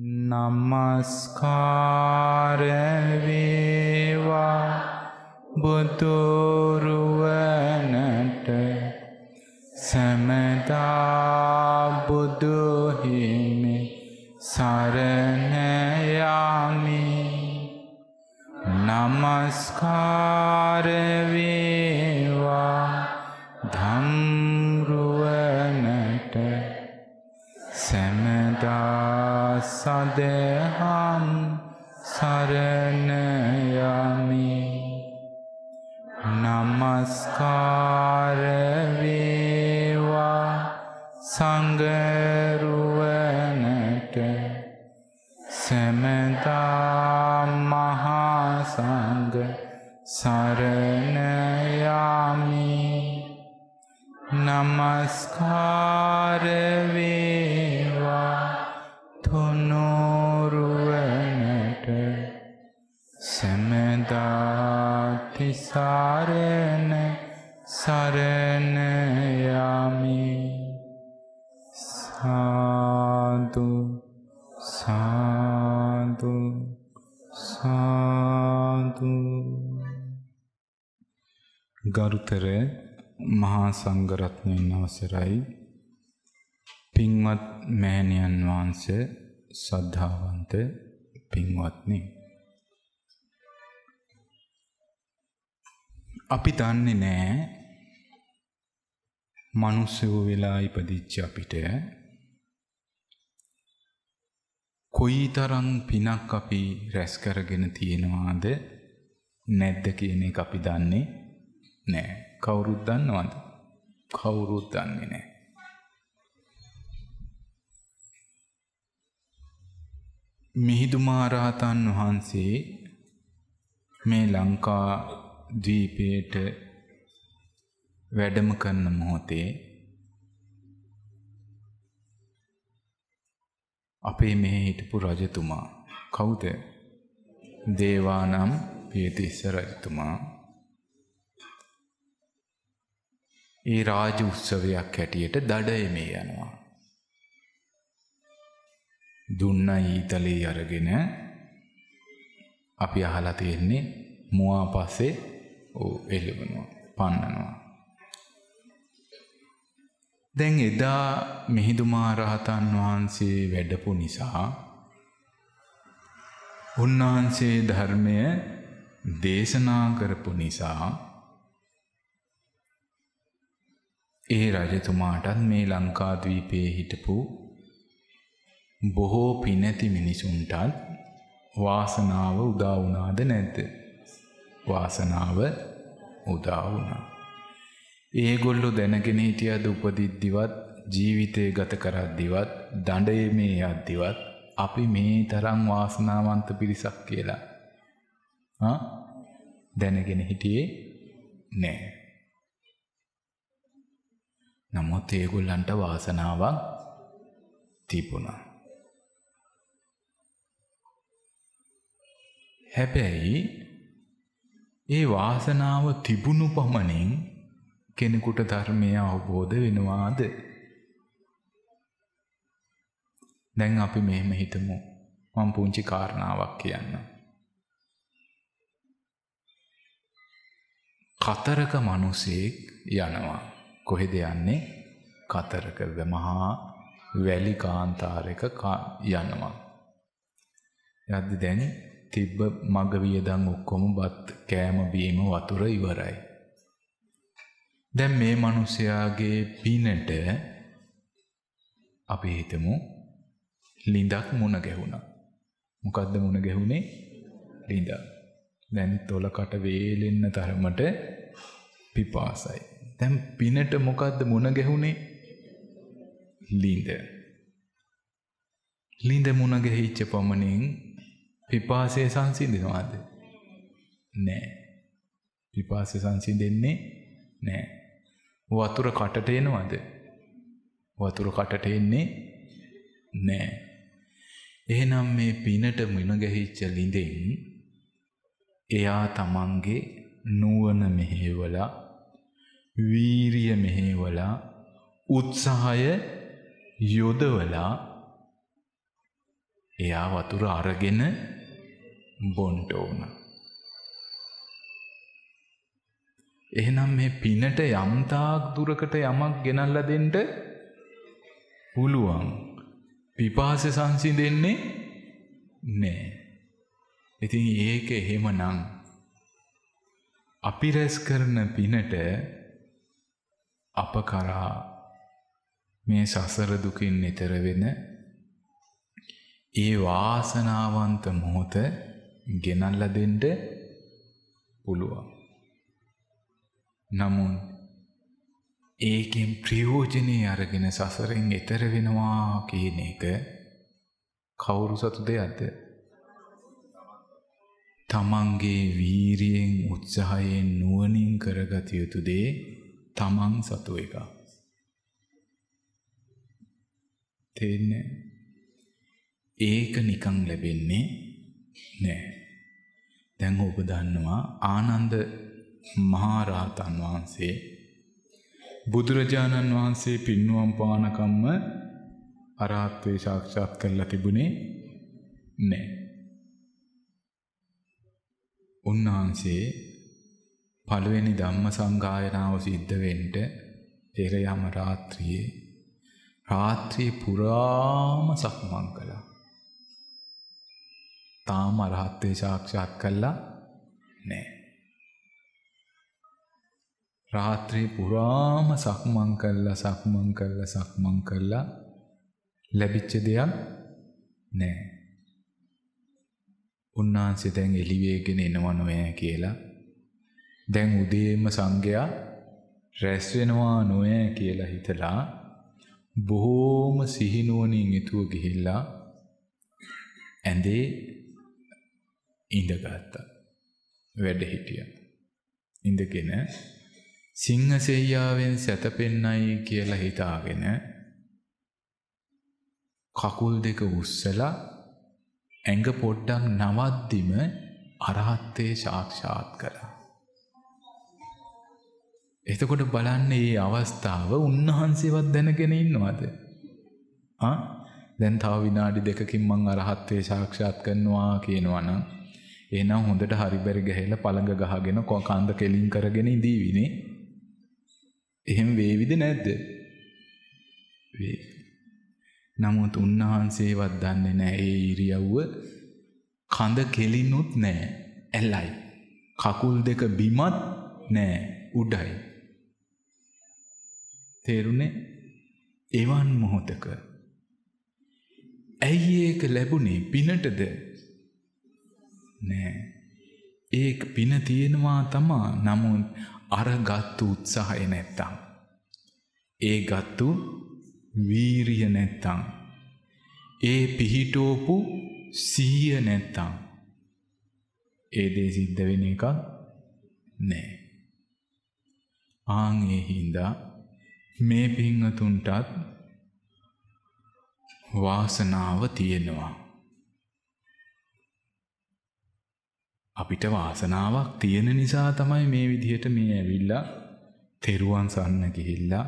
නමස්කාරවේවා බුදුරුවනට සංඝරත්නයන් අවසරයි පින්වත් මෑණියන් වහන්සේ සද්ධාවන්ත පින්වත්නි අපි දන්නේ නෑ මිනිස්සු වෙලා ඉපදිච්ච අපිට කොයිතරම් පිනක් අපි රැස් කරගෙන තියෙනවාද නැද්ද කියන එක අපි දන්නේ නෑ. කවුරුත් දන්නවද? කවුරුත් දන්නේ නෑ. මිහිඳු මහරහතන් වහන්සේ මේ ලංකා ද්වීපයට වැඩම කරන මොහොතේ අපේ මෙහි හිටපු රජතුමා කවුද? දේවානම් පියතිස්ස රජතුමා ඒ රාජ උත්සවයක් හැටියට දඩයමේ යනවා. දුන්න ඊතලේ අරගෙන අපි අහලා තියෙන්නේ මුවා පස්සේ ඕ එළවනවා පන්නනවා. දැන් එදා මිහිඳු මහරහතන් වහන්සේ වැඩපු නිසා උන්වහන්සේ ධර්මය දේශනා කරපු නිසා ඒ රජතුමාටත් මේ ලංකාද්වීපයේ හිටපු බොහෝ පිනැති මිනිසුන්ටත් වාසනාව උදා වුණාද නැද්ද? වාසනාව උදා වුණා. ඒගොල්ලෝ දැනගෙන හිටියද උපදිද්දිවත් ජීවිතය ගත කරද්දිවත් දඬයමේ යද්දිවත් අපි මේ තරම් වාසනාවන්ත පිරිසක් කියලා. ආ දැනගෙන හිටියේ නෑ. නමුත් ඒගොල්ලන්ට වාසනාවක් තිබුණා. හැබැයි ඒ වාසනාව තිබුණු පමණින් කෙනෙකුට ධර්මය අවබෝධ වෙනවාද? දැන් අපි මෙහෙම හිතමු. මම පුංචි කාරණාවක් කියන්නම්. කතරක මිනිසෙක් යනවා. කොහෙද යන්නේ? කතරක මහා වැලි කාන්තාරයක යනවා. යද්දි දැන් තිබ්බ මග වියදම් ඔක්කොම බත් කෑම බීම වතුර ඉවරයි. දැන් මේ මිනිසයාගේ පිනට අපි හිතමු ලිඳක් මුණ ගැහුණා. මොකද්ද මුණ ගැහුනේ? ලිඳ. දැන් තොලකට වේලෙන්න තරමට පිපාසයි. දැන් පිනට මොකද්ද මුණ ගැහුනේ? ලිඳ. ලිඳ මුණ ගැහිච්ච පමණින් පිපාසය සංසිඳනවාද? නෑ. පිපාසය සංසිඳෙන්නේ නෑ. වතුර කටට එනවද? වතුර කටට එන්නේ නෑ. එහෙනම් මේ පිනට මුණ ගැහිච්ච ලිඳෙන් එයා තමන්ගේ නුවණ මෙහෙवला වීරිය මෙහෙवला උත්සාහය යොදවලා එයා වතුර අරගෙන බොන්ට ඕන. එහෙනම් මේ පිනට යම්තාක් දුරකට යමක් ගෙනල්ල දෙන්ට පුළුවන් පිපාස සංසිඳෙන්නේ නෑ. ඉතින් ඒක එහෙම නං අපි රැස් කරන පිනට අප කරා මේ සසර දුකින් නිතර වෙන ඒ වාසනාවන්ත මොහොත ගෙනල්ල දෙන්ඩ පුළුවන්. නමුන් ඒකෙන් ප්‍රයෝජනය අරගෙන සසරෙන් එතර වෙනවා කියන එක කවුරු සතු දෙයක්ද තමන්ගේ වීරියෙන් උත්සාහයෙන් නුවනින් කරගත යුතු දේ තමන් සතු එක. තේන්න ඒක නිකං ලැබෙන්නේ නෑ. දැන් ඔබ දන්නවා ආනන්ද මහාරාතන් වහන්සේ බුදුරජාණන් වහන්සේ පින්නුවම් පානකම්ම අරහත්වේ සාක්ෂාත් කරලා තිබුණේ නෑ. උන්වහන්සේ පළවෙනි ධම්ම සංගායනාව සිද්ධ වෙන්ට පෙර යම රාත්‍රියේ රාත්‍රියේ පුරාම සක්මන් කළා. තාම අරහත්වේ සාක්ෂාත් කළා නෑ. රාත්‍රී පුරාම සක්මන් කල්ලා සක්මන් කල්ල සක්මන් කල්ලා ලැබිච්ච දෙයක් නෑ. උන්වහන්සේ දැන් එළිවේගෙන එනවා නොෑ කියලා දැන් උදේම සංඝයා රැස් වෙනවා නොෑ කියලා හිතලා බොහෝම සිහිනුවණින් යුතුව ගිහිල්ලා ඇඳේ ඉඳගත්තා. වැඩ හිටියා. ඉඳගෙන සිංහසෙයියාවෙන් සැතපෙන්නයි කියලා හිතාගෙන කකුල් දෙක උස්සලා ඇඟ පොඩ්ඩක් නවද්දිම අරහත්තේ සාක්ෂාත් කළා. එතකොට බලන්න ඒ අවස්ථාව උන්වහන්සේවත් දැනගෙන ඉන්නවද? ආ දැන් තව විනාඩි දෙකකින් මං අරහත්වේ සාක්ෂාත් කරනවා කියනවා නම් එහෙනම් හොඳට හරි බැරි ගහලා පළඟ ගහගෙන කන්ද කෙලින් කරගෙන ඉඳීවිනේ. එහෙම වේවිද නැද්ද? වේ. නමුත් උන්වහන්සේවත් දන්නේ නැහැ ඒ ඉරියව්ව කඳ කෙලිනුත් නැහැ. ඇලයි. කකුල් දෙක බිමත් නැහැ. උඩයි. තේරුණේ? එවන් මොහොතක ඇයි ඒක ලැබුණේ පිනටද? නෑ. ඒ පින තියෙනවා තමා නමුත් අර ගත්තු උත්සාහය නැත්තම්. ඒ ගත්තු වීරිය නැත්තං. ඒ පිහිටෝපු සීය නැත්තං. ඒ දේ සිද්ධ වෙන එකක් නෑ. ආං ඒ හින්දා මේ පිංහතුන්ටත් වාසනාව තියෙනවා. අපිට වාසනාවක් තියෙන නිසා තමයි මේ විදිහට මේ ඇවිල්ලා තෙරුවන් සන්න ගිහිල්ලා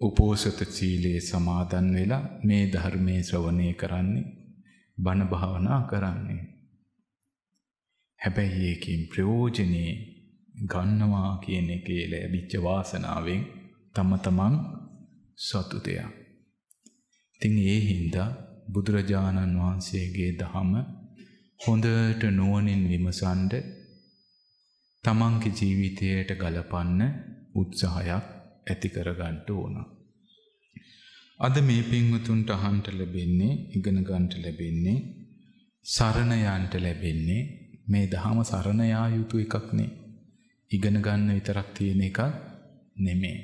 උපෝසත සීලයේ සමාදන් වෙලා මේ ධර්මයේ ශ්‍රවණය කරන්නේ බණ භාවනා කරන්නේ. හැබැයි ඒකෙන් ප්‍රයෝජනේ ගන්නවා කියන එකේ ලැබිච්ච වාසනාවෙන් තම තමන් සතුටයක්. ඉතින් ඒ හින්දා බුදුරජාණන් වහන්සේගේ දහම හොඳට නුවණින් විමසන්ඩ තමන්ගේ ජීවිතයට ගලපන්න උත්සාහයක් ඇති කරගන්නට ඕන. අද මේ පින්වතුන්ට අහන්ට ලැබෙන්නේ ඉගෙන ගන්නට ලැබෙන්නේ සරණ යන්නට ලැබෙන්නේ මේ දහම සරණ යා යුතු එකක්නේ. ඉගෙන ගන්න විතරක් තියෙන එකක් නෙමේ.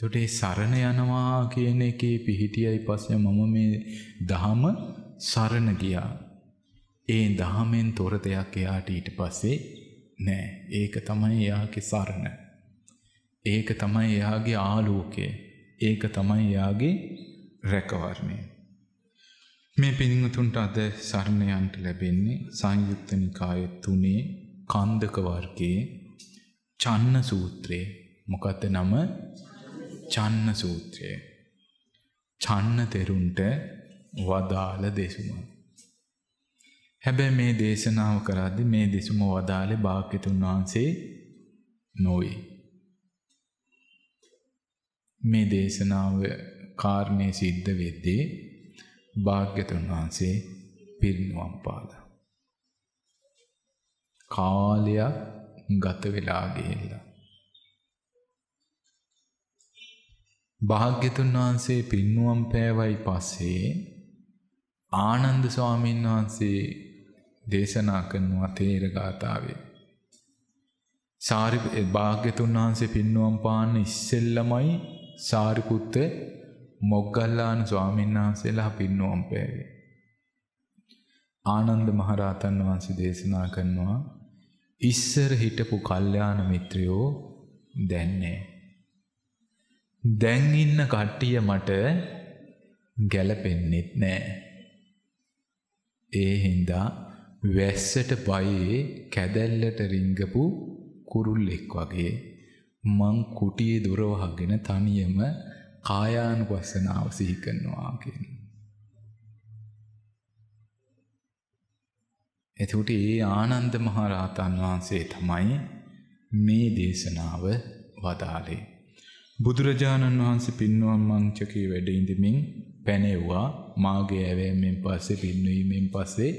එතකොට ඒ සරණ යනවා කියන එකේ පිහිටියයි පස්සේ මම මේ දහම සරණ ගියා. ඒ දහමෙන් තොර දෙයක් එයාට ඊට පස්සේ නෑ. ඒක තමයි එයාගේ සරණ. ඒක තමයි එයාගේ ආලෝකය. ඒක තමයි එයාගේ රැකවරණය. මේ පිළිගතුන්ට අද සරණයන්ට ලැබෙන්නේ සංයුක්ත නිකාය තුනේ කන්දක වර්ගයේ චන්න සූත්‍රයේ මොකක්ද නම චන්න සූත්‍රය. චන්න තෙරුන්ට වදාළ දෙසුම. හැබැයි මේ දේශනාව කරද්දි මේ දෙසුම වදාළේ භාග්‍යතුන් වහන්සේ නොවේ. මේ දේශනාව කාරණය සිද්ධ වෙද්දී භාග්‍යතුන් වහන්සේ පිරිනුවම් පාලා. කාලයක් ගත වෙලා ගිහිල්ලා. භාග්‍යතුන් වහන්සේ පින්නුවම් පෑවයි පස්සේ ආනන්ද ස්වාමීන් වහන්සේ දේශනා කරනවා තේර ගාථාවේ. සාරි භාග්‍යතුන් වහන්සේ පින්නුවම් පාන්න ඉස්සෙල්ලමයි සාරිපුත්ත මොග්ගල්ලාන ස්වාමීන් වහන්සේලා පින්නුවම් පෑවේ. ආනන්ද මහරහතන් වහන්සේ දේශනා කරනවා ඉස්සර හිටපු කල්යාණ මිත්‍රයෝ දැන්නේ. දැන් ඉන්න කට්ටිය මට ගැලපෙන්නෙත් නෑ. ඒ හින්දා වැස්සට බයේ කැදැල්ලට රිංගපු කුරුල්ලෙක් වගේ මං කුටියේ දොරවහගෙන තනියම කායානුපස්සනාව සිහි කරනවා කියන. එතකොට ඒ ආනන්ද මහරහතන් වහන්සේ තමයි මේ දේශනාව වදාළේ. බුදුරජාණන් වහන්සේ පින්වම් මංචකේ වැඩ ඉඳමින් පැනෙව්වා මාගේ ඇවෑමෙන් පස්සේ පින්වීමෙන් පස්සේ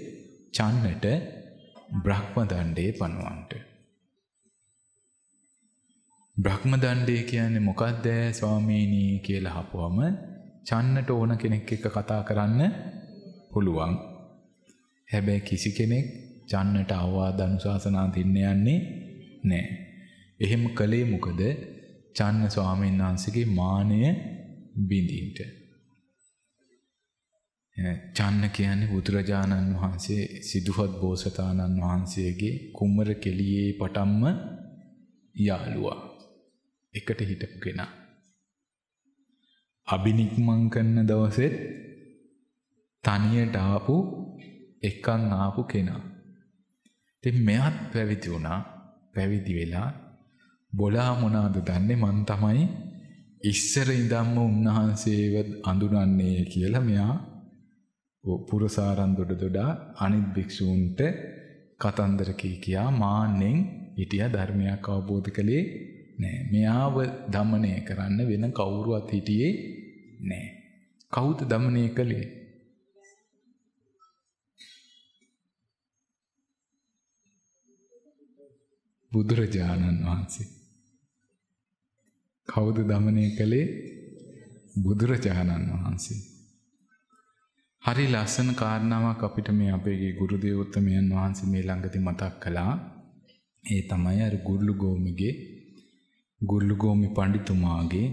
චන්නට බ්‍රහ්ම දණ්ඩේ පනවන්ට. බ්‍රහ්ම දණ්ඩේ කියන්නේ මොකක්ද ස්වාමීනී කියලා හපුවම චන්නට ඕන කෙනෙක් එක්ක කතා කරන්න පුළුවන්. හැබැයි කිසි කෙනෙක් චන්නට අවවාද අනුශාසනා දෙන්න යන්නේ නෑ. එහෙම කළේ මොකද චන්න ස්වාමීන් වහන්සේගේ මානය බිඳින්ට. චන්න කියන්නේ බුදුරජාණන් වහන්සේ සිදුහත් බෝසතාණන් වහන්සේගේ කුමර කෙලියේ පටන්ම යාළුවා. එකට හිටපු කෙනා. අභිනික්මං කරන දවසෙත් තනියට ආපු එකන් ආපු කෙනා. ඉතින් මෙයත් පැවිදි වුණා. පැවිදි වෙලා බොලා මොනාද දන්නේ මං තමයි ඉස්සර ඉඳන්ම උන්වහන්සේව අඳුරන්නේ කියලා මෙයා පුරසාරන් දොඩ දොඩා අනිත් භික්ෂූන්ට කතන්දර කී කියා මාන්නෙන් හිටියා ධර්මයක් අවබෝධ කළේ නෑ. මෙයාව දමනය කරන්න වෙන කවුරුවත් හිටියේ නෑ. කවුද දමනය කළේ? බුදුරජාණන් වහන්සේ. කවුද දමනය කළේ? බුදුරජාණන් වහන්සේ. හරි ලස්සන කාරණාවක් අපිට මේ අපේ ගුරු දේවෝත්තමයන් වහන්සේ මේ ළඟදී මතක් කළා. ඒ තමයි අර ගුරුලුගෝමිගේ ගුරුලුගෝමි පඬිතුමාගේ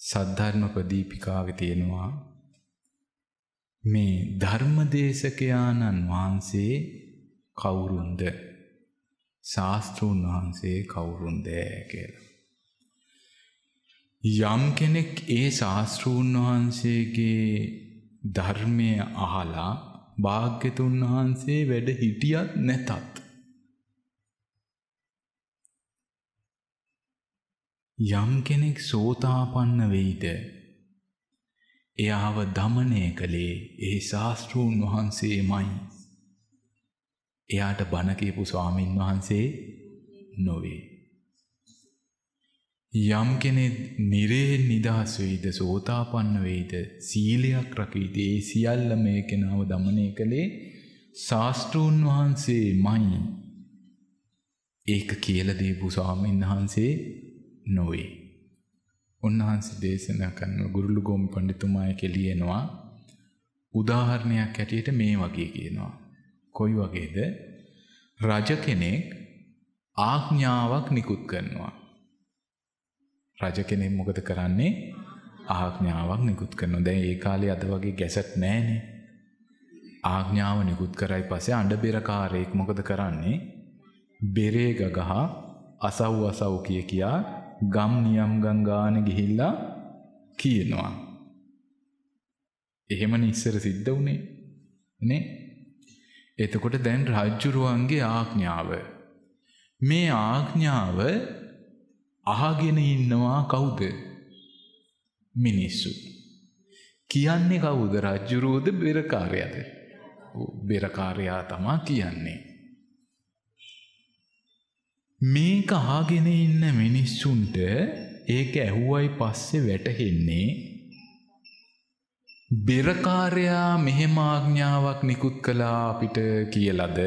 සද්ධර්ම ප්‍රදීපිකාවේ තියෙනවා මේ ධර්මදේශකයාණන් වහන්සේ කවුරුන්ද ශාස්තෘන් වහන්සේ කවුරුන්ද කියලා. යම් කෙනෙක් ඒ ශාස්තෘන් වහන්සේගේ ධර්මය අහලා භාග්‍යතුන් වහන්සේ වැඩ හිටියත් නැතත්. යම් කෙනෙක් සෝතාපන්න වෙයිද එයාව දමනය කළේ ඒ ශාස්තෘන් වහන්සේමයි. එයාට බණ කියපු ස්වාමින් වහන්සේ නොවේ. යම් කෙනෙක් නිරේ නිදහස් වෙයිද සෝතාපන්න වෙයිද සීලයක් රකීද ඒ සියල්ල මේ කෙනාව දමනය කළේ ශාස්තෘන් වහන්සේමයි. ඒක කියලා දීපු ස්වාමීන් වහන්සේ නොවේ. උන්වහන්සේ දේශනා කරන ගුරුළුගොම් පඬිතුමාය කෙලියනවා උදාහරණයක් හැටියට මේ වගේ කියනවා. කොයි වගේද? රජ කෙනෙක් ආඥාවක් නිකුත් කරනවා. රජ කෙනෙක් මොකද කරන්නේ? ආඥාවක් නිකුත් කරනවා. දැන් ඒ කාලේ අද වගේ ගැසට් නැහැනේ. ආඥාව නිකුත් කරයි පස්සේ අඬබෙරකාරයෙක් මොකද කරන්නේ? බෙරේ ගගහ අසව් අසව් කිය කියා ගම් නියම් ගංගාන ගිහිල්ලා කියනවා. එහෙමනේ ඉස්සර සිද්ධ වුණේ. නේ? එතකොට දැන් රජ්ජුරුවන්ගේ ආඥාව. මේ ආඥාව අහගෙන ඉන්නවා කවුද? මිනිස්සු. කියන්නේ කවුද රජ්ජුරුවද බෙරකාරයද බෙරකාරයා තමා කියන්නේ. මේක ආගෙන ඉන්න මිනිස්සුන්ට ඒක ඇහුවයි පස්සේ වැටහෙන්නේ බෙරකාරයා මෙහෙම ආඥාවක් නිකුත් කළා අපිට කියලද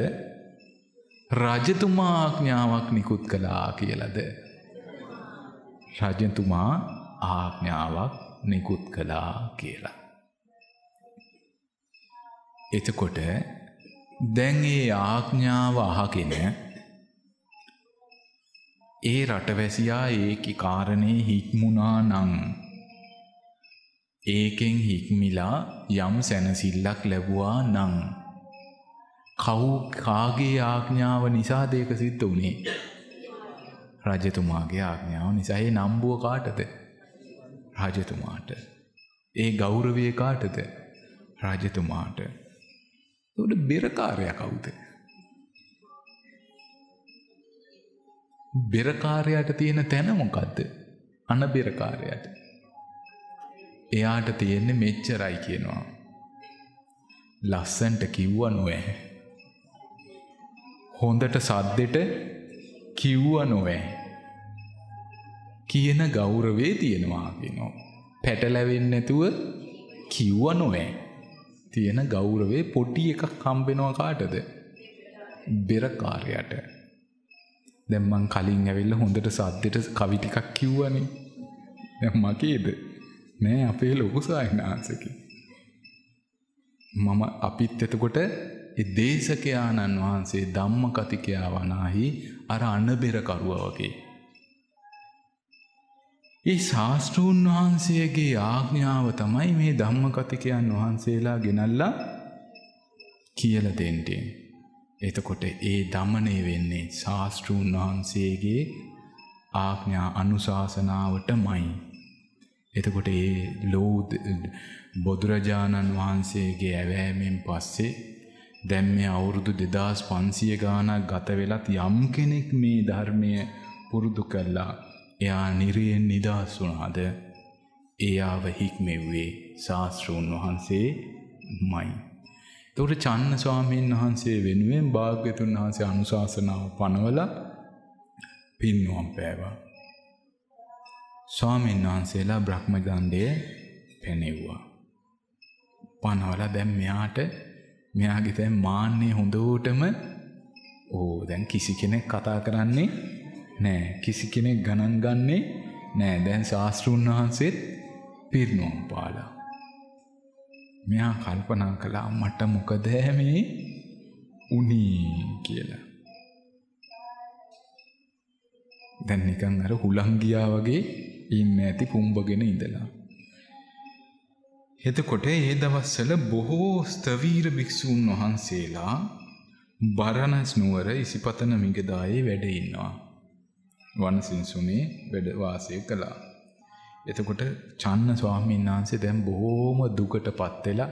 රජතුමා ආඥාවක් නිකුත් කළා කියලද රජතුමා ආඥාවක් නිකුත් කළා කියලා. එතකොට දැන් ඒ ආඥාව අහගෙන ඒ රටවැසියා ඒකි කාරණේ හික්මුණා නං ඒකෙන් හික්මිලා යම් සැනසිල්ලක් ලැබුවා නං කවු කාගේ ආඥාව නිසා දේක සිද්ධ වුණේ රජතුමාගේ ආඥාව නිසා. ඒ නම්බුව කාටද? රජතුමාට. ඒ ගෞරවය කාටද? රජතුමාට. උට බෙරකාරය කවුද බෙරකාරයට තියෙන තැන මොකක්ද අන බෙරකාරයට එයාට තියෙන්නේ මෙච්චරයි කියනවා. ලස්සන්ට කිව්ව නොවෑ. හොඳට සද්දෙට කිව්ව නොවෑ. කියන ගෞරවේ තියෙනවා කියනවා. පැටලැවෙන්න නැතුව කිව්ව නොවෑ. තියෙන ගෞරවේ පොටි එකක් කම්බෙනවා කාටද? බෙරකාරයට දැම්මන් කලින් ඇවිල්ල හොඳට සද්දෙට කවි ටිකක් කිව්වනේ. මකේද? නෑ අපේ ලොකු සාහිනාසකි මම අපිත් එතකොට දේශකයාණන් වහන්සේ ධම්ම කතිකයා වනාහි අර අනබෙරකරුව වගේ. ඒ ශාස්තෘන් වහන්සේගේ ආඥාව තමයි මේ ධම්ම කතිකයන් වහන්සේලා ගෙනල්ලා කියල දෙන්ටෙන්. එතකොට ඒ දමනය වෙන්නේ ශාස්තෘන් වහන්සේගේ ආඥා අනුශාසනාවට මයි. එතකොට ඒ ලෝද බොදුරජාණන් වහන්සේගේ ඇවෑමෙන් පස්සේ දැම් මේ අවුරුදු දෙදස් පන්සිය ගානක් ගත වෙලත් යම් කෙනෙක් මේ ධර්මය පුරුදු කල්ලා එයා නිරයෙන් නිදස් වුනාද එයාව හික්මෙව්වේ ශාස්තෘන් වහන්සේ මයි. තොට චන්න ස්වාමීන් වහන්සේ වෙනුවෙන් භාග්‍යතුන් වහන්සේ අනුශාසනාව පනවල පින්නුවම් පෑවා. ස්වාමීන් වහන්සේලා බ්‍රහ්මගන්ඩය පැනෙව්වා. පනවල දැම් මෙයාට මෙයාගේ තැන් මාන්නේ හොඳෝටම ඕ දැන් කිසි කෙනෙක් කතා කරන්නේ නෑ කිසි කෙනෙක් ගණන් ගන්නේ නෑ දැන් ශාස්තෘන් වහන්සේත් පිරිනුවම් පාලා. මෙයා කල්පනා කළා මට මොකදෑමේ උනී කියලා. දැන් නිකන් අර හුලංගියා වගේ ඉන්න ඇති පුම්බගෙන ඉඳලා. එතකොට ඒ දවස්සල බොහෝ ස්තවීර භික්‍ෂූන් වහන්සේලා බරණස් නුවර ඉසිපතන මිගදායේ වැඩ ඉන්නවා. වනසින්සුනේ වැඩවාසය කළා. එතකොට චන්න ස්වාමීන් වහන්සේ දැම් බොහෝම දුකට පත්වෙලා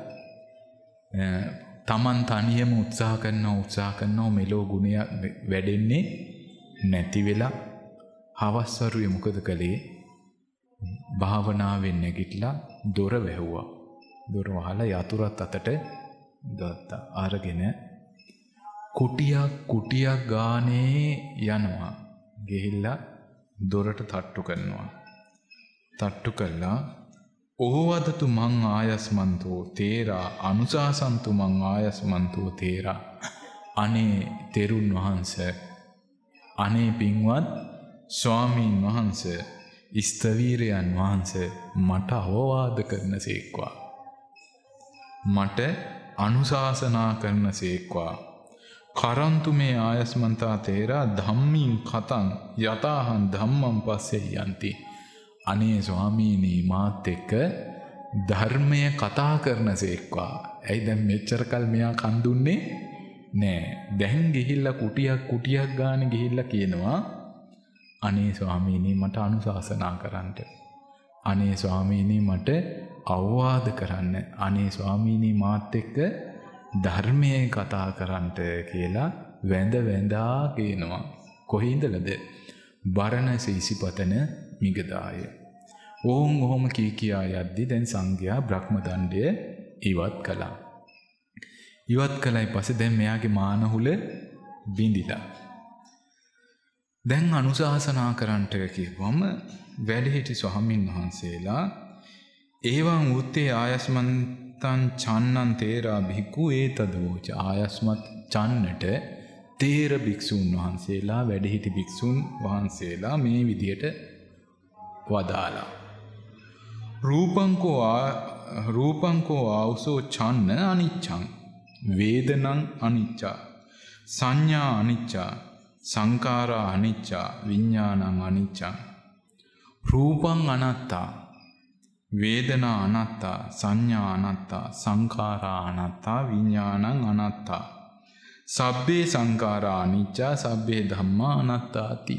තමන් තනියම උත්සාහ කරන්න උත්සාහ කරන්නව මෙලෝ ගුණය වැඩෙන්නේ නැති වෙලා හවස්සරුය මොකද කළේ භාවනාවෙන් නැගිටලා දොර වැැහ්වා. දොර වහලා යතුරත් අතට දත්ත අරගෙන කුටියක් කුටියක් ගානේ යනවා. ගෙහිල්ලා දොරට තට්ටු කරනවා. තට්ටු කල්ලා ඕවදතු මං ආයස්මන්තෝ තේරා අනුසාසන්තු මං ආයස්මන්තෝ තේරා අනේ තෙරුන් වහන්ස අනේ පින්වත් ස්වාමීන් වහන්ස ස්තවීරයන් වහන්ස මට අවවාද කරන සේක්වා. මට අනුශාසනා කරන සේක්වා. කරන්තු මේ ආයස්මන්තා තේරා ධම්මින් කතන් යතාහන් ධම්මම් පස්සේ යන්ති. අනේ ස්වාමීනී මාත් එක්ක ධර්මය කතා කරන සේක්වා. ඇයි දැම් මෙච්චරකල් මෙයා කන්දුන්නේ නෑ දැන් ගිහිල්ල කුටියක් කුටියක් ගාන ගිහිල්ල කියනවා අනේ ස්වාමීනී මට අනුශාසනා කරන්නට. අනේ ස්වාමීනී මට අවවාද කරන්න අනේ ස්වාමීනී මාත් එක්ක ධර්මය කතා කරන්නට කියලා වැඳ වැඳා කියනවා. කොහින්දලද බරණැස ඉසිපතන මිගදාය. ඕන් ඔහොම කී කියා යද්දි දැන් සංඝයා බ්‍රහ්ම දණ්ඩය ඉවත් කළා. ඉවත් කළයි පස්සේ දැන් මෙයාගේ මානහුල බිඳිලා. දැන් අනුශාසනා කරන්නට කිව්වම වැඩිහිටි ස්වාමින් වහන්සේලා ඒවන් උත්තේ ආයස්මන්තන් චන්නන් තේරා බිහිකු ඒතදවෝච ආයස්මත් චන්නට තේර භික්‍ෂූන් වහන්සේලා වැඩිහිටි භික්‍ෂූන් වහන්සේලා මේ විදියට වදාලා. රූපංකෝ රූපංකෝ ආවුසෝ චන්න අනිච්චං වේදනං අනිච්චා සංඥා අනිච්චා සංකාරා අනිච්චා විඤ්ඥානං අනිච්චං. රූපං අනත්තා වේදනා අනත්තා සංඥා අනත්තා සංකාරා අනත්තා විඤ්ඥානං අනත්තා. සබ්බේ සංකාරා අනිච්චා සබ්බේ ධම්මා අනත්තාති.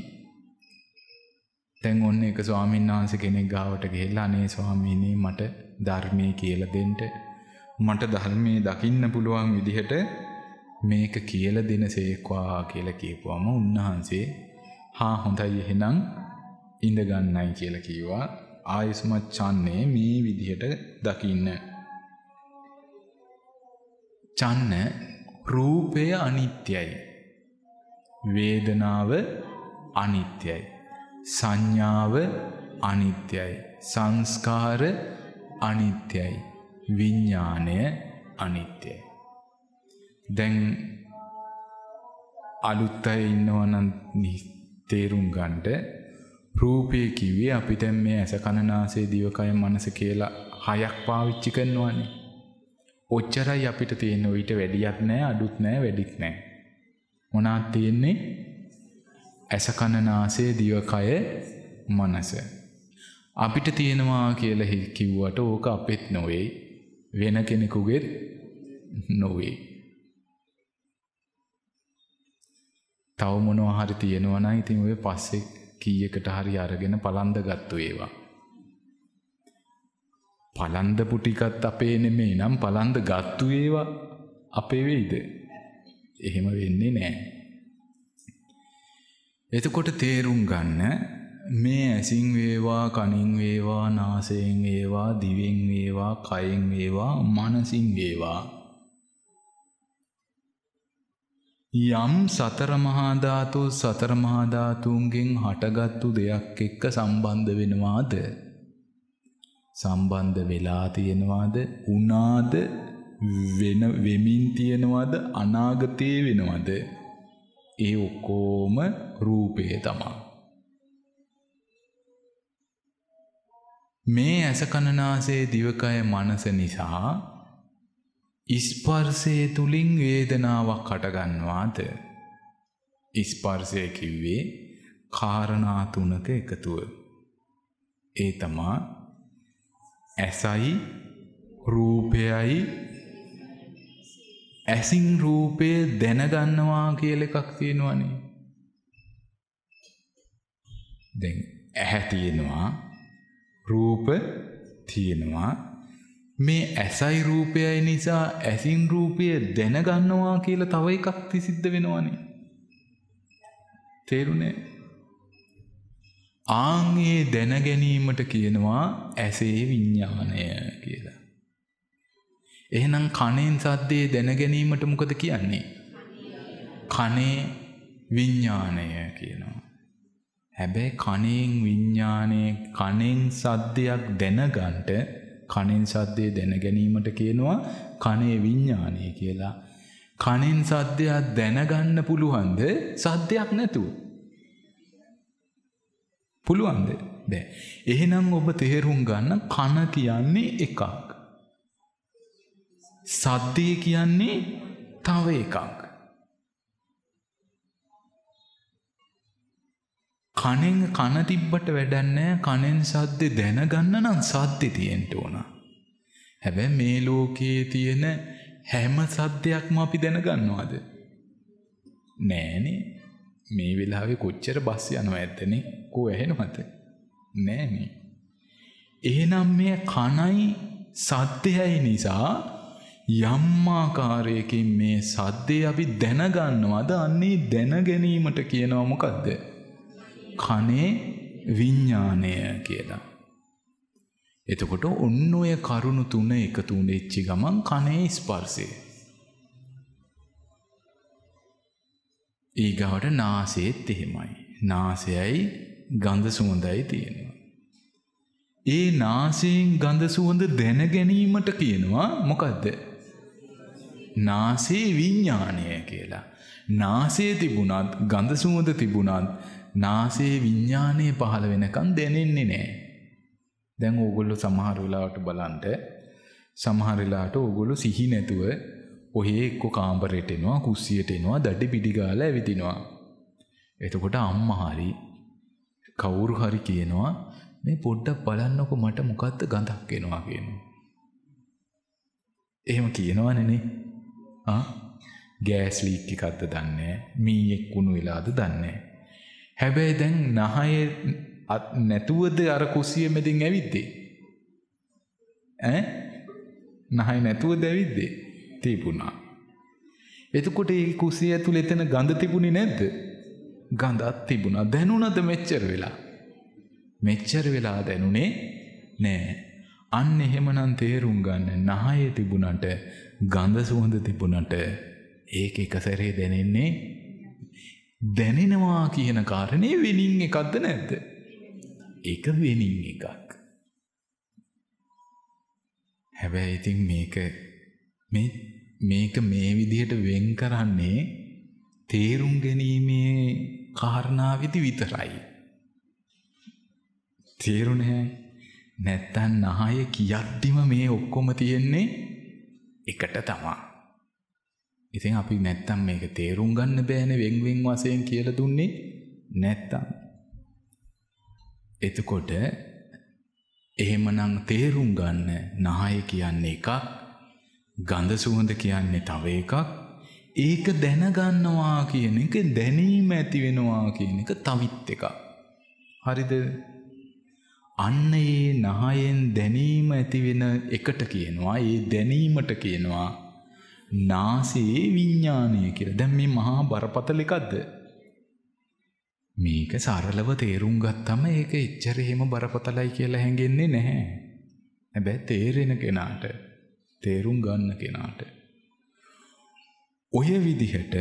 තැන් ඔන්න එක ස්වාමීන් වහන්ස කෙනෙක් ගාවට ගෙල්ලා අනේ ස්වාමීනී මට ධර්මය කියල දෙන්ට මට ධර්මය දකින්න පුළුවන් විදිහට මේක කියල දෙන සේක්වා කියල කියපුවම උන්වහන්සේ හා හොඳයි එහෙනම් ඉඳගන්නයි කියල කීවා ආයුස්මත් චන්නේ මේ විදිහට දකින්න. චන්න රූපය අනිත්‍යයි. වේදනාව අනිත්‍යයි. සංඥාව අනිත්‍යයි. සංස්කාර අනිත්‍යයි. විඤ්ඥානය අනිත්‍යයි. දැන් අලුත් අය ඉන්නවනන් තේරුම් ගන්ට රූපය කිව්වේ අපි දැන් මේ ඇස කනනාසේ දිවකය මනස කියලා හයක් පාවිච්චි කරනවානේ. ඔච්චරයි අපිට තියෙන ඊට වැඩියක් නෑ අඩුත් නෑ වැඩිත් නෑ. මොනාත් තියෙන්නේ ඇස කනනාසේ දිවකය මනස. අපිට තියෙනවා කියලා කිව්වට ඕක අපෙත් නොවේ වෙන කෙනෙකුගෙත් නොවේ. තව මොනවා හරි තියෙනවා නම් ඉතින් ඔය පස්සේ කීයකට හරි අරගෙන පලන්ද ගත්තු ඒවා. පලන්ද පුටිකත් අපේ නෙමේ නම් පලන්ද ගත්තු ඒවා අපේ වෙයිද. එහෙම වෙන්නේ නෑ. එතකොට තේරුම් ගන්න මේ ඇසින් වේවා කනින් වේවා නාසයෙන් වේවා දිවෙන් වේවා කයෙන් වේවා මනසින් වේවා යම් සතර මහාධාතු සතර මහාධාතුන්ගෙන් හටගත්තු දෙයක් එක්ක සම්බන්ධ වෙනවාද? සම්බන්ධ වෙලා තියෙනවාද? උනාද වෙන වෙමින් තියෙනවාද? අනාගතයේ වෙනවද? ඒ ඔක්කෝම රූපය තමා. මේ ඇස කණනාසේ දිවකය මනස නිසා ස්පර්සය තුළින් වේදනාවක් හටගන්නවාද ස්පර්සය කිව්වේ කාරණා තුනක එකතුව. ඒ තමා ඇසයි රූපයයි ඇසින් රූපය දැනගන්නවා කියල එකක් තියෙනවනේ. දැන් ඇහැ තියෙනවා රූප තියෙනවා මේ ඇසයි රූපයයි නිසා ඇසින් රූපය දැනගන්නවා කියලා තව එකක් තිසිද්ධ වෙනවනේ. තේරුණේ ආංගේ දැනගැනීමට කියනවා ඇසේ විඤ්ඥානය කියලා. එහෙනම් කණෙන් සද්දේ දැනගැනීමට මොකද කියන්නේ. කනේ විඤ්ඥානය කියනවා. හැබැයි කනයෙන් විඤ්ඥානය කනෙන් සද්ධයක් දැනගන්ට කනෙන් සද්දය දැන ගැනීමට කියනවා කනේ විඤ්ඥානය කියලා. කනෙන් සද්‍යයක් දැනගන්න පුළුවන්ද සද්‍යයක් නැතුව. පුළුවන්ද බෑ. එහෙනම් ඔබ තේරුම් ගන්න කන කියන්නේ එකක්. සද්දය කියන්නේ තව එකක්. කනෙන් කන තිබ්බට වැඩන්නෑ කනෙන් සද්දෙ දැනගන්න නම් සද්දෙ තියෙන්ට ඕන. හැබැ මේ ලෝකයේ තියෙන හැම සද්‍යයක්ම අපි දැනගන්නවාද. නෑනේ මේ වෙලාවෙ කොච්චර බස් යනවා ඇත්තනේ කෝ ඇහෙනවත නෑනේ. එහෙනම් මේ කනයි සත්‍යයයි නිසා යම්මාකාරයකින් මේ සද්දේ අපි දැනගන්නවද අන්නේ දැනගැනීමට කියනවමොකක්ද. කනේ විඤ්ඥානය කියලා. එතකොට ඔන්න ඔය කරුණු තුන එකතු වෙච්චි ගමන් කනේ ස්පර්ශය. ඊගාවට නාසයේත් එහෙමයි. නාසයයි ගඳ සුවඳයි තියෙනවා. ඒ නාසයෙන් ගඳ සුවඳ දැන ගැනීමට කියනවා මොකද්ද? නාසයේ විඥාණය කියලා. නාසයේ තිබුණත් ගඳ සුවඳ තිබුණත් නාසයේ විඥාණය පහළ වෙනකන් දැනෙන්නේ නැහැ. දැන් ඕගොල්ලෝ සමහර වෙලාවට බලන්න සමහර වෙලාවට ඕගොල්ලෝ සිහි නැතුව ඔහේ එක්ක කාමරයට එනවා කුස්සියට එනවා දඩි පිටි ගාලා ඇවිදිනවා. එතකොට අම්මා හරි කවුරු හරි කියනවා මේ පොඩ්ඩක් බලන්නකො මට මොකද්ද ගඳක් එනවා කියනවා. එහෙම කියනවනේ ආ ගෑස් ලීක් එකක්ද දන්නේ මීයක් කුණු වෙලාද දන්නේ හැබැයි දැන් නහය නැතුවද අර කුස්සිය මැදින් ඇවිද්දේ? ඈ? නහය නැතුවද ඇවිද්දේ? තිබුණා. එතකොට ඒ කුස්සිය ඇතුළේ එතන ගඳ තිබුණේ නැද්ද? ගඳක් තිබුණා. දැනුණද මෙච්චර වෙලා? මෙච්චර වෙලා දැනුනේ නෑ. අන්න එහෙමනම් තේරුම් ගන්න නහයේ තිබුණට ගඳ සුවඳ තිබුණට ඒක එක සැරේ දැනෙන්නේ දැනෙනවා කියන කාරණේ වෙනින් එකක්ද නැද්ද? ඒක වෙනින් එකක්. හැබැයි ඉතින් මේක මේක මේ විදිහට වෙන් කරන්නේ තේරුම් ගැනීමේ කාරණාවිදි විතරයි. තේරුණේ නැත්තන් නහය කියද්දිම මේ ඔක්කොම තියෙන්නේ එකට තමා. ඉතින් අපි නැත්තම් මේක තේරුම් ගන්න බෑනේ වෙන් වෙන් වශයෙන් කියලා දුන්නේ නැත්තම්. එතකොට එහෙමනම් තේරුම් ගන්න නහය කියන්නේ එකක් ගඳ සුවඳ කියන්නේ තව එකක් ඒක දැනගන්නවා කියන එක දැනීම ඇති වෙනවා කියන එක තවිත් එකක්. හරිද? අන්න ඒ නහයෙන් දැනීම ඇතිවෙන එකට කියනවා ඒ දැනීමට කියනවා නාසයේ විඤ්ඥානය කියල දැම් මේ මහා බරපතල එකක්ද මේක සරලව තේරුම් ගත්තම ඒක එච්චර එහෙම බරපතලයි කියලා හැඟෙන්නේ නැහැ හැබැ තේරෙන කෙනාට තේරුම් ගන්න කෙනාට ඔය විදිහට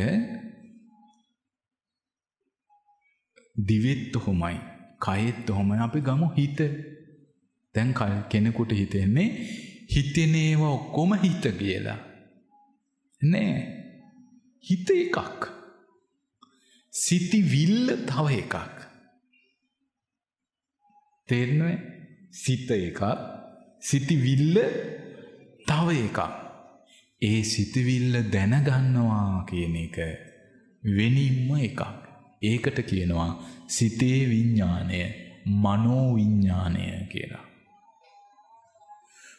දිවෙත් ඔහොමයි කයෙත් ඔහොම අපි ගමු හිත. දැන් කෙනෙකුට හිතෙන්නේ හිතෙන ඒවා ඔක්කොම හිත කියලා. නෑ. හිත එකක්. සිතිවිල්ල තව එකක්. තේරෙනවද? සිත එකක්. සිතිවිල්ල තව එකක්. ඒ සිතවිල්ල දැනගන්නවා කියන එක වෙනින්ම එකක්. ඒකට කියනවා සිතේ විඤ්ඥානය මනෝවිඤ්ඥානය කියලා.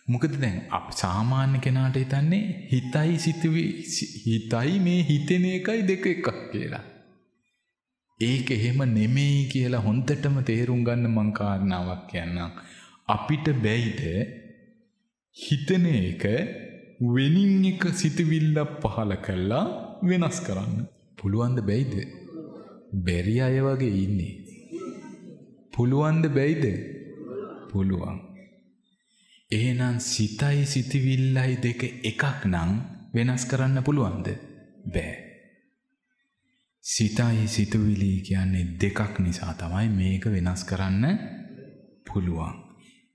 මොකද දැන් අප සාමාන්‍ය කෙනාට හිතන්නේ හිතයි සිතුවි හිතයි මේ හිතෙන එකයි දෙක එකක් කියලා. ඒක එහෙම නෙමෙයි කියලා හොන්තටම තේරුම් ගන්න මං කාරණාවක් කියන්නම්. අපිට බැයිද හිතන එක වෙනින් එක සිතවිල්ලක් පහල කල්ලා වෙනස් කරන්න. පුළුවන්ද බැයිද? බැරි අය වගේ ඉන්නේ. පුළුවන්ද බැයිද? පුළුවන්. එහෙනම් සිතයි සිතවිල්ලයි දෙක එකක් නම් වෙනස් කරන්න පුළුවන්ද? බෑ. සිතයි සිතුවිලි කියන්නේ දෙකක් නිසා තමයි මේක වෙනස් කරන්න පුළුවන්.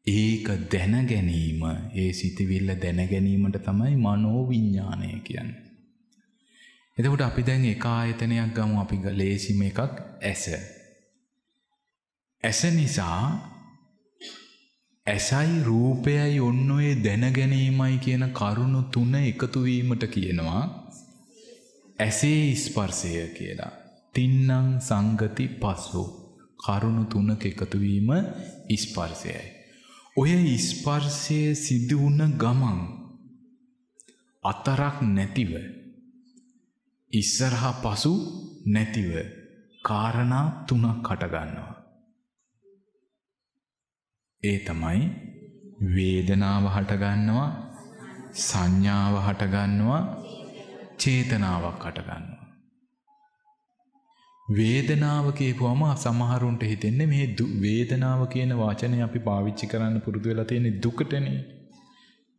ඒක දැන ගැනීම ඒ සිතවිල්ල දැන ගැනීමට තමයි මනෝවිඤ්ඥානය කියන්න. එතකොට අපි දැන් එක ආයතනයක් ගමු අපි ලේසිම එකක් ඇස. ඇස නිසා ඇසයි රූපයයි ඔන්න ඔය දැනගැනීමයි කියන කරුණු තුන එකතුවීමට කියනවා ඇසේ ස්පර්සය කියලා. තින්නං සංගති පස්සු කරුණු තුනක එකතුවීම ස්පර්සයයි. ඔය ස්පර්සය සිදුවුණ ගමන් අතරක් නැතිව ඉස්සරහා පසු නැතිව කාරණා තුනක් හටගන්නවා. ඒ තමයි වේදනාව හටගන්නවා සංඥාව හටගන්නවා චේතනාවක් හටගන්නවා. වේදනාව කියපුවම සමහරුන්ට හිතෙන්නේ මේ වේදනාව කියන වචනේ අපි පාවිච්චි කරන්න පුරුදු වෙලා තියෙන්නේ දුකටනේ.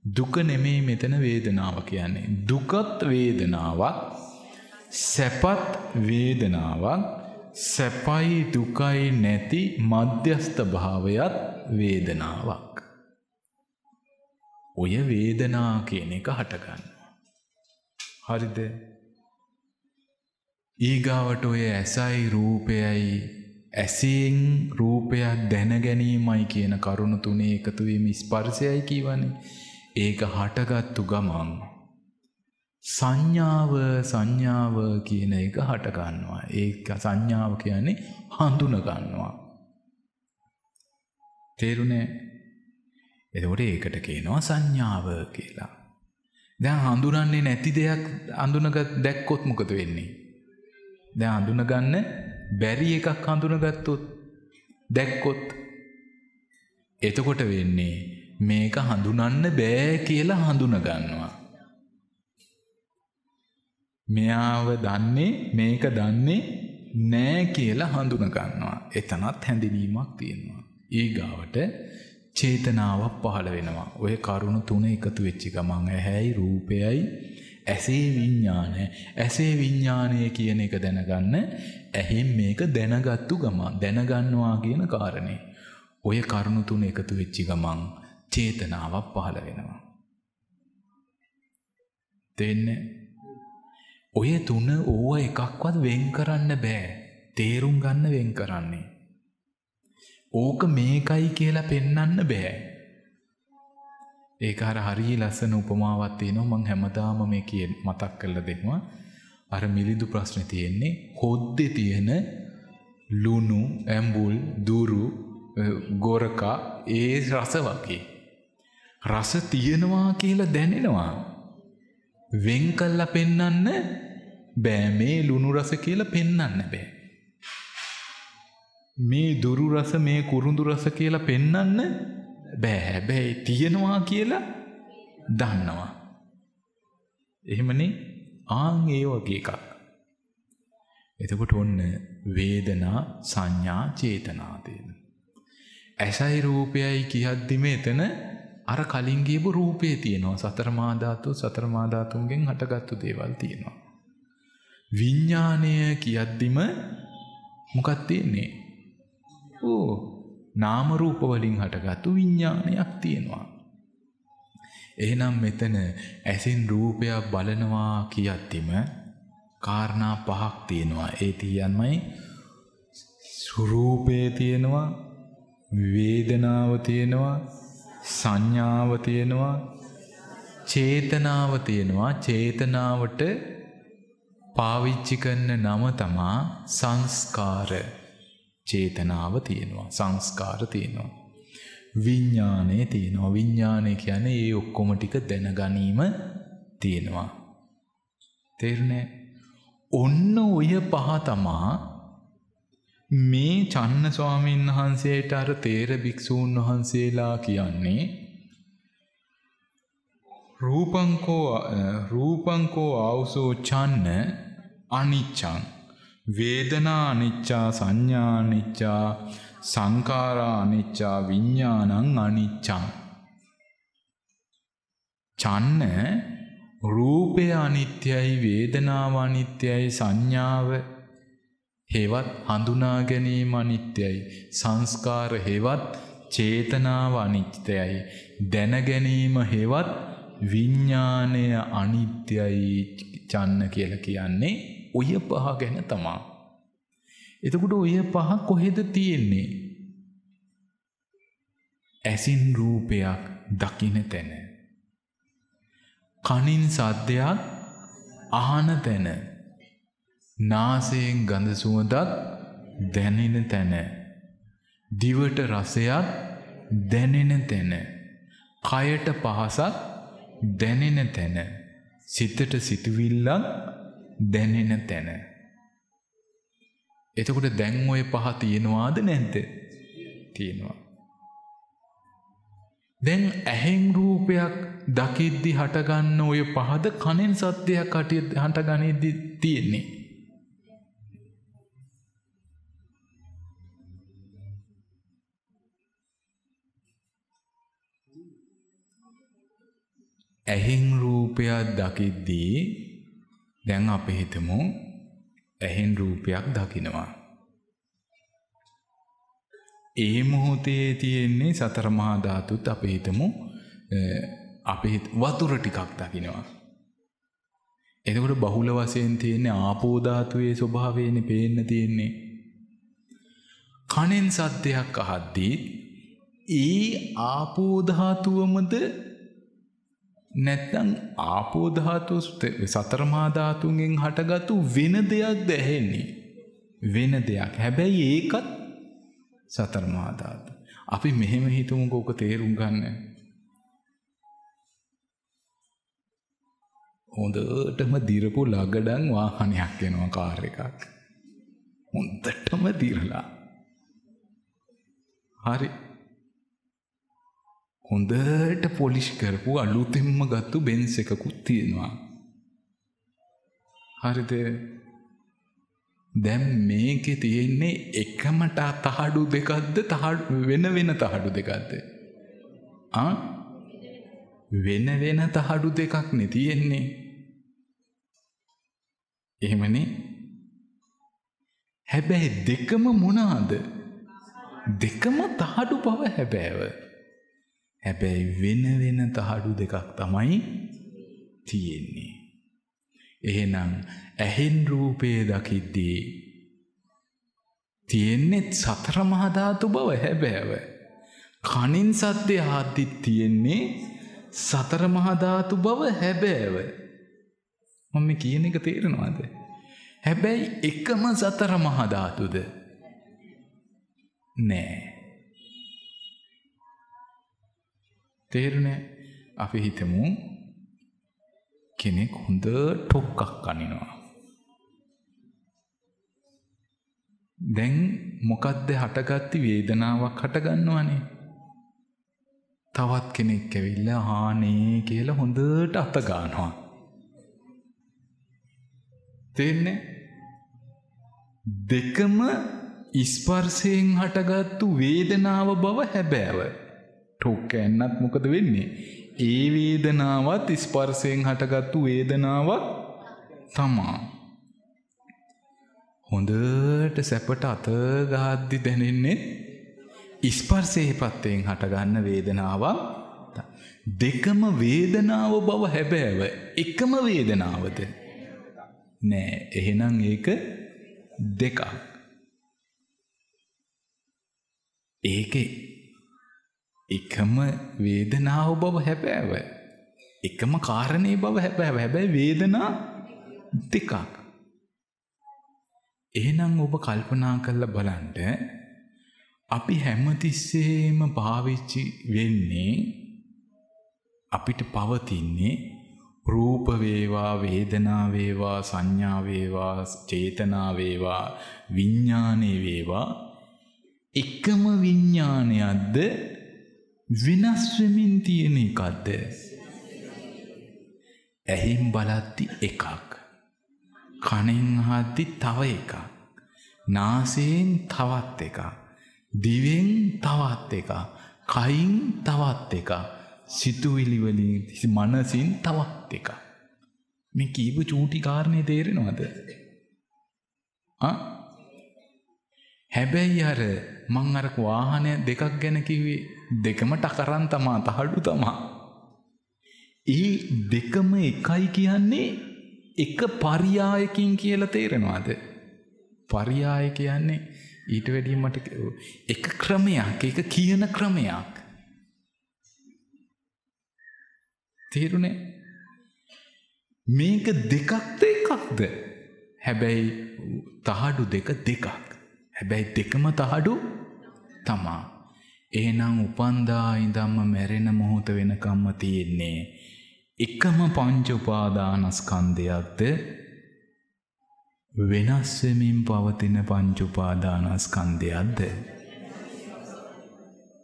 දුක නෙමෙයි මෙතන වේදනාව කියන්නේ. දුකත් වේදනාවක් සැපත් වේදනාවක් සැපයි දුකයි නැති මධ්‍යස්ථ භාවයත් වේදනාවක්. ඔය වේදනා කියන එක හටගන්න. හරිද? ඊගාවට ඔය ඇසයි රූපයයි ඇසෙන් රූපයක් දැන ගැනීමයි කියන කරුණු තුනේ එකතු වීම ස්පර්ශයයි කියවනේ. ඒක හටගත්තු ගමන් සංඥාව සංඥාව කියන එක හටගන්නවා. ඒක සංඥාව කියන්නේ හඳුන ගන්නවා. තේරුණේ? එතකොට ඒකට කියනවා සංඥාව කියලා. දැන් හඳුනන්නේ නැති දෙයක් අඳුනගත් දැක්කොත් මොකද වෙන්නේ? දැන් අඳුනගන්න බැරි එකක් හඳුනගත්තොත් දැක්කොත් එතකොට වෙන්නේ මේක හඳුනන්න බෑ කියලා හඳුන ගන්නවා. මෙයාව දන්නේ මේක දන්නේ නෑ කියලා හඳුන ගන්නවා. එතනත් හැඳිනීමක් තියෙනවා. ඊගාවට චේතනාවක් පහළ වෙනවා. ඔය කරුණු තුන එකතු වෙච්ච ගමන් ඇහැයි රූපයයි ඇසේ විඤ්ඥානය ඇසේ විඤ්ඥානය කියන එක දැනගන්න ඇහෙන් මේක දැනගත්තු ගමන් දැනගන්නවා කියන කාරණය. ඔය කරුණු තුන එකතු වෙච්චි ගමන් චේතනාවක් පහළ වෙනවා. දෙන්න ඔය තුන ඕව එකක්වත් වෙන් කරන්න බෑ තේරුම් ගන්න වෙන් කරන්නේ. ඕක මේකයි කියලා පෙන්නන්න බෑ. ඒක අර හරිය ලස්සන උපමාවක් තියෙනවා මං හැමදාම මේ කිය මතක් කරලා දෙනවා. අර මිලිඳු ප්‍රශ්නේ තියෙන්නේ හොද්දේ තියෙන ලුණු, ඇඹුල්, දුරු, ගොරකා ඒ රස වගේ. රස තියෙනවා කියලා දැනෙනවා. වෙන් කල්ලා පෙන්නන්න බෑ මේ ලුණු රස කියලා පෙන්නන්න බෑ. මේ දුරු රස මේ කුරුඳු රස කියලා පෙන්නන්න බෑ හැබැයි තියෙනවා කියලා දන්නවා. එහෙමනේ ආන් ඒ වගේ එකක්. එතකොට ඔන්න වේදනා සංඥා චේතනා තියෙන. ඇසයි රූපයයි කියද්දිම එතන අර කලින් ගියපු රූපේ තියෙනවා. සතර මා ධාතු සතර මා ධාතුන්ගෙන් හටගත්තු දේවල් තියෙනවා. විඥාණය කියද්දිම මොකක්ද තියෙන්නේ? ඕ නාම රූප වලින් හටගත්තු විඥානයක් තියෙනවා. එහෙනම් මෙතන ඇසින් රූපයක් බලනවා කියද්දිම කාරණා පහක් තියෙනවා. ඒ තියන්මයි රූපේ තියෙනවා, වේදනාව තියෙනවා, සංඥාව තියෙනවා, චේතනාව තියෙනවා. චේතනාවට පාවිච්චි කරන නම තමා සංස්කාර. චේතනාව තියෙනවා සංස්කාර තියෙනවා. විඤ්ඥානය තියෙනවා විඤ්ඥානය කියන ඒ ඔක්කොම ටික දැනගනීම තියෙනවා. තේරණෑ ඔන්න ඔය පහ තමා මේ චන්න ස්වාමීන් වහන්සේට අර තේර භික්‍ෂූන් වහන්සේලා කියන්නේ රූපංකෝ රූපංකෝ අවසෝ චන්න අනිච්චං වේදනා අනිච්චා සංඥා අනිච්චා සංකාරා අනිච්චා විඤ්ඥානං අනිච්චං. චන්න රූපය අනිත්‍යයි වේදනාව අනිත්‍යයි සංඥාව හෙවත් හඳුනා ගැනීම අනිත්‍යයි සංස්කාර හෙවත් චේතනාව අනිත්‍යයි දැනගැනීම හෙවත් විඤ්ඥානය අනිත්‍යයි චන්න කියල කියන්නේ ඔය පහ ගැන තමා. එතකොට ඔය පහ කොහෙද තියෙන්නේ. ඇසින් රූපයක් දකින තැන. කනින් සද්ධයක් අහන තැන. නාසයෙන් ගඳ සුවදත් දැනෙන තැන. දිවට රසයක් දැනෙන තැන. කයට පහසක් දැනෙන තැන. සිතට සිතුවිල්ලක් දැනෙන තැන. එතකොට දැන් ඔය පහ තියෙනවාද නැද්ද? තියෙනවා. දැන් ඇහෙන් රූපයක් දකිද්දි හටගන්න ඔය පහද කනෙන් සත්‍යයක් කටිය හටගනිද්දි තියෙන්නේ. ඇහෙන් රූපයක් දකිද්දී දැන් අපි හිතමු ඇහෙන් රූපයක් දකිනවා. ඒ මොහොතේ තියෙන්නේ සතර මහා ධාතුත් අපි හිතමු අපි වතුර ටිකක් දකිනවා. එතකොට බහුල වශයෙන් තියෙන්නේ ආපෝ ධාතුවේ ස්වභාවයනේ පේන්න තියෙන්නේ. කනෙන් සද්දයක් අහද්දී ඒ ආපෝ ධාතුවමද නැත්නම් ආපෝ ධාතු සතර මහා ධාතුන්ගෙන් හටගත්තු වෙන දෙයක්ද ඇහෙන්නේ වෙන දෙයක්. හැබැයි ඒකත් සතර මහා ධාතු. අපි මෙහෙම හිතමුකෝ ඔක තේරුම් ගන්න. හොඳටම දිරපු ලගඩන් වාහනයක් එනවා කාර් එකක්. හොඳටම දිරලා. හරි. හොඳට පොලිෂ් කරපු අලුතෙම්ම ගත්තු බෙන්ස් එකකුත් තියෙනවා. හරිද දැම් මේකෙ තියෙන්නේ එකමට තහඩු දෙකක්ද වෙන වෙන තහඩු දෙකක්ද. වෙන වෙන තහඩු දෙකක් නෙ තියෙන්නේ. එහෙමනේ හැබැයි දෙකම මොනාද දෙකම තහඩු පව හැබෑව හැබැයි වෙන වෙන තහඩු දෙකක් තමයි තියෙන්නේ. එහෙනම් ඇහෙන් රූපේ දකිද්දී තියෙන්නෙත් සතර මහධාතු බව හැබෑව. කනින් සද්දය හාද්දිත් තියෙන්නේ සතර මහධාතු බව හැබෑව. මම කියන එක තේරෙනවාද. හැබැයි එකම සතර මහධාතුද නෑ. තේරුණේ අපි හිතමු කෙනෙක් හොඳ ටොක්කක් කනිනවා. දැන් මොකක්ද හටගත්ති වේදනාවක් හටගන්නවනේ. තවත් කෙනෙක් ඇවිල්ලා හානේ කියලා හොඳට අත ගන්නවා. තේන්නේ? දෙකම ස්පර්ශයෙන් හටගත්තු වේදනාව බව හැබෑව. ටොක්ක එන්නත් මොකද වෙන්නේ. ඒ වේදනාවත් ස්පර්සයෙන් හටගත්තු වේදනාවක් තමා. හොඳට සැපට අතගාද්දි දැනෙන්නේ ඉස්පර්සයේ පත්තයෙන් හටගන්න වේදනාවක් දෙකම වේදනාව බව හැබෑව. එකම වේදනාවද? නෑ. එහෙනම් ඒක දෙකක්. ඒක එකම වේදනාව බව හැබෑව. එකම කාරණය බව හැබෑව හැබැයි වේදනා දෙකක්. එහෙනම් ඔබ කල්පනා කරලා බලන්ට අපි හැමතිස්සේම පාවිච්චි වෙන්නේ අපිට පවතින්නේ රූප වේවා වේදනා වේවා සංඥා වේවා චේතනා වේවා විඥානේ වේවා එකම විඥානයක්ද වෙනස් වෙමින් තියෙන එකක්ද? ඇහින් බලද්දි එකක්. කනෙන් අහද්දි තව එකක්. නාසයෙන් තවත් එකක්. දිවෙන් තවත් එකක්. කයින් තවත් එකක්. සිතුවිලි වලින් මනසින් තවත් එකක්. මේ කීප චූටි කාරණේ තේරෙනවද? ආ හැබැයි අර මං අර වාහනය දෙකක් ගැන කිව්වේ දෙකම ටකරන් තමා තහඩු තමා. ඒ දෙකම එකයි කියන්නේ එක පරියායකින් කියලා තේරෙනවාද. පරියාය කියන්නේ ඊට වැඩීමට එක ක්‍රමයක් එක කියන ක්‍රමයක්. තේරුණේ මේක දෙකක්ද එකක්ද හැබැයි තහඩු දෙක දෙකක් හැබැයි දෙකම තහඩු තමා. එහෙනම් උපන්දා ඉඳම්ම මැරෙන මොහොත වෙනකම්ම තියෙන්නේ එකම පංච උපාදානස්කන්ධයක්ද? වෙනස් වෙමින් පවතින පංච උපාදානස්කන්ධයක්ද?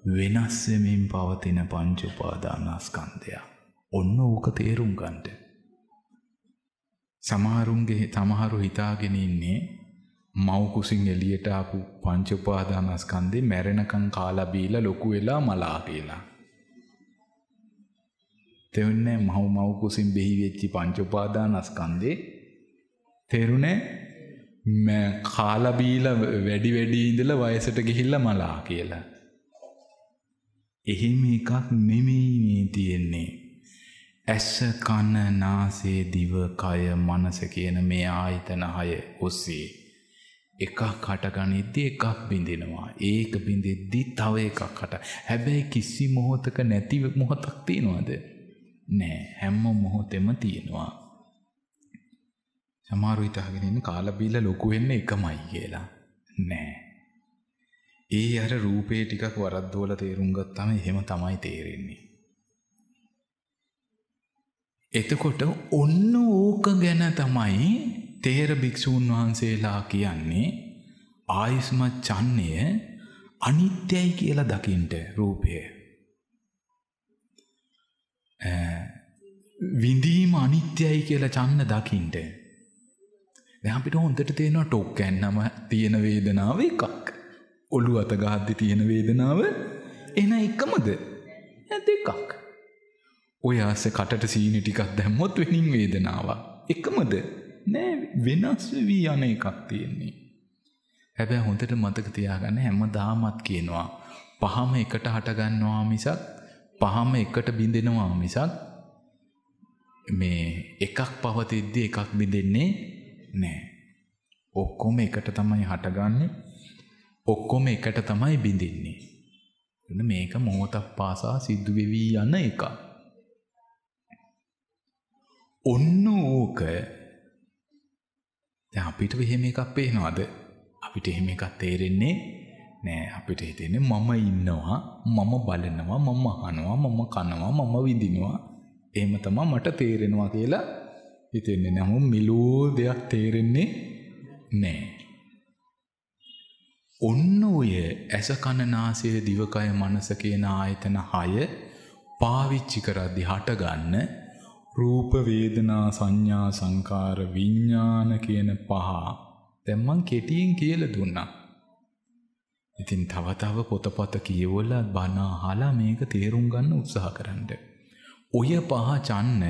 වෙනස් වෙමින් පවතින පංච උපාදානස්කන්ධයක් ඔන්න ඕක තේරුම් ගන්නට සමහරුන්ගේ තමහරු හිතාගෙන ඉන්නේ මව්කුසින් එළියට ආපු පංච උපාදානස්කන්ධේ මැරෙනකන් කාලා බීලා ලොකු වෙලා මලා කියලා. තෙවන්නේ මහු මව් කුසින් බෙහි වෙච්චි පංච උපාදානස්කන්ධේ තේරුණේ මෑ කාලා බීලා වැඩි වැඩි ඉඳලා වයසට ගිහිල්ලා මලා කියලා. එහෙම එකක් නෙමෙයි මේ තියෙන්නේ. ඇස කන නාසය දිව කය මනස කියන මේ ආයතන හය ඔස්සේ එකක් හටගනිද්දි එකක් බිඳෙනවා. ඒක බිඳෙද්දි තව එකක් හට. හැබැයි කිසි මොහොතක නැති මොහොතක් තියෙනවද? නෑ. හැම මොහොතෙම තියෙනවා. සමහරු හිතාගෙන ඉන්නේ කාලා බීලා ලොකු වෙන්න එකමයි කියලා. නෑ. ඒ අර රූපේ ටිකක් වරද්දවල තේරුම් ගත්තාම එහෙම තමයි තේරෙන්නේ. එතකොට ඔන්න ඕක ගැන තමයි තේර භික්ෂූන් වහන්සේලා කියන්නේ ආයුස්මත් චන්නය අනිත්‍යයි කියලා දකින්ට රූපය. විඳීම අනිත්‍යයි කියලා චන්න දකින්ට. දැන් අපිට හොඳට තේනවා ටොක් ගන්නම තියෙන වේදනාව එකක්. ඔළුව අත ගහද්දි තියෙන වේදනාව එන එකමද? දෙකක්. ඔය ආස්සේ කටට සීනි ටිකක් දැම්මොත් වෙනින් වේදනාවක්. එකමද? නෑ වෙනස් වෙවි යන එකක් තියෙන්නේ. හැබැයි හොඳට මතක තියාගන්න හැමදාමත් කියනවා පහම එකට හටගන්නවා මිසක් පහම එකට බිඳෙනවා මිසක් මේ එකක් පවතිද්දී එකක් බිඳෙන්නේ නෑ. ඔක්කොම එකට තමයි හටගන්නේ. ඔක්කොම එකට තමයි බිඳින්නේ. මේක මොහොතක් පාසා සිද්ධ වෙවි යන එකක්. ඔන්න ඕක දැන් අපිට එහෙම එකක් පේනවද? අපිට එහෙම එකක් තේරෙන්නේ නෑ. අපිට හිතෙන්නේ මම ඉන්නවා, මම බලනවා, මම අහනවා, මම කනවා, මම විඳිනවා. එහෙම තමයි මට තේරෙනවා කියලා හිතෙන්නේ. නමුත් මිලෝ දෙයක් තේරෙන්නේ නෑ. ඔන්න ඔය ඇස කන නාසය දිවකය මනස කියන ආයතන 6 පාවිච්චි කරද්දි හටගන්න රූප වේදනා සංඥා සංකාර විඤ්ඥාන කියන පහ දැම්මන් කෙටියෙන් කියල දුන්නා. ඉතින් තවතව පොතපත කියවල බනා හලා මේක තේරුම් ගන්න උත්සාහ කරන්න. ඔය පහ චන්න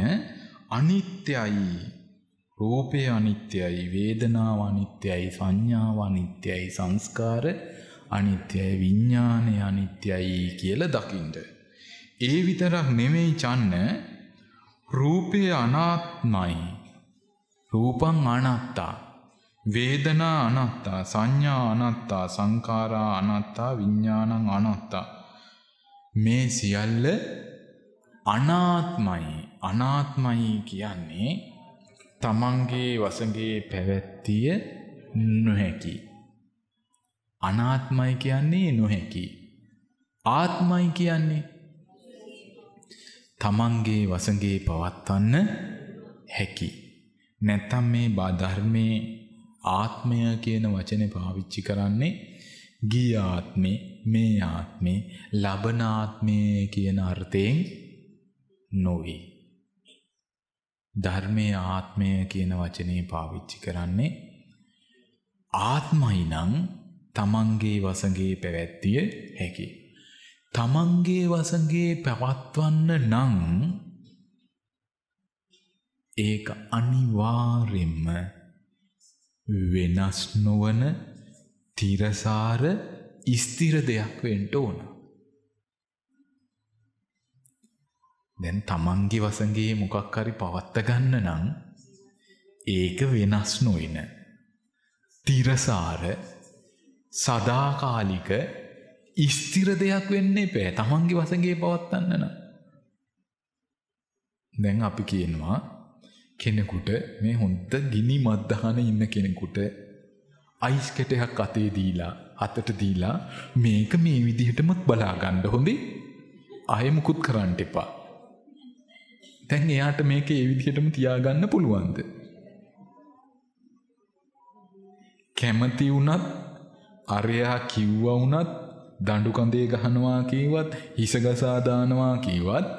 අනිත්‍යයි රූපය අනිත්‍යයි වේදනාව අනිත්‍යයි සංඥාව අනිත්‍යයි සංස්කාර අනිත්‍යයි විඤ්ඥානය අනිත්‍යයි කියල දකිින්ට. ඒ විතරක් නෙමෙයි චන්න රූපය අනාත්මයි. රූපං අනත්තා. වේදනා අනත්තා සංඥා අනත්තා සංකාරා අනත්තා විඤ්ඥානං අනත්තා. මේ සියල්ල අනාත්මයි අනාත්මයි කියන්නේ තමන්ගේ වසගේ පැවැත්තිය නොහැකි. අනාත්මයි කියන්නේ නොහැකි. ආත්මයි කියන්නේ තමන්ගේ වසගේ පවත්වන්න හැකි. නැත්තම් මේ බාධර්මයේ ආත්මය කියන වචන පාවිච්චි කරන්නේ ගිය ආත්මේ මේ ආත්මේ ලබනාත්මය කියන අර්ථයෙන් නොවේ. ධර්මය ආත්මය කියන වචනේ පාවිච්චි කරන්නේ ආත්මයි නං තමන්ගේ වසගේ පැවැත්තිය හැකි. තමන්ගේ වසගේ පැවත්වන්න නං ඒක අනිවාර්යෙන්ම වෙනස් නොවන තිරසාර ස්තිර දෙයක් වෙන්ට ඕන. දැන් තමන්ගේ වසගේ මොකක් හරි පවත්ත ගන්න නම් ඒක වෙනස් නොයින. තිරසාර සදාකාලික ස්තිර දෙයක් වෙන්නේ පෑ තමන්ගේ වසගේ පවත්වන්න නම්. දැන් අපි කියනවා කෙනෙකුට මේ හොන්ත ගිනි මද්දහන ඉන්න කෙනෙකුට අයිස් කෙටයක් අතේ දීලා අතට දීලා මේක මේ විදිහටමත් බලාගණ්ඩ හොඳේ අයමුකුත් කරන්ට එපා. තැන් එයාට මේක ඒ විදිහටම තියාගන්න පුළුවන්ද. කැමති වුනත් අරයා කිව්ව වුනත් දඩු කඳේ ගහනවා කීවත් හිසගසාදානවා කීවත්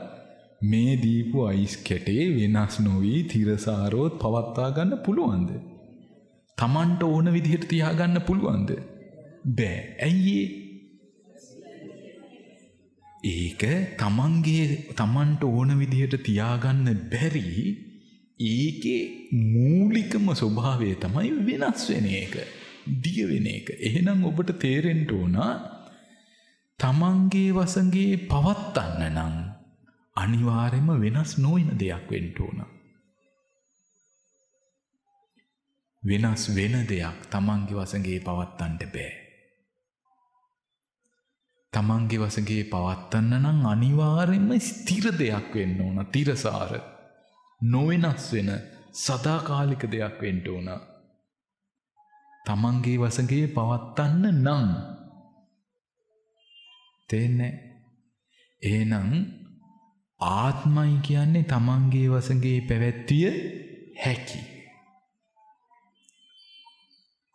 මේ දීපු අයිස් කෙටේ වෙනස් නොවී තිරසාරෝත් පවත්තා ගන්න පුළුවන්ද. තමන්ට ඕන විදිහට තියාගන්න පුළුවන්ද. බෑ ඇයිඒ ඒක තමන්ගේ තමන්ට ඕන විදිහට තියාගන්න බැරි ඒකේ මූලිකම ස්වභාවය තමයි වෙනස් වෙන එක. දිය වෙන එක. එහෙනම් ඔබට තේරෙන්න ඕන තමන්ගේ වසඟේ පවත්තන්න නම් අනිවාර්යයෙන්ම වෙනස් නොවන දෙයක් වෙන්න ඕන. වෙනස් වෙන දෙයක් තමන්ගේ වසඟේ පවත්තන්නට බෑ. තමන්ගේ වසගේ පවත්තන්න නම් අනිවාර්යෙන්ම ස්ථිර දෙයක් වෙන්න ඕන තිරසාර නොවෙනස් වෙන සදාකාලික දෙයක් වෙන්ට ඕන තමන්ගේ වසගේ පවත්තන්න නම් තේන්නේ ඒනම් ආත්මයි කියන්නේ තමන්ගේ වසගේ පැවැත්විය හැකි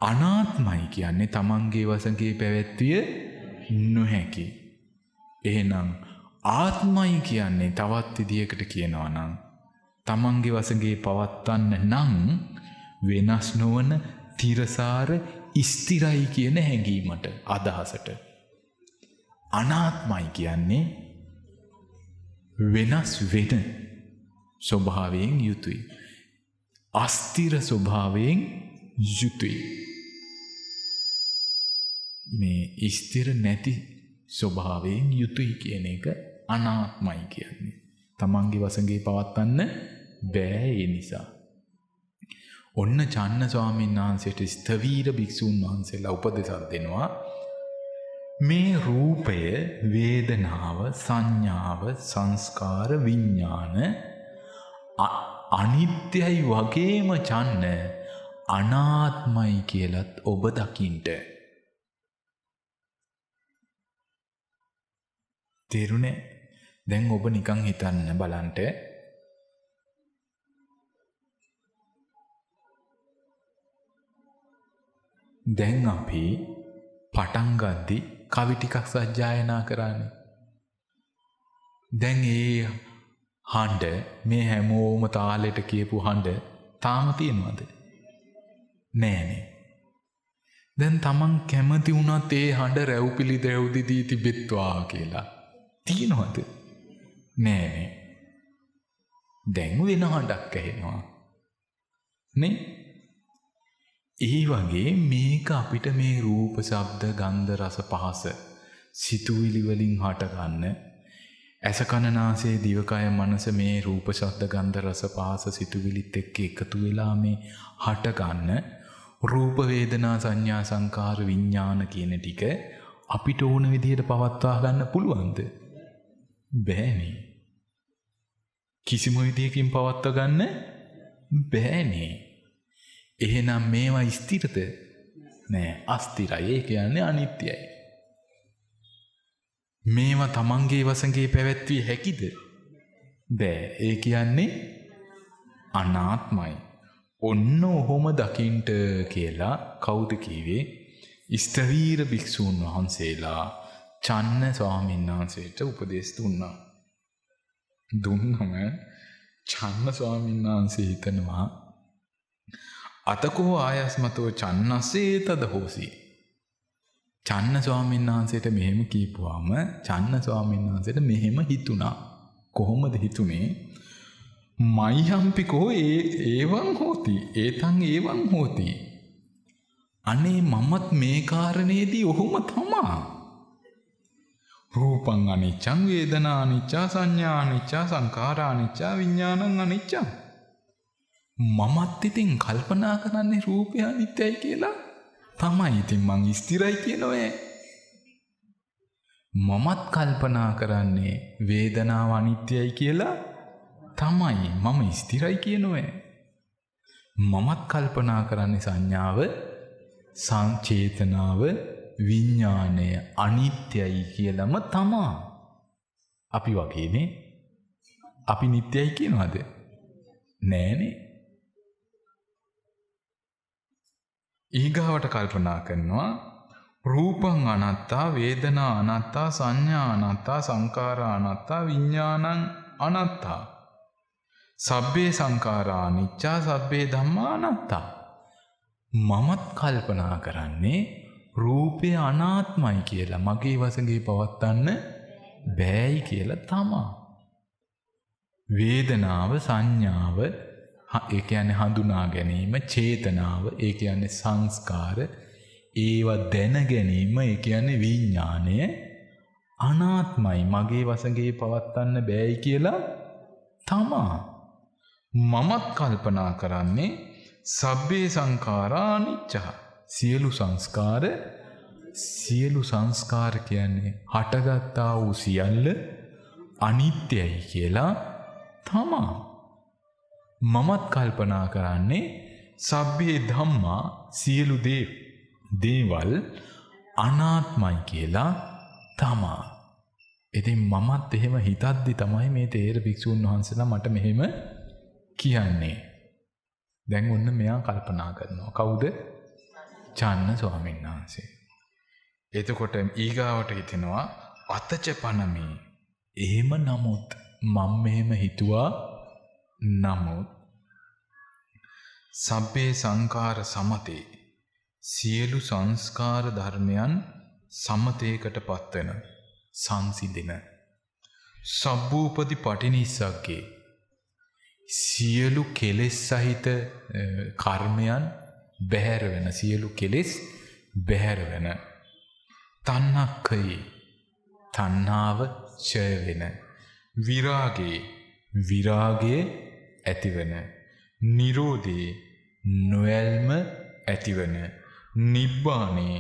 අනාත්මයි කියන්නේ තමන්ගේ වසගේ පැවැත්විය නොහැකි. එහෙනම් ආත්මයි කියන්නේ තවත් විදියකට කියනවා නම් තමන්ගේ වසගේ පවත්වන්න නම් වෙනස් නොවන තිරසාර ස්තිරයි කියන හැඟීමට අදහසට. අනාත්මයි කියන්නේ වෙනස් වෙන ස්වභාවයෙන් යුතුයි. අස්තිර ස්වභාවයෙන් යුතුයි. මේ ස්තිර නැති ස්වභාවයෙන් යුතුයි කියන එක අනාත්මයි කියන්නේ. තමන්ගේ වසගේ පවත්වන්න බෑ ඒ නිසා. ඔන්න චන්න ස්වාමීන් වහන්සේට ස්තවීර භික්‍ෂූන් වහන්සේලා උපදෙසක් දෙනවා මේ රූපය වේදනාව සංඥාව සංස්කාර විඤ්ඥාන අනිත්‍යයි වගේම චන්න අනාත්මයි කියලත් ඔබ දකින්ට. තේරුණේ? දැන් ඔබ නිකං හිතන්න බලන්ට. දැන් අපි පටන්ගද්දි කවි ටිකක් සජ්ජායනා කරන්නේ. දැන් ඒ හඬ මේ හැමෝම තාලෙට කියපු හඬ තාම තියෙනවද? නෑනේ. දැන් තමන් කැමති වුණත් ඒ හඬ රැව්පිලි දැව්දිදී තිබෙත්වා කියලා. තියෙනවද නෑනේ දැන් වෙන හඬක් ඇහෙනවා නේ ඒ වගේ මේක අපිට මේ රූප ශබ්ද ගන්ධ රස පහස සිතුවිලි වලින් හටගන්න ඇස කන නාසය දිවකය මනස මේ රූප ශබ්ද ගන්ධ රස පහස සිතුවිලිත් එක්ක එකතු වෙලා මේ හටගන්න රූප වේදනා සංඥා සංකාර විඥාන කියන ටික අපිට ඕන විදිහට පවත්වා ගන්න පුළුවන්ද? බෑනේ. කිසිම විදියකින් පවත්ව ගන්න බෑනේ. එහෙනම් මේවා ස්ථිරද? නෑ අස්තිරයි. ඒ කියන්නේ අනිත්‍යයි. මේවා තමන්ගේ වසඟේ පැවැත්විය හැකිද? බෑ. ඒ කියන්නේ අනාත්මයි. ඔන්න ඔහොම දකින්ට කියලා කවුද කීවේ? ස්තවීර භික්ෂූන් වහන්සේලා චන්න ස්වාමීන් වහන්සේට උපදෙස් දුන්නා. දුන්නම චන්න ස්වාමීන් වහන්සේ හිතනවා අතකෝ ආයස්මතෝ චන්නස්සේ තද හෝසි. චන්න ස්වාමීන් වහන්සේට මෙහෙම කීපුවාම චන්න ස්වාමීන් වහන්සේට මෙහෙම හිතුණා. කොහොමද හිතුනේ? මයිහම්පිකෝ ඒ ඒවන් හෝති. ඒතන් ඒවන් හෝති. අනේ මමත් මේ කාරණේදී ඔහොම තමා. රූපං අනිච්චං වේදනා අනිච්චා සංඥා අනිච්චා සංඛාරා අනිච්චා විඥානං අනිච්චං මමත් ඉතින් කල්පනා කරන්නේ රූපය අනිත්‍යයි කියලා තමයි ඉතින් මං ස්ථිරයි කියනොවේ මමත් කල්පනා කරන්නේ වේදනාව අනිත්‍යයි කියලා තමයි මම ස්ථිරයි කියනොවේ මමත් කල්පනා කරන්නේ සංඥාව සංචේතනාව විඤ්ඥානය අනිත්‍යයි කියලම තමා. අපි වගේනේ අපි නිත්‍යයි කියනවාද. නෑනේ. ඊගාවට කල්පනා කරනවා රූපං අනත්තා වේදනා අනත්තා සංඥා අනත්තා සංකාර අනත්තා විඤ්ඥානං අනත්තා. සබ්බේ සංකාරා නිච්චා සබ්බේ ධම්මා අනත්තා. මමත් කල්පනා කරන්නේ රූපය අනාත්මයි කියලා මගේ වසගේ පවත්වන්න බෑයි කියලා තමා. වේදනාව සංඥාව ඒ කියන්නේ හඳුනා ගැනීම චේතනාව ඒ කියන්නේ සංස්කාර ඒවා දැන ගැනීම ඒ කියන්නේ විඥාණය අනාත්මයි. මගේ වසඟේ පවත්වන්න බෑයි කියලා තමා මමත් කල්පනා කරන්නේ සබ්බේ සංඛාරා අනිච්චා සියලු සංස්කාර සියලු සංස්කාර කියන්නේ හටගත්තා වූ සියල්ල අනිත්‍යයි කියලා තමා මමත් කල්පනා කරන්නේ සබ්බේ ධම්මා සියලු දේ දේවල් අනාත්මයි කියලා තමා. ඉතින් මමත් එහෙම හිතද්දි තමයි මේ තේර භික්ෂූන් වහන්සේලා මට මෙහෙම කියන්නේ. දැන් ඔන්න මෙයා කල්පනා කරනවා. කවුද? චන්න ස්වාමීන් වහන්සේ. එතකොට ඊගාවට හිතෙනවා අතච පනමේ. එහෙම නමුත් මම මෙහෙම හිතුවා නමුත් සබ්බේ සංකාර සමතේ සියලු සංස්කාර ධර්මයන් සමතේකට පත්වෙන සංසිදෙන සබ්බූපති පටිනිස්සක්ගේ සියලු කෙලෙස් සහිත කර්මයන් බැහැර වෙන සියලු කෙලෙස් බැහැර වෙන. තන්නක්කයේ තන්නාව ඡය වෙන. විරාගේ විරාගයේ ඇතිවන. නිරෝධයේ නොයල්ම ඇතිවන. නිබ්බානේ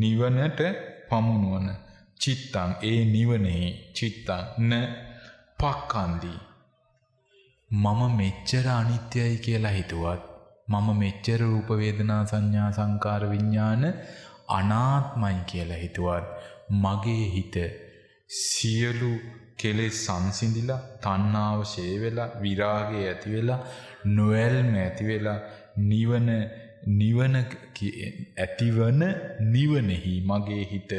නිවනට පමුණුවන. චිත්තං ඒ නිවනෙහි චිත්තං න පක්කන්දී මම මෙච්චර අනිත්‍යයි කියලා හිතුවත් මම මෙච්චර රූප වේදනා සංඥා සංකාර විඥාන අනාත්මයි කියලා හිතුවත් මගේ හිත සියලු කෙලෙස් සංසිඳිලා තණ්හාව ෂේ වෙලා විරාගය ඇති වෙලා නොයල්ම ඇති වෙලා නිවන නිවන ඇතිවන නිවනෙහි මගේ හිත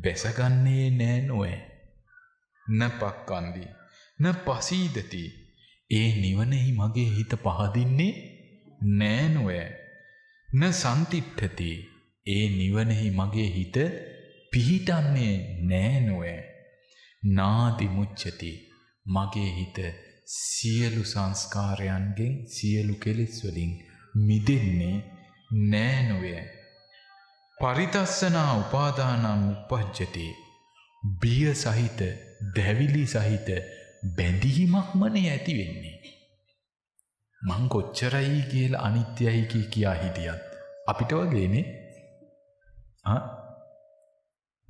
බැසගන්නේ නෑ නොෑ න පක්කන්දී න පසීදති. ඒ නිවනෙහි මගේ හිත පහදින්නේ නෑ නොෑ න සන්තිට්ඨති ඒ නිවනෙහි මගේ හිත පිහිටන්නේ නෑ නොෑ නාදි මුච්චති. මගේ හිත සියලු සංස්කාරයන්ගෙන් සියලු කෙලෙස් වලින් මිදෙන්නේ නෑ නොවේ. පරිතස්සනා උපාදානං උපජ්ජති. බිය සහිත දැවිලි සහිත බැඳීමක්මනේ ඇති වෙන්නේ. මං කොච්චරයි කියලා අනිත්‍යයි කී කියා හිටියත් අපිට වගේනේ.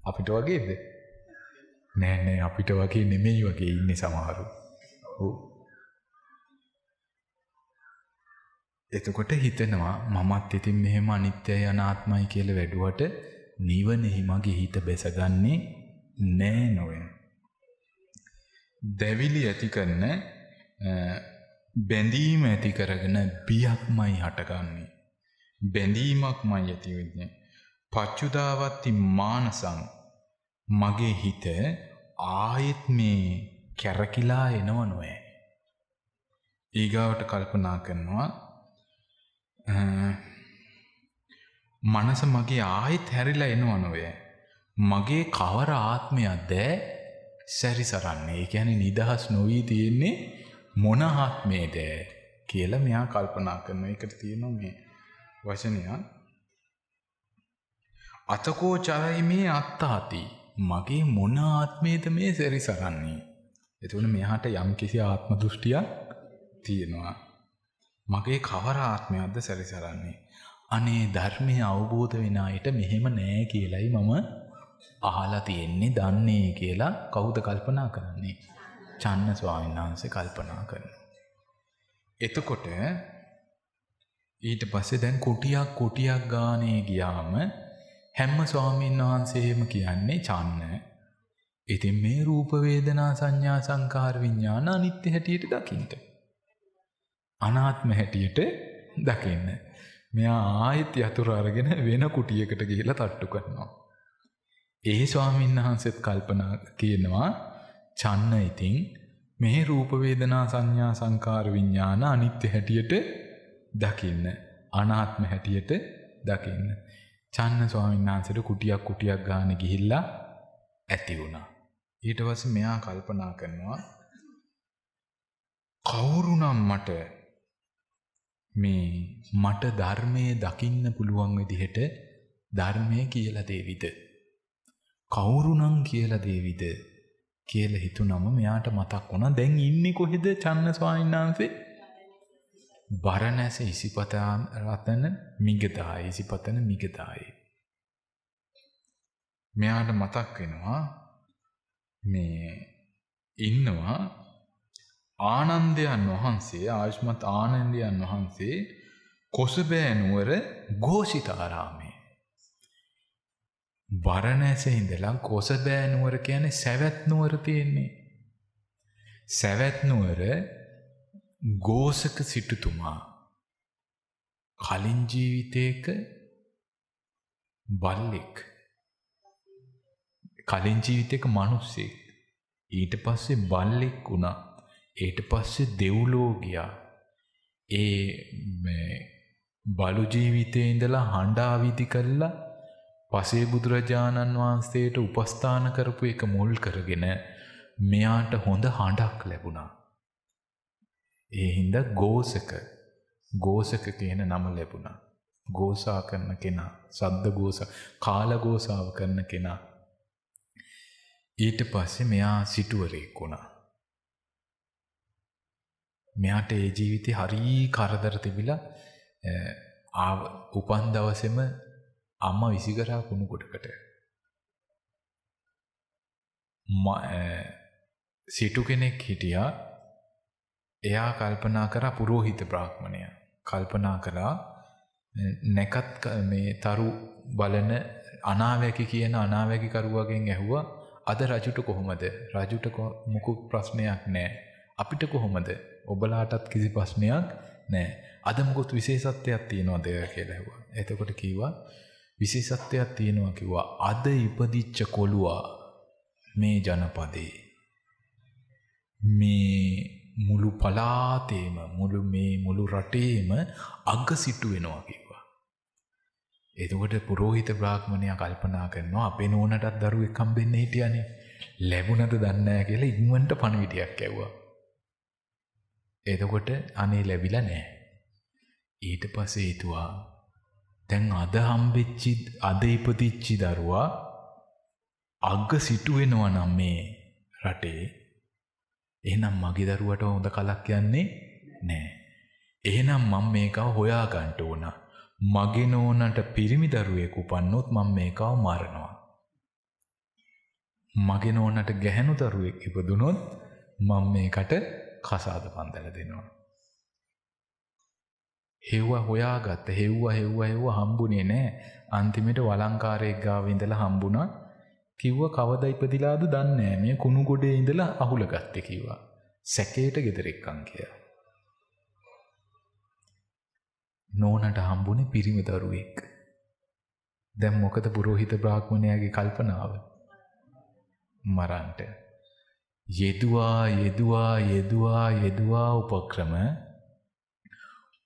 අපිට වගේද? නෑ නෑ අපිට වගේ නෙමෙයි වගේ ඉන්නේ සමහරු. ඔව්. එතකොට හිතෙනවා මමත් ඉතින් මෙහෙම අනිත්‍යයි අනාත්මයි කියලා වැඩුවට නිවනෙහි මගේ හිත බැසගන්නේ නෑ නොවේ. දැවිලි ඇති කරන බැඳීම ඇති කරගෙන බියක්මයි හටගන්නේ. බැඳීමක්මයි ඇති වෙන්නේ. පච්චුදාවත්ති මානසං මගේ හිත ආයෙත් මේ කැරකිලා එනව නොෑ. ඊගාවට කල්පනා කරනවා මනස මගේ ආයෙත් හැරිලා එනව නොවේ. මගේ කවර ආත්මයක් දෑ සැරිසරන්නේ. ඒ කියන්නේ නිදහස් නොවී තියෙන්නේ මොන ආත්මේද කියලා මෙයා කල්පනා කරන එකට තියෙනවා මේ වචනයක්. අතකෝ චරයි මේ අත්තාති මගේ මොන ආත්මේද මේ සැරිසරන්නේ. එතුන මෙහාට යම් කිසි ආත්ම දෘෂ්ටියක් තියෙනවා. මගේ කවර ආත්මයක්ද සැරිසරන්නේ. අනේ ධර්මය අවබෝධ වෙන අයට මෙහෙම නෑ කියලයි මම අහලා තියෙන්නේ දන්නේ කියලා කවුද කල්පනා කරන්නේ. චන්න ස්වාමීන් වහන්සේ කල්පනා කරනවා. එතකොට ඊට පස්සේ දැන් කුටියක් කුටියක් ගානේ ගියාම හැම්ම ස්වාමීන් වහන්සේම කියන්නේ චන්න. ඉතින් මේ රූප වේදනා සංඥා සංකාර විඥාන අනිත්‍ය හැටියට දකින්න. අනාත්ම හැටියට දකින්න. මෙයා ආයෙත් යතුරු අරගෙන වෙන කුටියකට ගිහිලා තට්ටු කරනවා. ඒ ස්වාමීන් වහන්සේත් කල්පනා කියනවා චන්න ඉතින් මේ රූප වේදනා සංඥා සංකාර විඥාන අනිත්‍ය හැටියට දකින්න. අනාත්ම හැටියට දකින්න. චන්න ස්වාමීන් වහන්සේට කුටියක් කුටියක් ගාන ගිහිල්ලා ඇති වුණා. ඊට පස්සේ මෙයා කල්පනා කරනවා කවුරුනම් මට මේ මට ධර්මයේ දකින්න පුළුවන් විදිහට ධර්මය කියලා දේවිද? කවුරුනම් කියලා දේවිද? කියලා හිතුනම මෙයාට මතක් වුණා. දැන් ඉන්නේ කොහෙද චන්න ස්වාමීන් වහන්සේ? බරණැස ඉසිපතා රතන මිගදායි ඉසිපතන මිගදායි. මෙයාට මතක් වෙනවා මේ ඉන්නවා ආනන්දයන් වහන්සේ ආයුෂ්මත් ආනන්දයන් වහන්සේ කොසබෑ නුවර ഘോഷිතාරාමේ බරණැස ඉඳලා කොසබෑ නුවර කියන්නේ සැවැත් නුවර තියෙන්නේ. සැවැත් නුවර ගෝසක සිටුතුමා කලින් ජීවිතයක බල්ලෙක්. කලින් ජීවිතයක මිනිස්සෙක්. ඊට පස්සේ බල්ලෙක් වුණා. ඊට පස්සේ දෙව්ලෝ ගියා. ඒ බලු ජීවිතේ ඉඳලා හඬා විදි කළා. පසේ බුදුරජාණන් වහන්සේට උපස්ථාන කරපු එක මුල් කරගෙන මෙයාට හොඳ හඬක් ලැබුණා. ඒ හින්දා ගෝසක ගෝසක කියන නම ලැබුණා ගෝසා කරන කෙනා සද්ද ගෝසා කාල ගෝසාව කරන කෙනා ඊට පස්සේ මෙයා සිටුවරයෙක් වුණා. මෙයාට ඒ ජීවිතේ හරි කරදර තිබිලා ආ උපන් දවසේම අම්මා විසිකරා කුණු කොටකට. සිටු කෙනෙක් හිටියා එයා කල්පනා කරා පුරෝහිත බ්‍රාහ්මණය. කල්පනා කළා නැකත් මේ තරු බලන අනාවැකි කියන අනාවැකි කරුවගෙන් ඇහුවා අද රජුට කොහොමද? රජුට මුකුත් ප්‍රශ්නයක් නෑ. අපිට කොහොමද? ඔබලාටත් කිසි ප්‍රශ්නයක් නෑ. අද මුකුත් විශේෂත්වයක් තියෙනවද? කියලා ඇහුවා. එතකොට කිව්වා විශේෂත්වයක් තියෙනවා කිව්වා. අද ඉපදිච්ච කොළුවා මේ ජනපදේ. මේ මුළු පලාතේම මුළු මේ මුළු රටේම අග සිටු වෙනවා කිව්වා. එතකොට පුරෝහිත බ්‍රාහ්මණයා කල්පනා කරනවා අපේ නෝනටත් දරුවෙක් හම්බෙන්න හිටියානේ. ලැබුණද දන්නේ නැහැ කියලා ඉක්මනට පණවිඩියක් ඇව්වා. එතකොට අනේ ලැබිලා නැහැ. ඊට පස්සේ හිතුවා දැන් අද හම්බෙච්චි අද ඉපදිච්චි දරුවා අග්ග සිටු වෙනවා නම් මේ රටේ එහෙනම් මගේ දරුවට හොඳ කලක් යන්නේ නෑ. එහෙනම් මම මේකව හොයා ගන්න ඕන. මගේ නෝනට පිරිමි දරුවෙක් උපන්නොත් මම මේකව මරනවා. මගේ නෝනට ගැහැණු දරුවෙක් ඉපදුනොත් මම මේකට කසාද පන්දල දෙනවා. හෙව්වා හොයාගත්ත හෙව්වා හෙව්වා හෙව්වා හම්බුනේ නෑ. අන්තිමට වළංකාරයෙක් ගාව ඉඳලා හම්බුණා. කිව්ව කවද ඉපදිලාද දන්නේ මේ කුණු ගොඩේ ඉඳලා අහුල ගත්තේ කිව්වා. සැකේට ගෙදරෙක්කන් කියලා. නෝනට හම්බුනේ පිරිමි දරුවෙක්. දැන් මොකද පුරෝහිත බ්‍රාහ්මණයාගේ කල්පනාව? මරන්ට. යෙදුවා යෙදුවා යෙදුවා යෙදුවා උපක්‍රම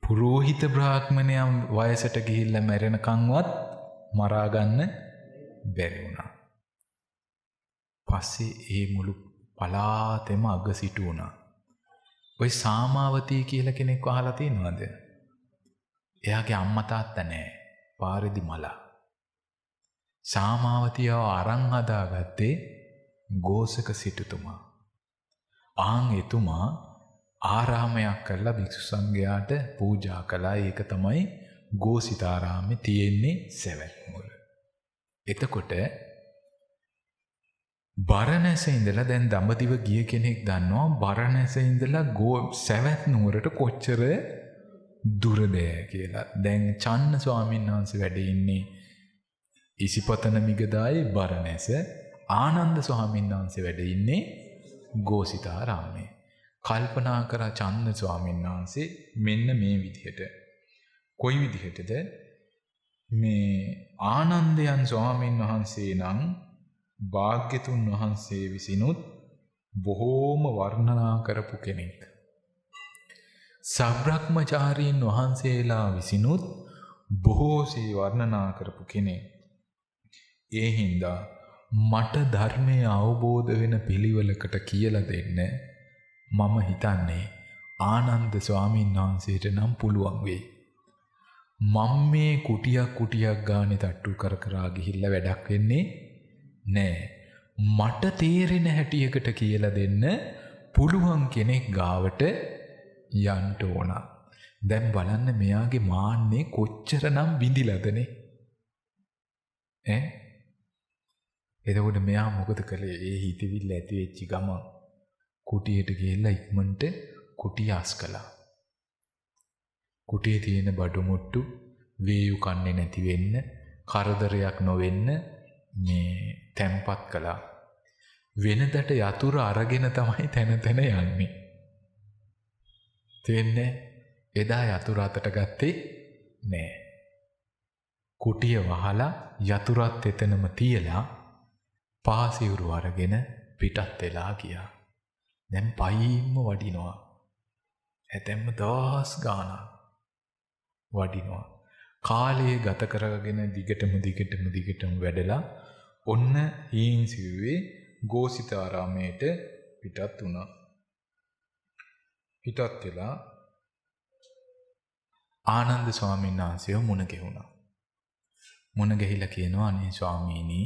පුරෝහිත බ්‍රාහ්මණයන් වයසට ගිහිල්ලා මැරෙනකන්වත් මරාගන්න බැරි වුණා. පස්සේ ඒ මුළු පලාතෙම අග සිටු වුණා. ඔය සාමාවතී කියලා කෙනෙක් අහලා තියෙනවද? එයාගේ අම්මා තාත්තා නැහැ. පාරේදි මලා. සාමාවතියව අරන් හදාගත්තේ ගෝසක සිටුතුමා. ආන් එතුමා ආරාමයක් කරලා භික්ෂු සංඝයාට පූජා කළා. ඒක තමයි ගෝසිතාරාමේ තියෙන්නේ සෙවැත් මුල. එතකොට බරණැස ඉඳලා දැන් දඹදිව ගිය කෙනෙක් දන්නවා බරණැස ඉඳලා ගෝ සැවැත් නුවරට කොච්චර දුරද කියලා. දැන් චන්න ස්වාමීන් වහන්සේ වැඩ ඉන්නේ ඉසිපතන මිගදායේ බරණැස ආනන්ද ස්වාමීන් වහන්සේ වැඩ ඉන්නේ ගෝසිතාරාමේ. කල්පනා කරා චන්න ස්වාමීන් වහන්සේ මෙන්න මේ විදිහට. කොයි විදිහටද මේ ආනන්දයන් ස්වාමීන් වහන්සේ නම් භාග්‍යතුන් වහන්සේ විසිනුත් බොහෝම වර්ණනා කරපු කෙනෙක්. සබ්‍රක්්මචාරීන් වහන්සේලා විසිනුත් බොහෝසේ වර්ණනා කරපු කෙනෙක්. ඒ හින්දා මට ධර්මය අවබෝධ වෙන පිළිවෙලකට කියලා දෙන්න මම හිතන්නේ ආනන්ද ස්වාමීන් වහන්සේට නම් පුළුවන් වෙයි. මම මේ කුටියක් කුටියක් ගානේ තට්ටු කර කරා ගිහිල්ලා වැඩක් වෙන්නේ නෑ. මට තේරෙන හැටියකට කියලා දෙන්න පුළුවන් කෙනෙක් ගාවට යන්න ඕන. දැන් බලන්න මෙයාගේ මාන්නේ කොච්චරනම් විඳිලාදනේ. ඈ එතකොට මෙයා මොකද කළේ? ඒ හිතවිල්ල ඇති වෙච්ච ගමන් කුටියට ගිහිල්ලා ඉක්මනට කුටිය අස් කළා. කුටියේ තියෙන බඩු මුට්ටු වේයු කන්නේ නැති වෙන්න, කරදරයක් නොවෙන්න මේ තැම්පත් කළා. වෙනදට යතුරු අරගෙන තමයි තැන තැන යන්නේ. තේන්නේ එදා යතුරු අතට ගත්තේ නෑ. කුටිය වහලා යතුරත් එතනම තියලා පාසිවුරු අරගෙන පිටත් වෙලා ගියා. දැන් පයින්ම වඩිනවා. ඇතැම්ම දස් ගානක් වඩිනවා. කාලයේ ගත කරගෙන දිගටම දිගටම දිගටම වැඩලා ඔන්න හීන්සිව්වේ ගෝසිතාරාමයට පිටත් වුණා. පිටත් වෙලා ආනන්ද ස්වාමීන් වහන්සේව මුණ ගැහුණා. මුණ ගැහිලා කියනවා අනේ ස්වාමීනි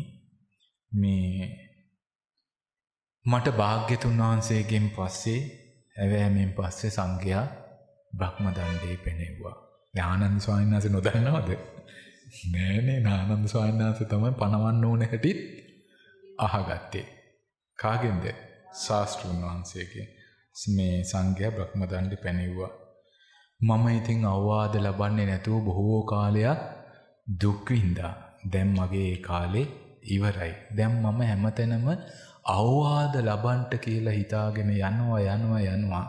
මේ මට භාග්‍යතුන් වහන්සේගෙන් පස්සේ ඇවෑමෙන් පස්සේ සංඝයා බ්‍රහ්ම දණ්ඩේ පෙනෙව්වා. ආනන්ද ස්වාමීන් වහන්සේ නොදන්නවද? නෑනේ ආනන්ද ස්වාමීන් වහන්සේ තමයි පණවන්න ඕන හැටිත් අහගත්තේ. කාගෙන්ද? ශාස්ත්‍රුන් වහන්සේගෙන්. මේ සංඝයා බ්‍රහ්ම දණ්ඩේ පෙනෙව්වා. මම ඉතින් අවවාද ලබන්නේ නැතුව බොහෝ කාලයක් දුක් විඳා. දැන් මගේ කාලේ ඉවරයි. දැන් මම හැමතැනම අවවාද ලබන්ට කියලා හිතාගෙන යනවා යනවා යනවා.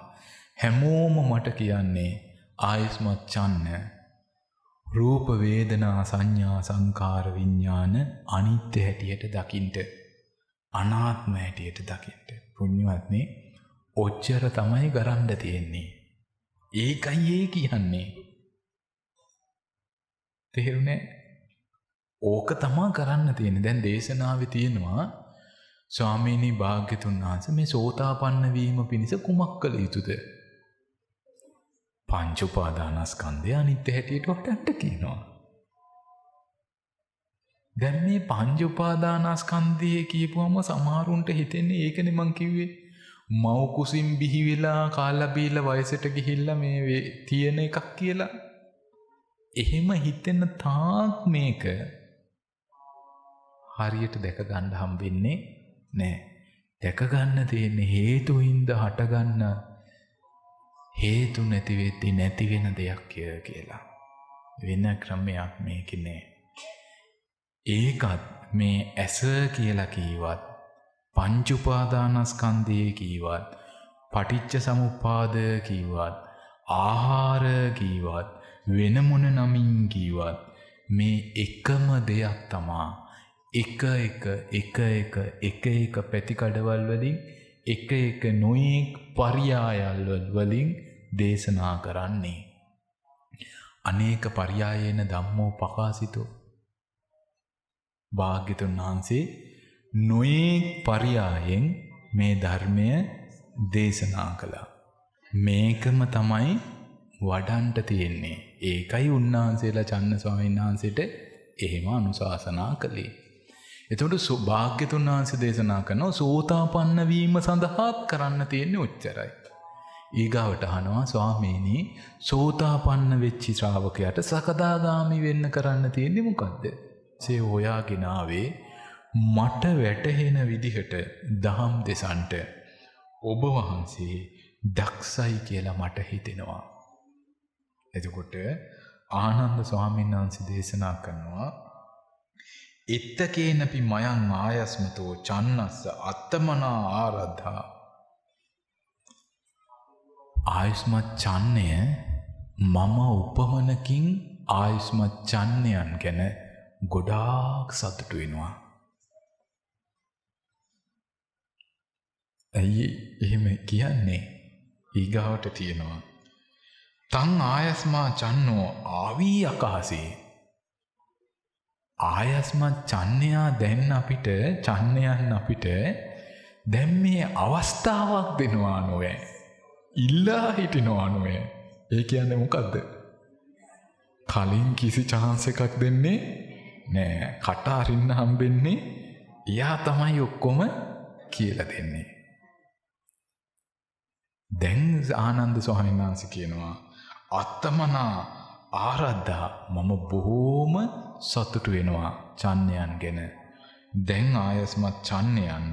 හැමෝම මට කියන්නේ ආයස්මත් චන්න රූප වේදනා සංඥා සංකාර විඤ්ඥාන අනිත්‍ය හැටියට දකිින්ට අනාත්ම හැටියට දකිින්ට පුුණ්ඥවත්නේ ඔච්චර තමයි ගරන්ඩ තියෙන්නේ. ඒකයි ඒ කියන්නේ. තෙහෙරුණෑ ඕක තමා කරන්න තියෙන දැන් දේශනාව තියෙනවා ස්වාමීණී භාග්‍යතුන් වහන්ස මේ සෝතාපන්න වීම පිණිස කුමක් කළ යුතුද. පංචුපාදානස්කන්දය අනිත්‍ය හැටියට වටන්ට කියනවා. දැන් මේ පංජුපාදානස්කන්දය කියපුවම සමහරුන්ට හිතෙන්නේ ඒකන මං කිව්වේ මවකුසින් බිහිවෙලා කාල්ලබීල වයසට ගිහිල්ල මේ තියෙන එකක් කියලා එහෙම හිතෙන්න තාක් මේක හරියට දැක ගණ්ඩ හම්බෙන්නේ නෑ. දැකගන්න තියෙන්නේ හේතු හින්ද හටගන්න හේතු නැතිවෙද්දි නැතිවෙන දෙයක් කිය කියලා. වෙන ක්‍රමයක් මේක නෑ. ඒකත් මේ ඇස කියලා කීවත් පංචුපාදානස්කන්දය කීවත් පටිච්ච සමුපාද කීවත් ආහාර කීවත් වෙනමොන නමින් කීවත් මේ එකම දෙයක් තමා එක එක එක එක එක එක පැතිකඩවල් වලින් එක එක නොයෙක් පරියායල්වල් වලින් දේශනා කරන්නේ. අනේක පරියායේන ධම්මෝ පකාසිතෝ. භාග්‍යතුන් වහන්සේ නොයෙක් පරියායෙන් මේ ධර්මය දේශනා කළා. මේකම තමයි වඩන්ට තියෙන්නේ. ඒකයි උන්වහන්සේලා චන්න ස්වාමීන් වහන්සේට එහෙම අනුශාසනා කළේ. එතකොට භාග්‍යතුන් වහන්සේ දේශනා කරනවා සෝතාපන්න වීම සඳහාත් කරන්න තියෙන්නේ ඔච්චරයි. ඊගාවට අහනවා ස්වාමීනි සෝතාපන්න වෙච්චි ශ්‍රාවකයාට සකදාගාමි වෙන්න කරන්න තියෙන්නේ මොකද්ද? සේ හොයාගෙන ආවේ මට වැටහෙන විදිහට දහම් දෙසන්ට ඔබ වහන්සේ දක්ෂයි කියලා මට හිතෙනවා. එතකොට ආනන්ද ස්වාමීන් වහන්සේ දේශනා කරනවා එත්තකේනපි මයං ආයස්මතෝ චන්නස්ස අත්තමනා ආරද්ධා ආයුස්මත් චන්නය මම උපමනකින් ආයුස්මත් චන්නයන් ගැන ගොඩාක් සතුටු වෙනවා. ඇයි එහෙම කියන්නේ ඊගාවට තියෙනවා. තං ආයස්මා චන්නෝ ආවී අකාසේ ආයස්මත් චන්නයා දැන් අපිට චන්නයන් අපිට දැම් මේ අවස්ථාවක් දෙනවා නොවෑ. ඉල්ලා හිටිනවා නොවෑ. ඒ කියන්න මොකක්ද. කලින් කිසි චහන්ස එකක් දෙන්නේ නෑ කටාරින්න හම්බෙන්නේ එයා තමයි ඔක්කොම කියල දෙන්නේ. දැන් ආනන්ද ස්වාමීන් වහන්ස කියනවා අත්තමනා ආරද්ධා මම බොහෝම සතුටු වෙනවා චන්නයන් ගැන. දැන් ආයස්මත් චන්නයන්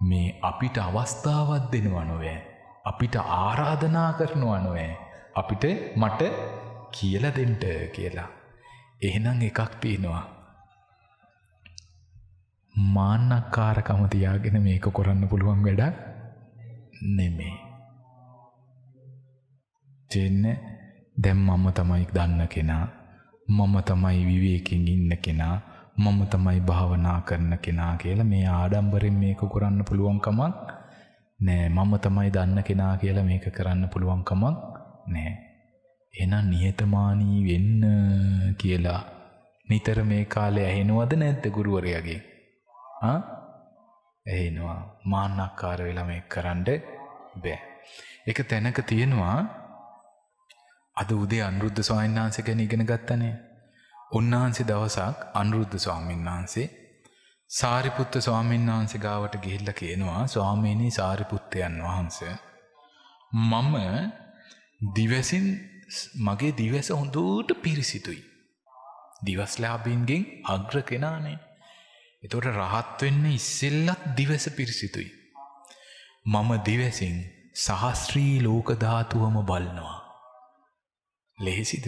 මේ අපිට අවස්ථාවත් දෙනවා නොවෑ. අපිට ආරාධනා කරනවා නොවෑ. අපිට මට කියල දෙන්ට කියලා. එහෙනම් එකක් තියෙනවා. මාන්නක්කාරකම තියාගෙන මේක කොරන්න පුළුවන් වැඩක් නෙමේ දෙන්න දැම් මම තමයි දන්න කෙනා මම තමයි විවේකින් ඉන්න කෙනා මම තමයි භාවනා කරන කෙනා කියලා මේ ආඩම්බරෙන් මේක කරන්න පුළුවන්කමක් නෑ. මම තමයි දන්න කෙනා කියලා මේක කරන්න පුළුවන්කමක් නෑ. එනම් නිහතමානී වෙන්න කියලා නිතර මේ කාලේ ඇහෙනවද නැද්ද ගුරුවරයාගේ? ඇහෙනවා. මාන්නක්කාර වෙලා මේ කරන්න බෑ. එක තැනක තියෙනවා අද උදේ අනුරුද්ධ ස්වාමීන් වහන්සේ ගැන ඉගෙන ගත්තනේ. උන්වහන්සේ දවසක් අනුරුද්ධ ස්වාමීන් වහන්සේ සාරිපුත්ත ස්වාමීන් වහන්සේ ගාවට ගිහිල්ලා කියනවා ස්වාමීනි සාරිපුත්තයන් වහන්සේ මම දිවසින් මගේ දිවස හොඳට පිරිසිදුයි. දිවස්ලාබීන්ගෙන් අග්‍ර කෙනානේ. එතොට රහත් වෙන්න ඉස්සෙල්ලත් දිවස පිරිසිතුයි. මම දිවසින් සහස්ත්‍රී ලෝකධාතුවම බලනවා. ලෙහෙසිද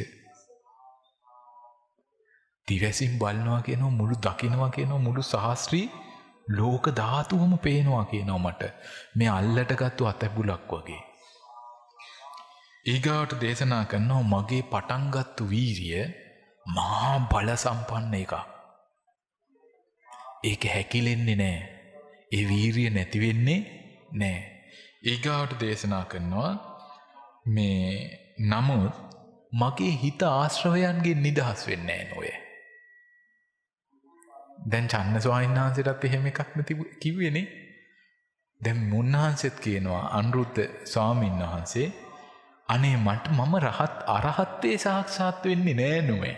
දිවැසින් බලනවා කියනවා මුළු දකිනවා කියනවා මුළු සහස්ත්‍රී ලෝක ධාතුවම පේනවා කියනවා මට මේ අල්ලට ගත්තු අතැබුලක් වගේ. ඊගාවට දේශනා කරනවා මගේ පටන්ගත්තු වීරිය මහා බල සම්පන්න එක. ඒක හැකිලෙන්නේ නෑ. ඒ වීරිය නැතිවෙන්නේ නෑ. ඒගාවට දේශනා කරනවා මේ නමුත් මගේ හිත ආශ්‍රවයන්ගේ නිදහස් වෙන්නේ නොය. දැන් චන්න ස්වාමීන් වහන්සේටත් එහෙම එකක් නැති කිව්වේනේ. දැන් මුන්වහන්සේත් කියනවා අනුරුද්ධ ස්වාමීන් වහන්සේ අනේ මට මම රහත් අරහත්ත්වේ සාක්ෂාත් වෙන්නේ නෑ නොවේ.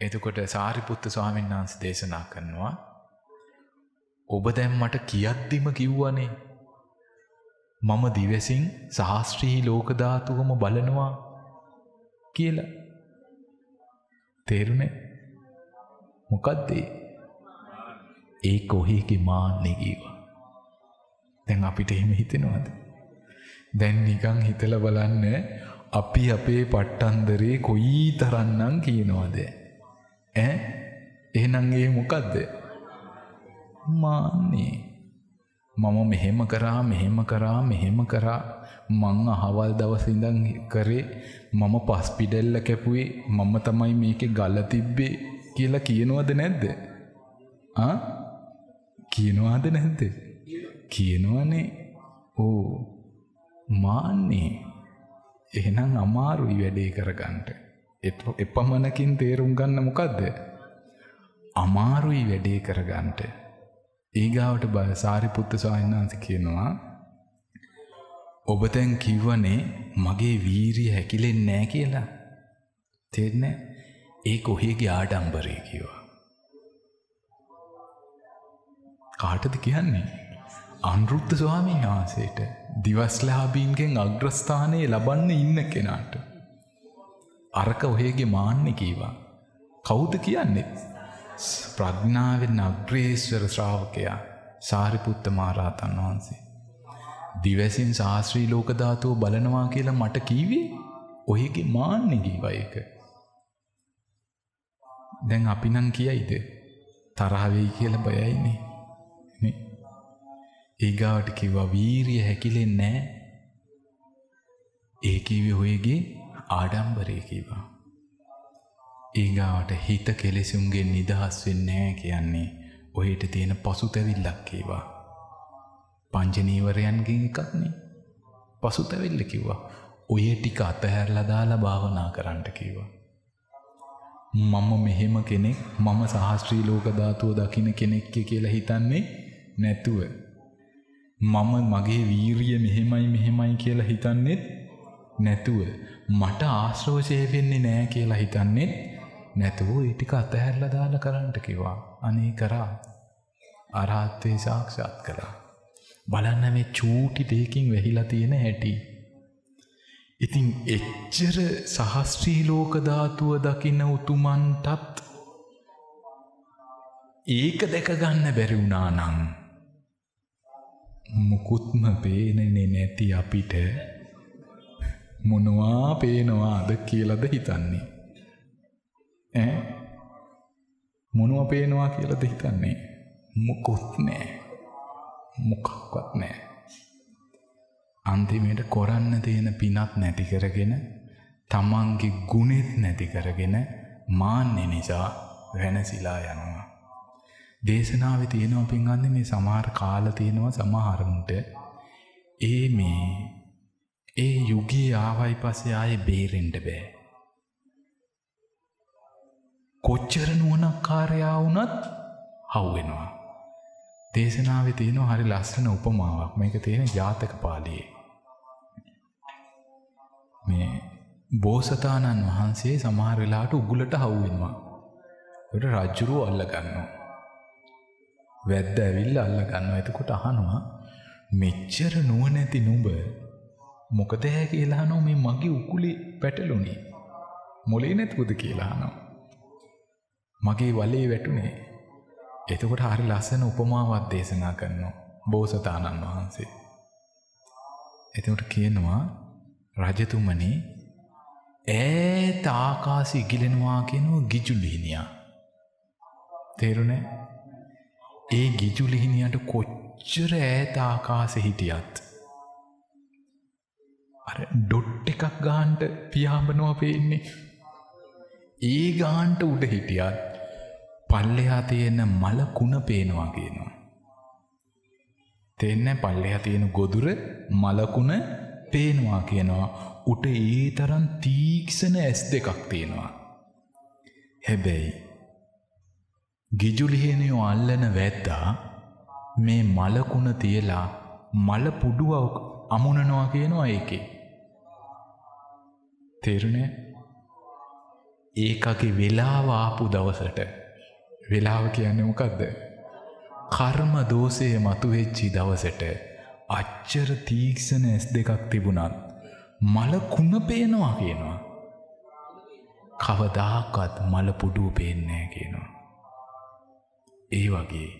එතකොට සාරිපුත්ත ස්වාමීන් වහන්සේ දේශනා කරනවා ඔබ දැන් මට කියද්දිම කිව්වනේ මම දිවසින් සහස්ත්‍රී ලෝකධාතුවම බලනවා කියලා තේරුණේ? මොකක්දේ ඒ? කොහේකි මාන්නේ කීවා දැන් අපිට එහෙම හිතෙනවද? දැන් නිකං හිතල බලන්න අපි අපේ පට්ටන්දරේ කොයි තරන්නම් කියනවාද? ඇ එහෙනන්ගේ මොකක්ද මාන්නේ. මම මෙහෙම කරා මෙහෙම කරා මෙහෙම කරා. මං අහවල් දවසිඳන් කරේ මම පස් පිඩෙල්ල කැපුවේ මම තමයි මේක ගල තිබ්බේ කියලා කියනවද නැද්ද? ආ? කියනවාද නැද්ද? කියනවනේ. ඕ මාන්නේ. එහෙනම් අමාරුයි වැඩේ කරගන්නට. එපමණකින් තේරුම් ගන්න මොකද්ද? අමාරුයි වැඩේ කරගන්නට. ඊගාවට බය සාරිපුත්ත ස්වාමීන් වහන්සේ කියනවා ඔබ දැන් කිව්වනේ මගේ වීරිය හැකිලෙන්නේ නැහැ කියලා. තේරෙන්නේ? ඒ කොහේගේ ආඩම්බරේ කිව්වා. කාටද කියන්නේ? අනුරුද්ධ ස්වාමීන් වහන්සේට දිවස්ලාභීන්ගෙන් අග්‍රස්ථානයේ ලබන්න ඉන්න කෙනාට. අරක ඔහේගේ මාන්නේ කීවා. කවුද කියන්නේ? ප්‍රඥාවෙන් අග්‍රේශ්වර ශ්‍රාවකයා සාරිපුත්ත මහරහතන් වහන්සේ. දිවැසින් ශාස්ත්‍රී ලෝක ධාතුව බලනවා කියලා මට කීවේ ඔයගේ මාන්නේ කීවා ඒක. දැන් අපි නම් කියයිද තරහ වෙයි කියලා බයයිනේ. නේ. ඊගාවට කිව්වා වීරිය හැකිලෙන්නේ නැහැ. ඒ කිව්වේ ඔයගේ ආඩම්බරේ කිව්වා. ඊගාවට හිත කෙලෙසුන්ගෙන් නිදහස් වෙන්නේ නැහැ කියන්නේ ඔහෙට තියෙන පසුතැවිල්ලක් කීවා. පංචනීවරයන්ගෙන් එකක්නේ. පසුතැවිල්ල කිව්වා. ඔය ටික අතහැරලා දාලා භාවනා කරන්න කිව්වා. මම මෙහෙම කෙනෙක් මම සහස්ත්‍රී ලෝක ධාතුව දකින කෙනෙක්ක කියලා හිතන්නේ නැතුව මම මගේ වීරිය මෙහෙමයි මෙහෙමයි කියලා හිතන්නෙත් නැතුව මට ආශ්‍රවශය වෙන්නේ නෑ කියලා හිතන්නෙත් නැතුව ඒ ටික අතහැරලා දාලා කරන්නට කිව්වා. අනේ කරා. අරහත්ත්වේ සාක්ෂාත් කළා. බලන්න මේ චූටි දෙයකින් වෙහිලා තියෙන හැටි. ඉතින් එච්චර සහස්ත්‍රී ලෝක ධාතුව දකින්න උතුමන්ටත් ඒක දැක ගන්න බැරි වුණා නම් මුකුත්ම පේනනේ නැති අපිට මොනවා පේනවාද කියලාද හිතන්නේ. ඈ? මොනවා පේනවා කියලාද හිතන්නේ? මුකුත් නෑ මොකක්වත් නෑ අන්තිමයට කොරන්න තියෙන පිනත් නැති කරගෙන තමන්ගේ ගුණෙත් නැති කරගෙන මාන්නේ නිසා වෙනසිලා යනවා. දේශනාව තියෙනවා පින්ගන්න මේ සමහර කාල තියෙනවා සමහරුන්ට ඒ මේ ඒ යුගී ආවයි පස්සේ ආයේ බේරෙන්ට බෑ. කොච්චර නුවනක්කාරයා වුනත් හව්වෙනවා. දේශනාවේ තියෙනවා හරි ලස්සන උපමාවක් මේක තියෙන ජාතක පාලියේ. මේ බෝසතාණන් වහන්සේ සමහර වෙලාට උගුලට හවුවෙනවා. ට රජ්ජුරුව අල්ල ගන්නවා. වැද්ද ඇවිල්ල අල්ල ගන්න එතකොට අහනවා මෙච්චර නුවනැති නුඹ මොකද හැ කියලා නෝ මේ මගේ උකුලේ පැටලුනේ මොලේ නැතුවද කියලා අහනවා. මගේ වලේ වැටුනේ එතකොට හරි ලස්සන උපමාවත් දේශනා කරනවා බෝසතාණන් වහන්සේ. එතකොට කියනවා රජතුමනි ඈත ආකාශ ඉගිලෙනවා කියනවා ගිජුලිහිනියා. තේරුණේ? ඒ ගිජුලිහිනියට කොච්චර ඈත ආකාශෙ හිටියත් අර ඩොට් එකක් ගාන්ට පියාඹනවා පේන්නේ. ඒ ගාන්ට උඩ හිටියත් පල්ලෙහා තියෙන මල කුණ පේනවා කියනවා. තෙන්න පල්ලෙහා තියෙන ගොදුර මලකුණ පේනවා කියනවා උට ඒ තරම් තීක්ෂණ ඇස් දෙකක් තියෙනවා. හැබැයි ගිජුලිහෙනයෝ අල්ලන වැද්දා මේ මලකුණ තියලා මල පුඩුව අමුණනවා කියනවා ඒකේ. තෙරුණේ ඒකගේ වෙලාව ආපු දවසට වෙලාව කියන්නේ මොකක්ද? කර්ම දෝෂය මතුවෙච්චි දවසට අච්චර තීක්ෂණ ඇස් දෙකක් තිබුණත් මල කුණ පේනවා කියනවා. කවදාකත් මල පුඩුව පේන්නේ කියනවා. ඒ වගේ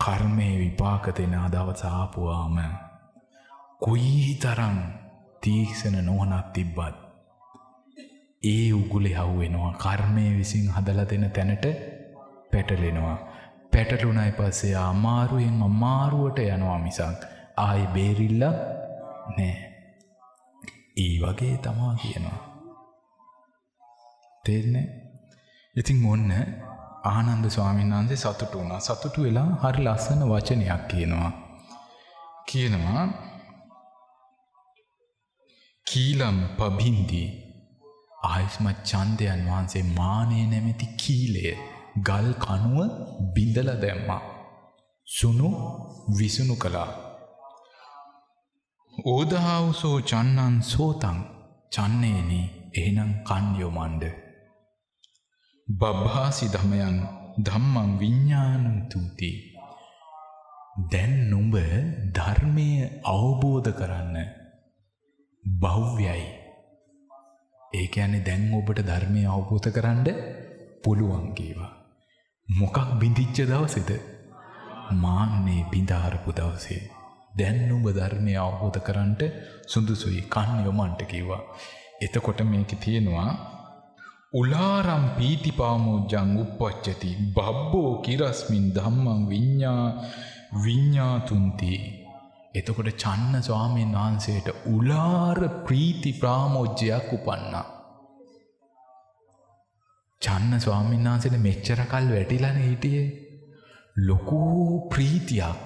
කර්මය විපාක දෙන දවස ආපුවාම කොයි තරම් තීක්ෂණ නොහනක් තිබ්බත් ඒ උගුලෙ හව්වෙනවා කර්මය විසින් හදල දෙන තැනට පැටලෙනවා. පැටලුනයි පස්සේ අමාරුවෙන් අමාරුවට යනවා මිසක් ආයි බේරිල්ලක් නෑ. ඒ වගේ තමා කියනවා. තේරෙන්නේ? ඉතින් ඔන්න ආනන්ද ස්වාමීන් වහන්සේ සතුටු වුණා. සතුටු වෙලා හරි ලස්සන වචනයක් කියනවා. කියනවා කීලම් පබින්දි. ආයුෂ්මත් චන්දයන් වහන්සේ මානය නැමැති කීලය. ගල් කනුව බිඳල දැම්මා. සුනු විසුණු කළා. ඕදහාවසෝ චන්නන් සෝතං චන්නේනි එහෙනම් කන්යොමන්ඩ. බබ්හාසි දමයන් ධම්මං විඤ්ඥානු තුති. දැන් නුඹ ධර්මය අවබෝධ කරන්න බෞ්‍යයි. ඒක ඇනේ දැන් ඔබට ධර්මය අවබෝධ කරන්න පුළුවන්ගේවා. මොකක් බිඳිච්ච දවසෙද මාන්නේ බිඳාරපු දවසේ දැන්නුඹ ධර්මය අවබෝධ කරන්නට සුදුසුයි කන් යොමන්ට කිව්වා. එතකොට මේක තියෙනවා උලාරම් පීතිපාමෝජ්ජං උප්පච්චති බබ්බෝ කිරස්මින් ධම්මං විඤ්ඥා විඤ්ඥාතුන්ති. එතකොට චන්න ස්වාමීන් වහන්සේට උලාර ප්‍රීති ප්‍රාමෝජ්ජයක් උපන්නා. චන්න ස්වාමීන් වහන්සේට මෙච්චර කල් වැටිලාන හිටියේ. ලොකූ ප්‍රීතියක්.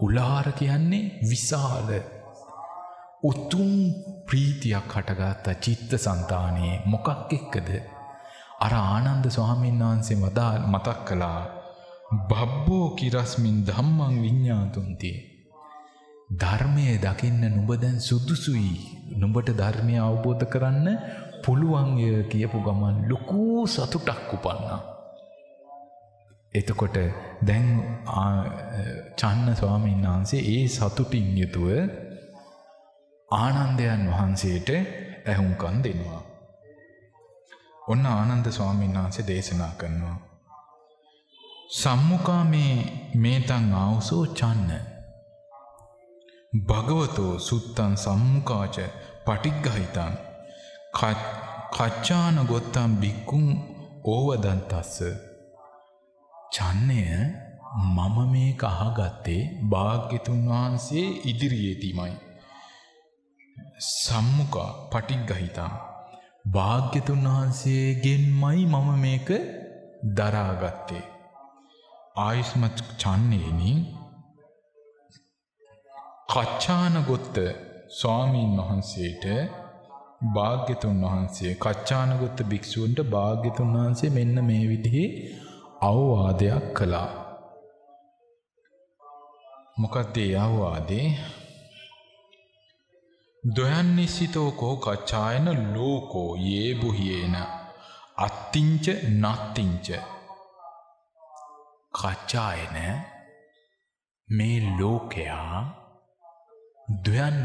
උලාර කියන්නේ විශාල. උතුම් ප්‍රීතියක් හටගත්ත චිත්ත සන්තානයේ මොකක් එක්කද? අර ආනන්ද ස්වාමීන් වහන්සේ වදා මතක් කළා. බබ්බෝ කිරස්මින් ධම්මං විඤ්ඤාතුන්ති. ධර්මය දකින්න නුඹ දැන් සුදුසුයි. නුඹට ධර්මය අවබෝධ කරන්න පුළුවන් කියපු ගමන් ලොකු සතුටක් උපන්නා එතකොට දැන් චන්න ස්වාමීන් වහන්සේ ඒ සතුටින් යුතුව ආනන්දයන් වහන්සේට ඇහුම්කන් දෙනවා. ඔන්න ආනන්ද ස්වාමීන් වහන්සේ දේශනා කරනවා. සම්මුකා මේ මේතන් ආවුසෝ චන්න. භගවතෝ සුත්තන් සම්මුකාච පටික්ගහිතන් කච්චාන ගොත්තම් බික්කුම් ඕවදන්තස්ස චන්නය මම මේ කහගත්තේ භාග්‍යතුන් වහන්සේ ඉදිරියේදීමයි. සම්මුකා පටික්ගහිතා. භාග්‍යතුන් වහන්සේගෙන්මයි මම මේක දරාගත්තේ. ආයුස්මත් චන්නේනි කච්චානගොත්ත ස්වාමීන් වහන්සේට භාග්‍යතුන් වහන්සේ කච්චානගොත්ත භික්‍ෂූන්ට භාග්‍යතුන් වහන්සේ මෙන්න මේ විදිහේ අවවාදයක් කළා. මොකක්ද ඒ අවවාදේ? දොයන්නිස්සිතෝකෝ කච්චායන ලෝකෝ ඒ බුහියේන අත්තිංච නත්තිංච. කච්චායන? මේ ලෝකයා දොයන්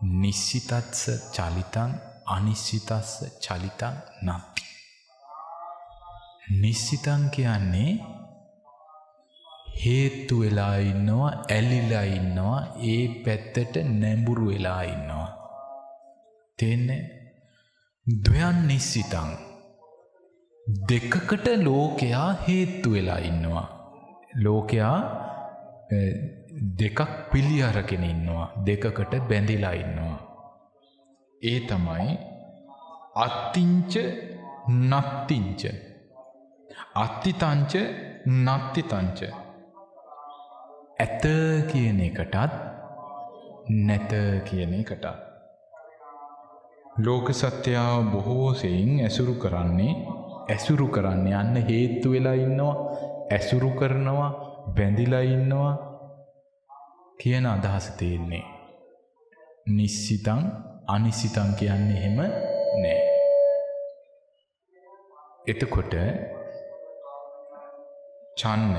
නිස්සිතයි නිස්සිතත්ස චලිතන් අනිස්සිතස්ස චලිතන් නත්ති නිස්සිතන් කියන්නේ හේත්තු වෙලා ඉන්නවා ඇලිලා ඉන්නවා ඒ පැත්තට නැඹුරු වෙලා ඉන්නවා. තෙන්නේ දොයන් නිස්සිතං දෙකකට ලෝකයා හේත්තු වෙලා ඉන්නවා. ලෝකයා දෙකක් පිළි අරගෙන ඉන්නවා දෙකකට බැඳිලා ඉන්නවා. ඒ තමයි අත්තිංච නත්තිංච අත්තිතංච නත්තිතංච ඇත කියන එකටත් නැත කියන එකටත්. ලෝක සත්‍යාව බොහෝසෙයින් ඇසුරු කරන්නේ ඇසුරු කරන්න යන්න හේත්තු වෙලා ඉන්නවා ඇසුරු කරනවා බැඳිලා ඉන්නවා කියන අදහස තියෙන්නේ. නිස්සිතං අනිසිතං කියන්නේ එහෙම නෑ. එතකොට චන්න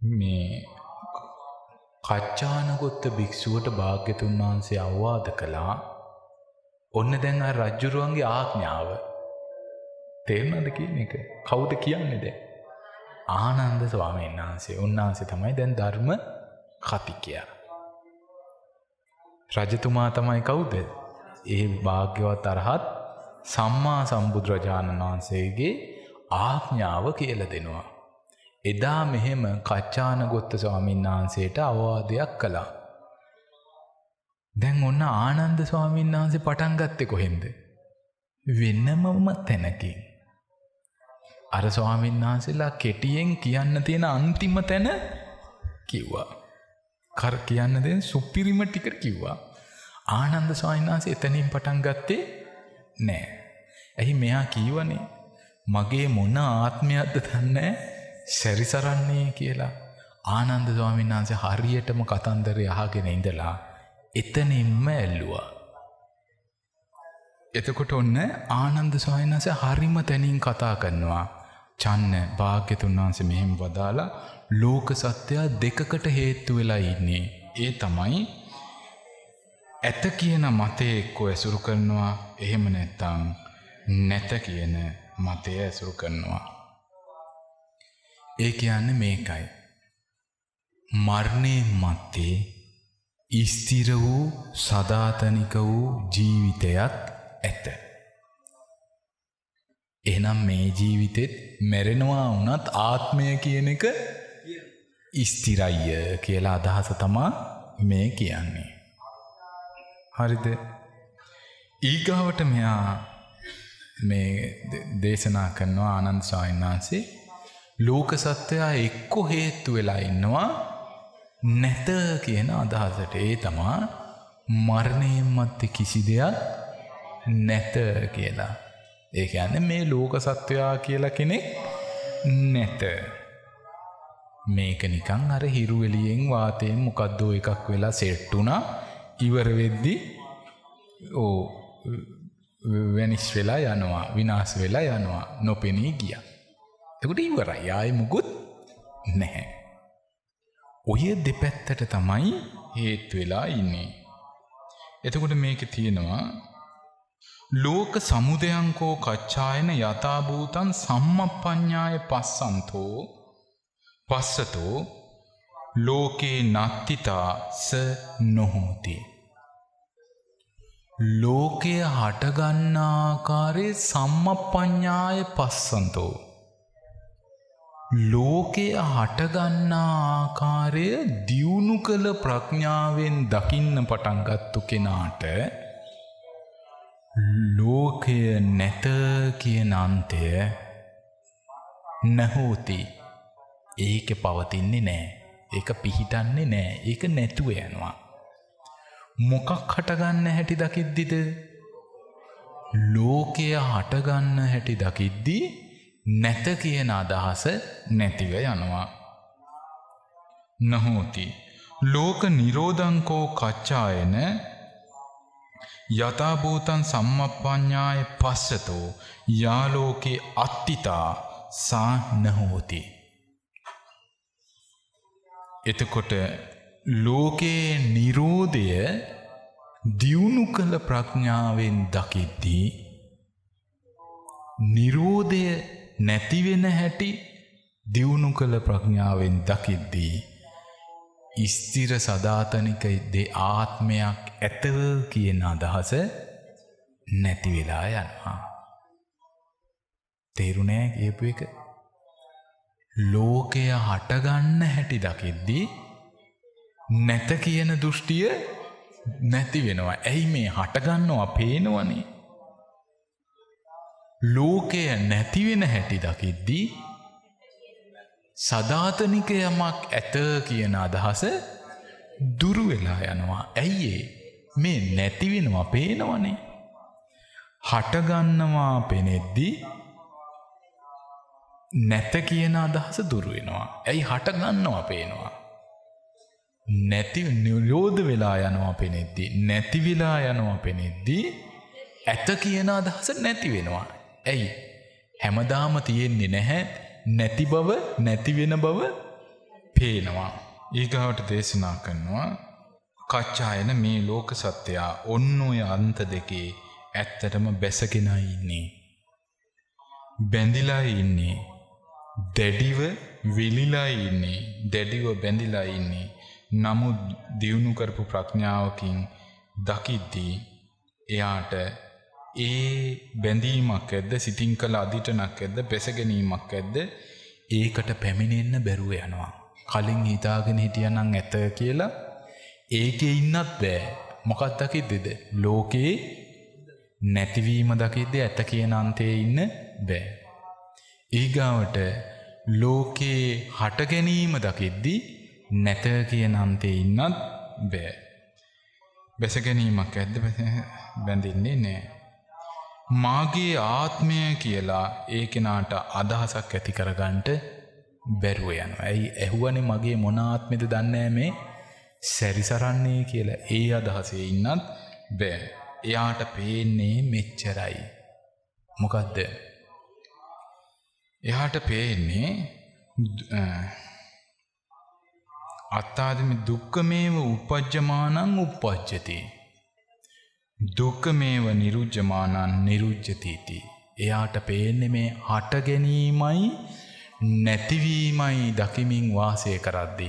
මේ කච්චානගොත්ත භික්‍ෂුවට භාග්‍යතුන් වහන්සේ අවවාද කළා. ඔන්න දැන් රජ්ජුරුවන්ගේ ආඥාව. තේරනද කියන එක? කවුද කියන්නේ දැ ආනන්ද ස්වාමීන් වහන්සේ. උන්වහන්සේ තමයි දැන් ධර්ම කතිකයා රජතුමා තමයි කවුද ඒ භාග්‍යවත් අරහත් සම්මා සම්බුදුරජාණන් වහන්සේගේ ආඥාව කියල දෙනවා එදා මෙහෙම කච්චානගොත්ත ස්වාමීන් වහන්සේට අවවාදයක් කළා. දැන් ඔන්න ආනන්ද ස්වාමීන් වහන්සේ පටන් ගත්තෙ කොහෙන්ද. වෙන්නමම තැනකින්. අර ස්වාමීන් වහන්සේලා කෙටියෙන් කියන්න තියෙන අන්තිම තැන කිව්වා. කර කියන්න දෙ සුපිරිම ටික කිව්වා. ආනන්ද ස්වාමීන් වහන්සේ එතනින් පටන් ගත්තේ නෑ. ඇහි මෙයා කීවනේ මගේ මොන ආත්මයක්ද දන්නේ සැරිසරන්නේ කියලා ආනන්ද ස්වාමීන් වහන්සේ හරියටම කතන්දරය අහගෙන ඉඳලා එතනින්ම ඇල්ලුවා. එතකොට ඔන්න ආනන්ද ස්වාමීන් වහන්සේ හරිම තැනින් කතා කරනවා. චන්න භාග්‍යතුන් වහන්සේ මෙහෙම වදාලා ලෝක සත්‍යයා දෙකකට හේතු වෙලා ඉන්නේ. ඒ තමයි ඇත කියන මතය එක්කෝ ඇසුරු කරනවා එහෙම නැත්තං නැත කියන මතය ඇසුරු කරනවා. ඒ කියන්න මේකයි. මරණය මත්තේ ස්තිර වූ සධාතනික වූ ජීවිතයක් ඇත. එනම් මේ ජීවිතෙත් මැරෙනවා වනත් ආත්මය කියන එක ස්තිරයිය කියලා අදහස තමා මේ කියන්නේ. හරිද ඊගාවට මෙයා මේ දේශනා කරනවා ආනන්ද ස්වාමීන් වහන්සේ ලෝක සත්වයා එක්කො හේත්තු වෙලා ඉන්නවා නැත කියන අදහසට ඒ තමා මරණයෙන් මත්තේ කිසි දෙයක් නැත කියලා. ඒ කියන්නේ මේ ලෝක සත්වයා කියලා කෙනෙක් නැත. මේක නිකන් අර හිරු එළියෙන් වාතයෙන් මොකද්දෝ එකක් වෙලා සෙට් වුණා ඉවර වෙද්දි ඕ වෙනිස් වෙලා යනවා විනාශ වෙලා යනවා නොපෙනී ගියා. එතකොට ඉවරයි. ආයේ මුකුත් නැහැ. ඔය දෙපැත්තට තමයි හේතු වෙලා ඉන්නේ. එතකොට මේකේ තියෙනවා ලෝක සමුදයංකෝ කච්චායන යථාභූතන් සම්මප්පඤ්ඤාය පස්සන්තෝ පස්සතෝ ලෝකේ නත්තිතා ස නොහෝති. ලෝකය හටගන්නාකාරයේ සම්මප්පඤ්ඤාය පස්සන්තෝ. ලෝකය හටගන්නා ආකාරය දියුණු කළ ප්‍රඥාවෙන් දකින්න පටන්ගත්තු කෙනාට ලෝකය නැත කියන අන්තය නැහෝති. ඒක පවතින්නේ නෑ. ඒක පිහිටන්නේ නෑ. ඒක නැතුව යනවා. මොකක් හටගන්න හැටි දකිද්දිද? ලෝකය හටගන්න හැටි දකිද්දී නැත කියන අදහස නැතිව යනවා. නහෝති. ලෝක නිරෝධංකෝ කච්චායන යථභූතන් සම්මප්පඥාය පස්සතෝ. යාලෝකේ අත්තිතා සා නහෝති. එතකොට ලෝකයේ නිරෝධය දියුණු කළ ප්‍රඥාවෙන් දකිද්දී නිරෝධය නැතිවෙන හැටි දියුණු කළ ප්‍රඥාවෙන් දකිද්දී ඉස්තිර සධාතනික දෙ ආත්මයක් ඇතව කියන අදහස නැති වෙලා යනවා. තේරුණෑ කියපු එක ලෝකය හටගන්න හැටි දකිද්දී නැත කියන දෘෂ්ටිය නැති වෙනවා. ඇයි මේ හටගන්නවා පේනවනේ. ලෝකය නැතිවෙන හැටි දකිද්දී සධාතනික යමක් ඇත කියන අදහස දුරු වෙලා යනවා. ඇයිඒ මේ නැතිවෙනවා පේනවනේ. හටගන්නවා පෙනෙද්දී නැත කියන අදහස දුරුවෙනවා. ඇයි හටගන්නවා පේනවා. නැති නිරෝධ වෙලා යනවා පෙනෙද්දී නැතිවෙලා යනවා පෙනෙද්දී ඇත කියන අදහස නැති වෙනවා. ඇයි හැමදාම තියෙන්නේ නැහැ නැති බව නැතිවෙන බව පේනවා. ඊගාවට දේශනා කරනවා කච්චායන මේ ලෝක සත්‍යයා ඔන්න ඔය අන්ත දෙකේ ඇත්තටම බැසගෙනයි ඉන්නේ. බැඳිලා ඉන්නේ. දැඩිව විලිලා ඉන්නේ. දැඩිව බැඳිලා ඉන්නේ. නමුත් දියුණු කරපු ප්‍රඥාවකින් දකිද්දී එයාට ඒ බැඳීමක් ඇද්ද සිතින් කළ අදිටනක් ඇද්ද බැසගැනීමක් ඇද්ද ඒකට පැමිණෙන්න බැරුව යනවා. කලින් හිතාගෙන හිටියනං ඇත කියලා ඒකේ ඉන්නත් බෑ මොකත් දකිද්දෙද ලෝකයේ නැතිවීම දකිද්ද ඇත කියන අන්තයේ ඉන්න බෑ. ඊගාවට ලෝකයේ හටගැනීම දකිද්දි නැත කියන අන්තේ ඉන්නත් බෑ. බැසගැනීමක් ඇද්ද බැඳින්නේ නෑ. මාගේ ආත්මය කියලා ඒ කෙනාට අදහසක් ඇති කරගන්ට බැරුව යන. ඇයි ඇහුවනේ මගේ මොනාත්මෙද දන්නෑ මේ සැරිසරන්නේ කියලා ඒ අදහසේ ඉන්නත් බෑ. එයාට පේන්නේ මෙච්චරයි. මොකක්ද. එයාට පේන්නේ අත්තාදම දුක්කමේව උපජ්ජමානං උපච්චති. දුක්කමේව නිරුජ්ජමානන් නිරුජ්ජතීති. එයාට පේන්නේ මේ හට ගැනීමයි නැතිවීමයි දකිමින් වාසය කරද්දි.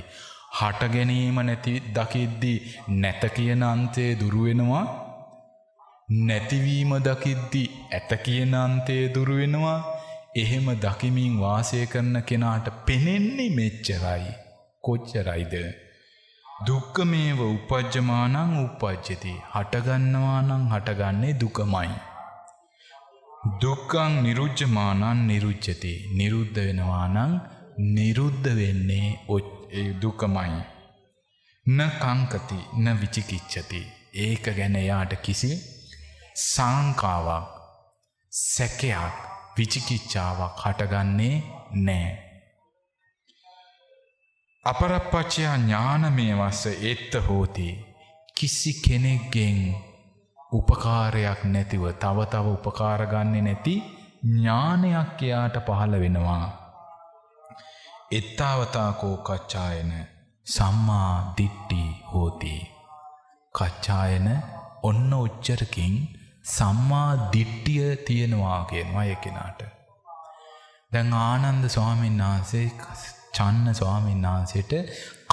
හට ගැනීම නැති දකිද්දි නැත කියන අන්තේ දුරුවෙනවා නැතිවීම දකිද්දි ඇත කියන අන්තේ දුරුවෙනවා එහෙම දකිමින් වාසය කරන කෙනාට පෙනෙන්නේ මෙච්චරයි. කොච්චරයිද? දුක්කමේව උපජ්ජමානං උපජ්ජති. හටගන්නවානං හටගන්නේ දුකමයි. දුක්කං නිරුජ්ජමානන් නිරුච්චති නිරුද්ධ වෙනවානං නිරුද්ධ වෙන්නේ දුකමයි. න කංකති න විචිකිච්චති ඒක ගැන යාට කිසි සංකාවක් සැකයක් විචිකිච්ඡාවක් හටගන්නේ නෑ. අපරප්පච්චයා ඥානමය වස්ස එත්ත හෝති කිසි කෙනෙක්ගෙන් උපකාරයක් නැතිව තව තව උපකාරගන්නේ නැති ඥානයක් එයාට පහළ වෙනවා. එත්තාවතාකෝ කච්චායන සම්මා දිට්ටි හෝති. කච්චායන ඔන්න උච්චරකින් සම්මා දිට්ටිය තියෙනවා කියනවා ඒ කෙනාට. දැන් ආනන්ද ස්වාමීන් වහන්සේ චන්න ස්වාමීන් වහන්සේට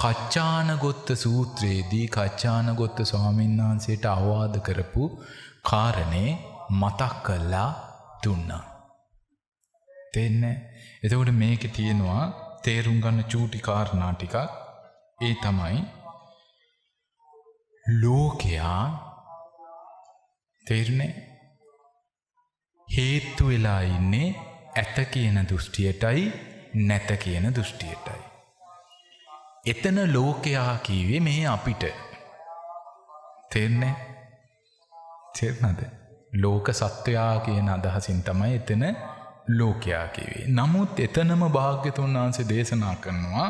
කච්චානගොත්ත සූත්‍රයේදී කච්චානගොත්ත ස්වාමීන් වහන්සේට අවවාද කරපු කාරණේ මතක් කළා දුන්නා. තේන්නේ? එතකොට මේකේ තියෙනවා තේරුම් ගන්න චූටි කාරණා ටිකක්. ඒ තමයි ලෝකයා තේරුණේ හේතු වෙලා ඉන්නේ ඇත කියන දෘෂ්ටියටයි නැත කියන දෘෂ්ටියටයි. එතන ලෝකයා කීවේ මේ අපිට තේරන්නේ තේරනද ලෝක සත්වයා කියන අදහසින් තමයි එතන ලෝකයා කිවේ. නමුත් එතනම භාග්‍යතුන් වහන්සේ දේශනා කරනවා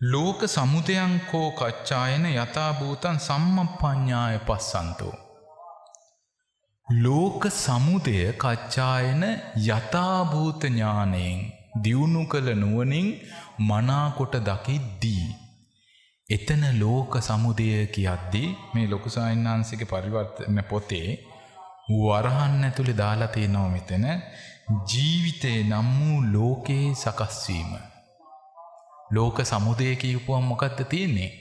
ලෝක සමුදයංකෝ කච්චායන යථභූතන් සම්මපඥ්ඥාය පස්සන්තෝ. ලෝක සමුදය කච්චායන යථභූත ඥානයෙන් දියුණු කළ නුවනින් මනාකොට දකිද්දී. එතන ලෝක සමුදය කියද්දී මේ ලොකුසායින් වහන්සික පරිවර්තන පොතේ වරහන් ඇතුළි දාලා තියෙනවා මෙතන ජීවිතේ නම් වූ ලෝකයේ සකස්වීම. ලෝක සමුදය කියපුුවම් මොකක්ද තියෙන්නේ.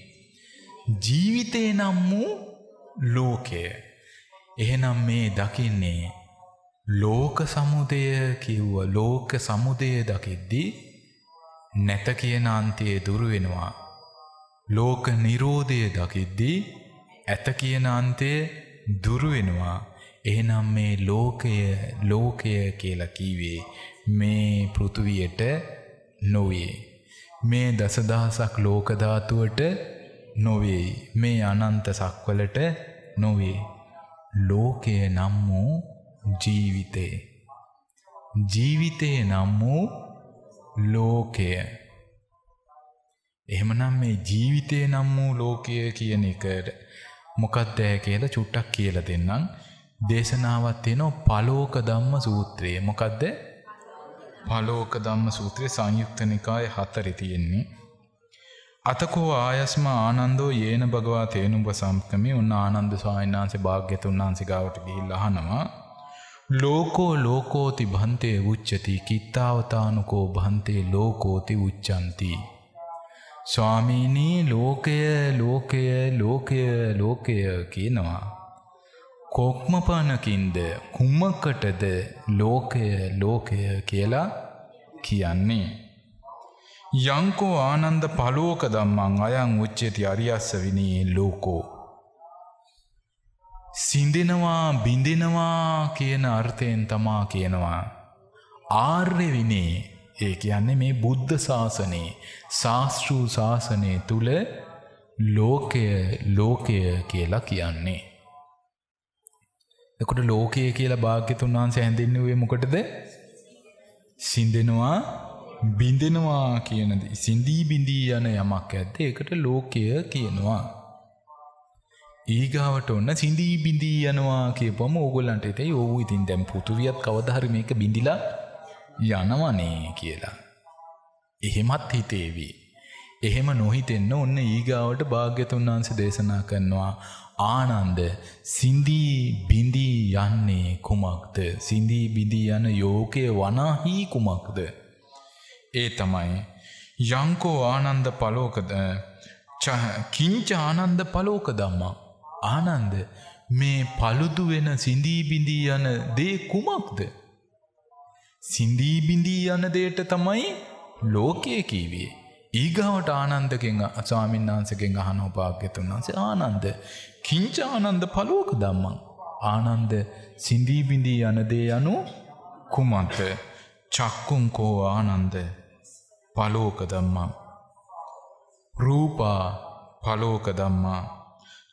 ජීවිතේ නම් වූ ලෝකය. එහෙනම් මේ දකින්නේ ලෝක සමුදය කිව්ව ලෝක සමුදය දකිද්දී නැත කියන අන්තයේ දුරුවෙනවා. ලෝක නිරෝධය දකිද්දී ඇත කියන අන්තය දුරුවෙනවා. එහෙනම් මේ ලෝකය ලෝකය කියලා කීවේ මේ පෘතුවියට නොවේ. මේ දසදහසක් ලෝකධාතුවට නොවේ. මේ අනන්ත සක්වලට නොවේ. ලෝකය නම් වූ ජීවිතය. ජීවිතය නම් වූ ලෝකය. එහෙමනම් මේ ජීවිතය නම් වූ ලෝකය කියන එකට මොකක්දෑ කියලා චුට්ටක් කියල දෙන්නම් දේශනාවත් තියෙනවා පලෝක ධම්ම සූත්‍රයේ මොකක්ද පලෝක ධම්ම සූත්‍රය සංයුක්ත නිකාය හතරි තියෙන්නේ අතකෝ ආයස්ම ආනන්දෝ යේන භගවා තේනුඹ සම්කමි උන්න ආනන්ද ස්වාමීන් භාග්‍යතුන් වහන්සේ ගාවට ගිහිල්ලා අහනවා ලෝකෝ ලෝකෝති භන්තේ උච්චති කිත්තාවතානුකෝ භන්තේ ලෝකෝති උච්චන්ති ස්වාමීනී ලෝකය ලෝකය ලෝකය ලෝකය කියනවා. කොක්මපනකින්ද කුම්මකටද ලෝකය ලෝකය කියලා කියන්නේ යංකෝ ආනන්ද පලෝක දම්මං අයං උච්චේති අරියස්ස විනී ලෝකෝ. සිඳෙනවා බිඳෙනවා කියන අර්ථයෙන් තමා කියනවා. ආර්ය විනේ ඒ කියන්නේ මේ බුද්ධ ශාසනයේ ශාස්තෘ ශාසනය තුළ ලෝකය ලෝකය කියලා කියන්නේ. එකොට ලෝකය කියලා භාග්‍යතුන් වහන්සේ හැඳින්නුවේ මොකටද? සිඳෙනවා බිඳෙනවා කියනද සිින්දී බිඳී යන යමක් ඇත්ත එකට ලෝකය කියනවා. ඒගාවට ඔන්න සිින්දී බිඳී යනවා කියපම ඕගොල්ලන්ට එතයි ඕ ඉතින් දැම් පුතුවියත් කවදහර මේක බිඳිලා යනවනේ කියලා. එහෙමත් හිතේවී. එහෙම නොහිතෙන්න ඔන්න ඊගාවට භාග්‍යතුන් වහන්සේ දේශනා කරනවා ආනන්ද සින්දී බිඳී යන්නේ කුමක්ද සින්දී බිඳී යන යෝකය වනාහි කුමක්ද ඒ තමයි. යංකෝ ආනන්ද පලෝකද කිංච ආනන්ද පලෝක දම්මා ආනන්ද මේ පළුදු වෙන සිඳී බිඳී යන දේ කුමක්ද? සිඳී බිඳී යන දේට තමයි ලෝකය කීවේ. ඊගාවට ආනන්දකෙන් ස්වාමීන් වහන්සකෙන් අහනෝ භාග්‍යතුන් වහන්සේ ආනන්ද කිංච ආනන්ද පලෝක දම්මන් ආනන්ද සිඳී බිඳී යන දේ යනු කුමන්ත චක්කුම් කෝ ආනන්ද? පලෝක දම්මා රූපා පලෝක දම්මා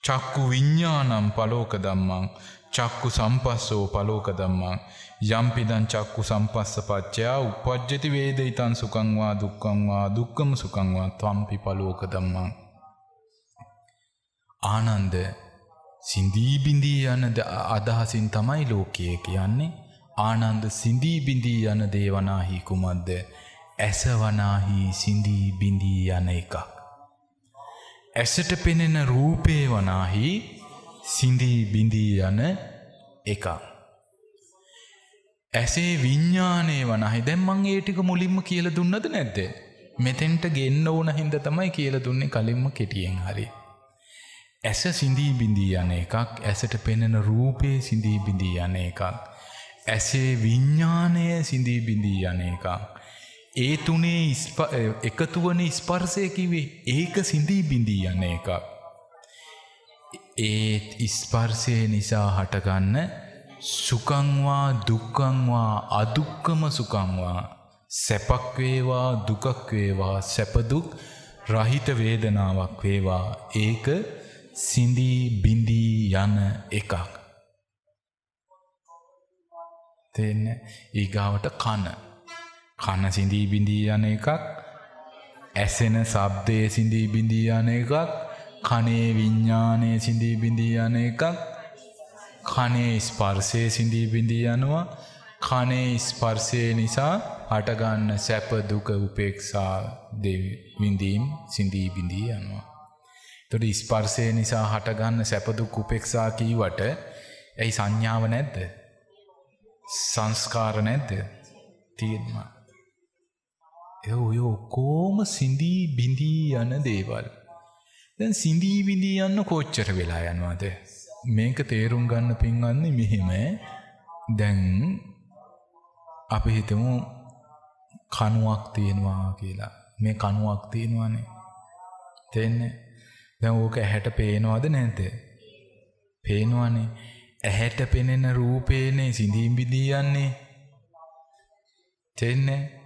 චක්කු විඤ්ඥානම් පලෝක දම්මං චක්කු සම්පස්සෝ පලෝක දම්මං යම්පිදන් චක්කු සම්පස්ස පච්චයා උපද්ජති වේද ඉතන් සුකංවා දුක්කංවා දුක්කම සුකංවා තම්පි පලෝක දම්මං. ආනන්ද සිින්දීබිඳී යන අදහසින් තමයි ලෝකයේ කියන්නේ. ආනන්ද සිින්දීබිඳී යන දේවනාහි කුමද්ද ඇසවනාහි සිින්දී බිඳී යන එකක්. ඇසට පෙනෙන රූපේ වනාහි සිින්දී බිඳී යන එකක්. ඇසේ විඤ්ඥානය වනහි දැම්මං ඒටික මුලින්ම කියල දුන්නද නැද්ද. මෙතෙන්ට ගෙන්න්න ඕන හින්ද තමයි කියල දුන්නේ කලින්ම කෙටියෙන් හරි. ඇස සිින්දී බිඳී යන එකක් ඇසට පෙනෙන රූපේ සිින්දී බිඳී යන එකක්. ඇසේ විඤ්ඥානය සිින්දී බිඳී යන එකක්. ඒ තුනේ එකතුවන ස්පර්සය කිවේ ඒක සිින්දී බිඳී යන එකක්. ඒත් ඉස්පර්සය නිසා හටගන්න සුකංවා දුක්කංවා අදුක්කම සුකංවා සැපක් වේවා දුකක් වේවා සැපදුක් රහිත වේදනාවක් වේවා ඒක සිඳී බිඳී යන එකක්. තෙන්න ඊගාවට කන. කන සිඳී බිඳී යන එකක් ඇසෙන සබ්දය සිඳී බිඳී යන එකක් කනේ විඤ්ඥානය සිඳී බිඳී යන එකක් කනේ ස්පර්සය සිඳී බිඳී යනවා කනේ ස්පර්සය නිසා හටගන්න සැප දුක උපේක්ෂා විඳීම් සිඳී බිඳී යනවා. තොට ස්පර්සය නිසා හටගන්න සැපදුක් උපෙක්ෂා කීවට ඇයි සංඥාව නැද්ද. සංස්කාර නැද්ද තියෙන්ම. එ ඔය ඔක්කෝම සිින්දී බිඳී යන දේවල්. දැන් සිින්දී බිඳී යන්න කෝච්චර වෙලා යනවාද. මේක තේරුම් ගන්න පින්වන්නේ මෙහෙම දැන් අපි හිතමු කණුවක් තියෙනවා කියලා. මේ කණුවක් තියෙනවානේ. තේන්නේ? දැන් ඕක ඇහැට පේනවද නැද්ද? පේනවනේ. ඇහැට පෙනෙන රූපේනේ සිඳීම් බිඳී යන්නේ. තේන්නේ?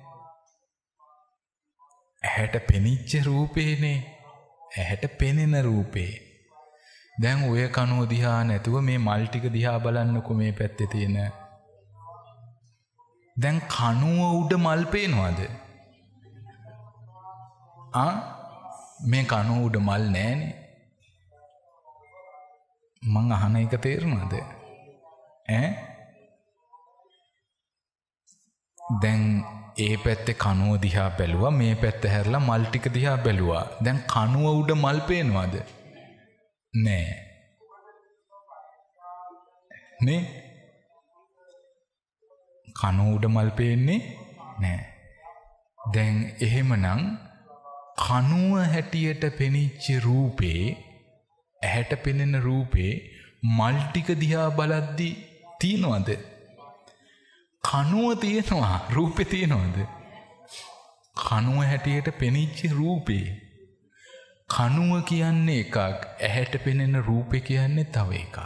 ඇහැට පෙනිච්ච රූපේනේ. ඇහැට පෙනෙන රූපේ. දැන් ඔය කනුව දිහා නැතුව මේ මල් ටික දිහා බලන්නකො මේ පැත්තේ තියෙන. දැන් කනුව උඩ මල් පේනවද? ආ මේ කනුව උඩ මල් නෑනේ. මං අහන එක තේරුණාද? ඈ දැන් ඒ පැත්තේ කනුව දිහා බැලුවා මේ පැත්ත හැරලා මල් ටික දිහා බැලුවා. දැන් කනුව උඩ මල් පේනවද? නෑ නේ කනූඩ මල් පේන්නේ නෑ දැන් එහෙමනං කනුව හැටියට පෙනිච්ච රූපේ ඇහැට පෙනෙන රූපේ මල්ටික දිහා බලද්දි තියෙනවද කනුව තියෙනවා රූපෙ තියෙනවද? කනුව හැටියට පෙනිච්ච රූපේ. කනුව කියන්නේ එකක් ඇහැට පෙනෙන රූපෙ කියන්නේ තව එකක්.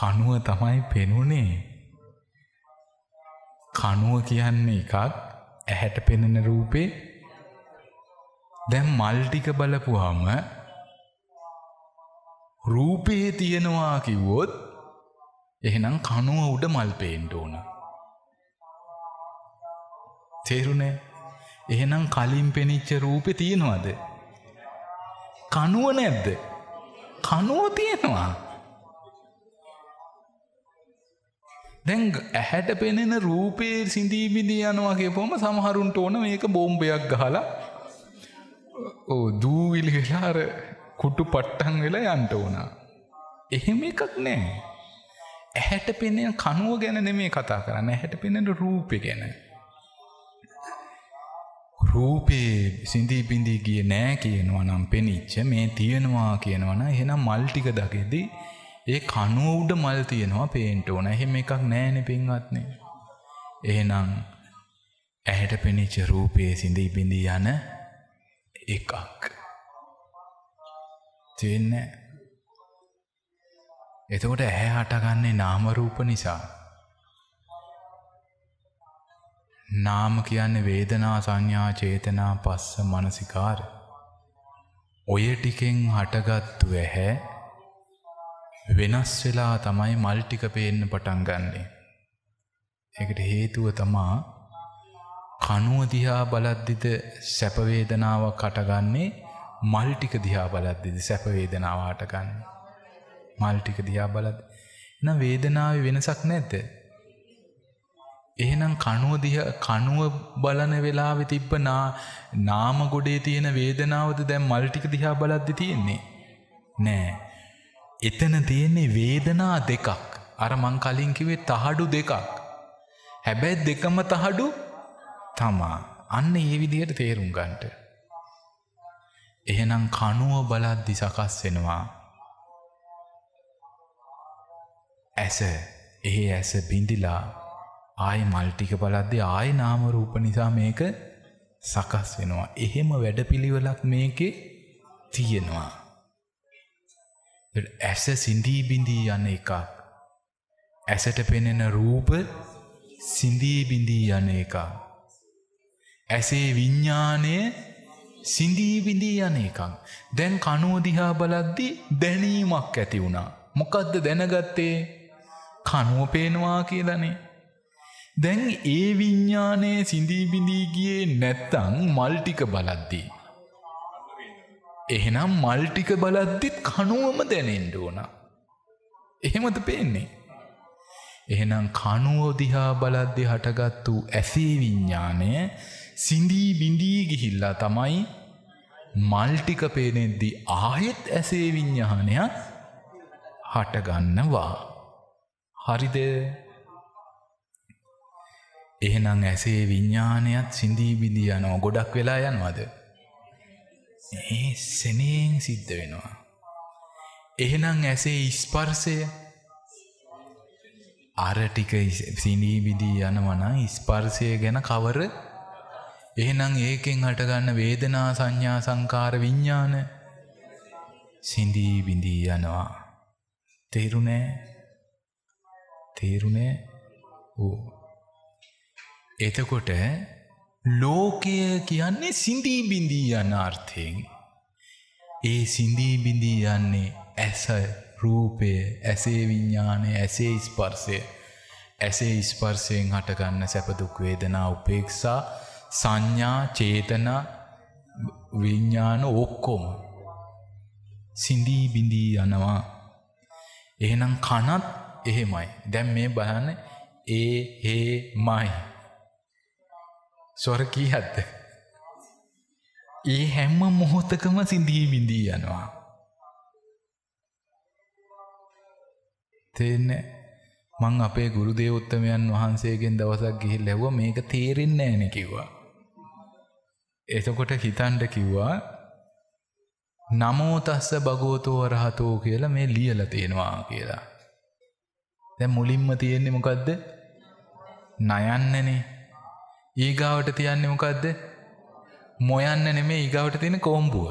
කනුව තමයි පෙනුනේ. කනුව කියන්නේ එකක් ඇහැට පෙනෙන රූපේ. දැන් මල් ටික බලපුවාම රූපේ තියෙනවා කිව්වොත් එහෙනම් කනුව උඩ මල් පේන්න ඕන. තේරුණේ? එහෙනම් කලින් පෙනිච්ච රූපෙ තියෙනවද? කනුව නැද්ද? කනුව තියෙනවා. දැන් ඇහැට පෙනෙන රූපේ සිින්දී බිඳී යනවාගේ පොම සමහරුන්ට ඕන මේක බෝම්බයක් ගහලා ඕ දූවිලි වෙලාර කුටු පට්ටන් වෙලා යන්ට ඕනා. එහෙම එකක් නෑ ඇහැට පෙනෙන කනුව ගැන නෙමේ කතා කරන්න. ඇහැට පෙනෙන රූපය ගැන. රූපේ සිඳී බිඳී ගිය නෑ කියනවා නම් පෙනිච්ච මේ තියෙනවා කියනවන එහෙනම් මල් ටික දකිද්දී ඒ කනුව උඩ මල් තියෙනවා පේන්ට ඕන. එහෙම එකක් නෑනෙ පින්වත්නේ. එහෙනම් ඇහැට පෙනිච්ච රූපයේ සිඳී බිඳී යන එකක්. තියෙන්න එතකොට ඇහැ හටගන්නේ නාමරූප නිසා. නාම කියන්නේ වේදනා සංඥා චේතනා පස්ස මනසිකාර. ඔය ටිකෙන් හටගත්තු ඇහැ වෙනස් වෙලා තමයි මල් ටික පේන්න පටන් ගන්නෙ. ඒකට හේතුව තමා කනුව දිහා බලද්දිද සැප වේදනාවක් හටගන්නේ මල් ටික දිහා බලද්දිද සැප වේදනාව හටගන්නේ. මල් ටික දිහා බලද්දි. එහෙනම් වේදනාවේ වෙනසක් නැද්ද? එහෙනම් කනුව දිහ කනුව බලන වෙලාවෙ තිබ්බ නාම ගොඩේ තියෙන වේදනාවද දැන් මල් ටික දිහා බලද්දි තියෙන්නේ නෑ එතන තියෙන්නේ වේදනා දෙකක් අර මං කලින් කිව්වේ තහඩු දෙකක් හැබැයි දෙකම තහඩු තමා අන්න ඒ විදිහට තේරුම් ගන්නට එහෙනම් කනුව බලද්දි සකස් වෙනවා ඇස එහි ඇස බිඳිලා ආය මල්ටික බලද්දි ආය නාම රූප නිසා මේක සකස් වෙනවා. එහෙම වැඩපිළිවෙලක් මේකේ තියෙනවා. ඇස සිඳී බිඳී යන එකක්. ඇසට පෙනෙන රූප සිඳී බිඳී යන එකක්. ඇසේ විඤ්ඥානය සිඳී බිඳී යන එකක්. දැන් කනුව දිහා බලද්දි දැනීමක් ඇති වුණා. මොකක්ද දැනගත්තේ කනුව පේනවා කියලනේ. දැන් ඒ විඤ්ඥානයේ සිින්දී බිඳී ගියේ නැත්තං මල්ටික බලද්දී. එහෙනම් මල්ටික බලද්දිත් කනුවම දැනෙන්ඩ ඕන. එහෙමද පේන්නේ. එහෙනම් කනුවෝදිහා බලද්දි හටගත්තු ඇසේ විඤ්ඥානය සිින්දී බිඳී ගිහිල්ලා තමයි මල්ටික පේනෙද්දි ආයෙත් ඇසේ විඤ්ඥානයක් හටගන්නවා. හරිද එහෙනම් ඇසේ විඤ්ඥානයත් සිින්දී බිඳී යනෝ ගොඩක් වෙලා යනවද. ඒ සෙනයෙන් සිද්ධ වෙනවා. එහෙනම් ඇසේ ඉස්පර්සය අර ටික සිනී බිදී යනවන ඉස්පර්සය ගැන කවර එහෙනම් ඒකෙන් හටගන්න වේදනා සංඥා සංකාර විඤ්ඥාන සිින්දී බිඳී යනවා. තේරුණෑ තේරුණේ ඕ එතකොට ලෝකය කියන්නේ සිින්දී බිඳී යන අර්ථයෙන්. ඒ සිින්දී බිඳී යන්නේ ඇස රූපය ඇසේ විඤ්ඥානය ඇසේ ස්පර්සය ඇසේ ස්පර්සයෙන් හටගන්න සැපදුක් වේදනා උපේක්ෂා සංඥා චේතන විඤ්ඥාන ඔක්කොම සිින්දී බිඳී යනවා එහෙනම් කනත් එහෙමයි දැම් මේ බලන්න ඒ හේ මයි ස්වර කීහත්ද. ඒ හැම්ම මොහොතකම සිින්දී බිඳී යනවා. තේන්න මං අපේ ගුරුදේවුත්තමයන් වහන්සේගෙන් දවසක් ගිහි ලැව මේක තේරෙන්නේ ෑන කිව්වා. එතකොට හිතන්ඩ කිව්වා නමෝතස්ස භගෝතෝ රහතෝ කියලා මේ ලියල තියෙනවා කියලා. දැ මුලින්ම තියෙන්නේ මොකක්ද නයන්නනේ. ඊගාවට තියන්නේ මොකක්ද මොයන්න නෙමේ ඊගාවට තියෙන කෝම්බුව.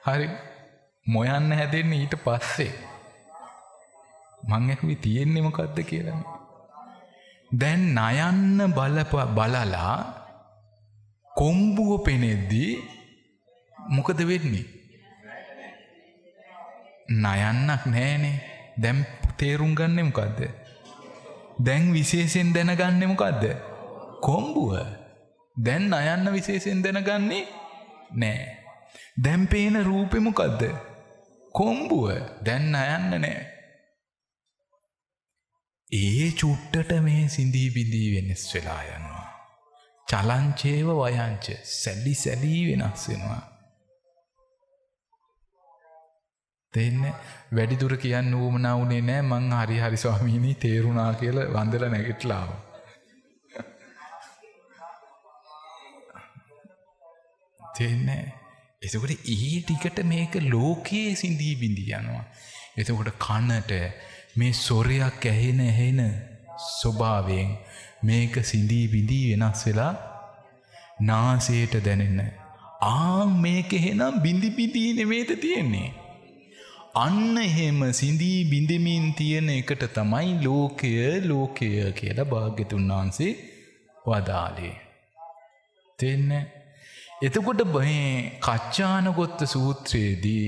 හරි. මොයන්න හැදෙන්නේ ඊට පස්සේ. මං ඇහුවි තියෙන්නේ මොකක්ද කියලා. දැන් නයන්න බලප බලලා කොම්බුව පෙනෙද්දී මොකද වෙන්නේ? නයන්නක් නෑනේ දැම් තේරුම් ගන්න මොකක්ද දැන් විශේෂෙන් දැනගන්න මොකක්ද කොම්බුව. දැන් අයන්න විශේෂෙන් දැනගන්නේ නෑ. දැම් පේන රූපෙමොකක්ද කොම්බුව. දැන් අයන්න නෑ. ඒ චුට්ටට මේ සිින්දී බිඳී වෙනස් වෙලා යනවා චලංචේව වයංච සැල්ලි සැලී වෙනස් වෙනවා දෙන්න වැඩිදුර කියන්න ඌමනා වුණේ නෑ මං හරි හරි ස්වාමීනී තේරුණා කියල වන්දල නැගිටලාව. තෙන්නේ එතකොට ඒ ටිකට මේක ලෝකයේ සිින්දී බිඳී යනවා. එතකොට කන්නට මේ සොරයක් ඇහෙන ඇහෙන ස්වභාවයෙන් මේක සිින්දී බිඳී වෙනස් වෙලා නාසයට දැනෙන්න. ආ මේක එහෙනම් බිඳි පිදී නෙවේද තියෙන්නේ. අන්න එහෙම සිඳී බිඳමින් තියෙන එකට තමයි ලෝකය ලෝකය කියලා භාග්‍යතුන් වහන්සේ වදාලේ. තෙන්න එතකොට බහේ කච්චානගොත්ත සූත්‍රයේදී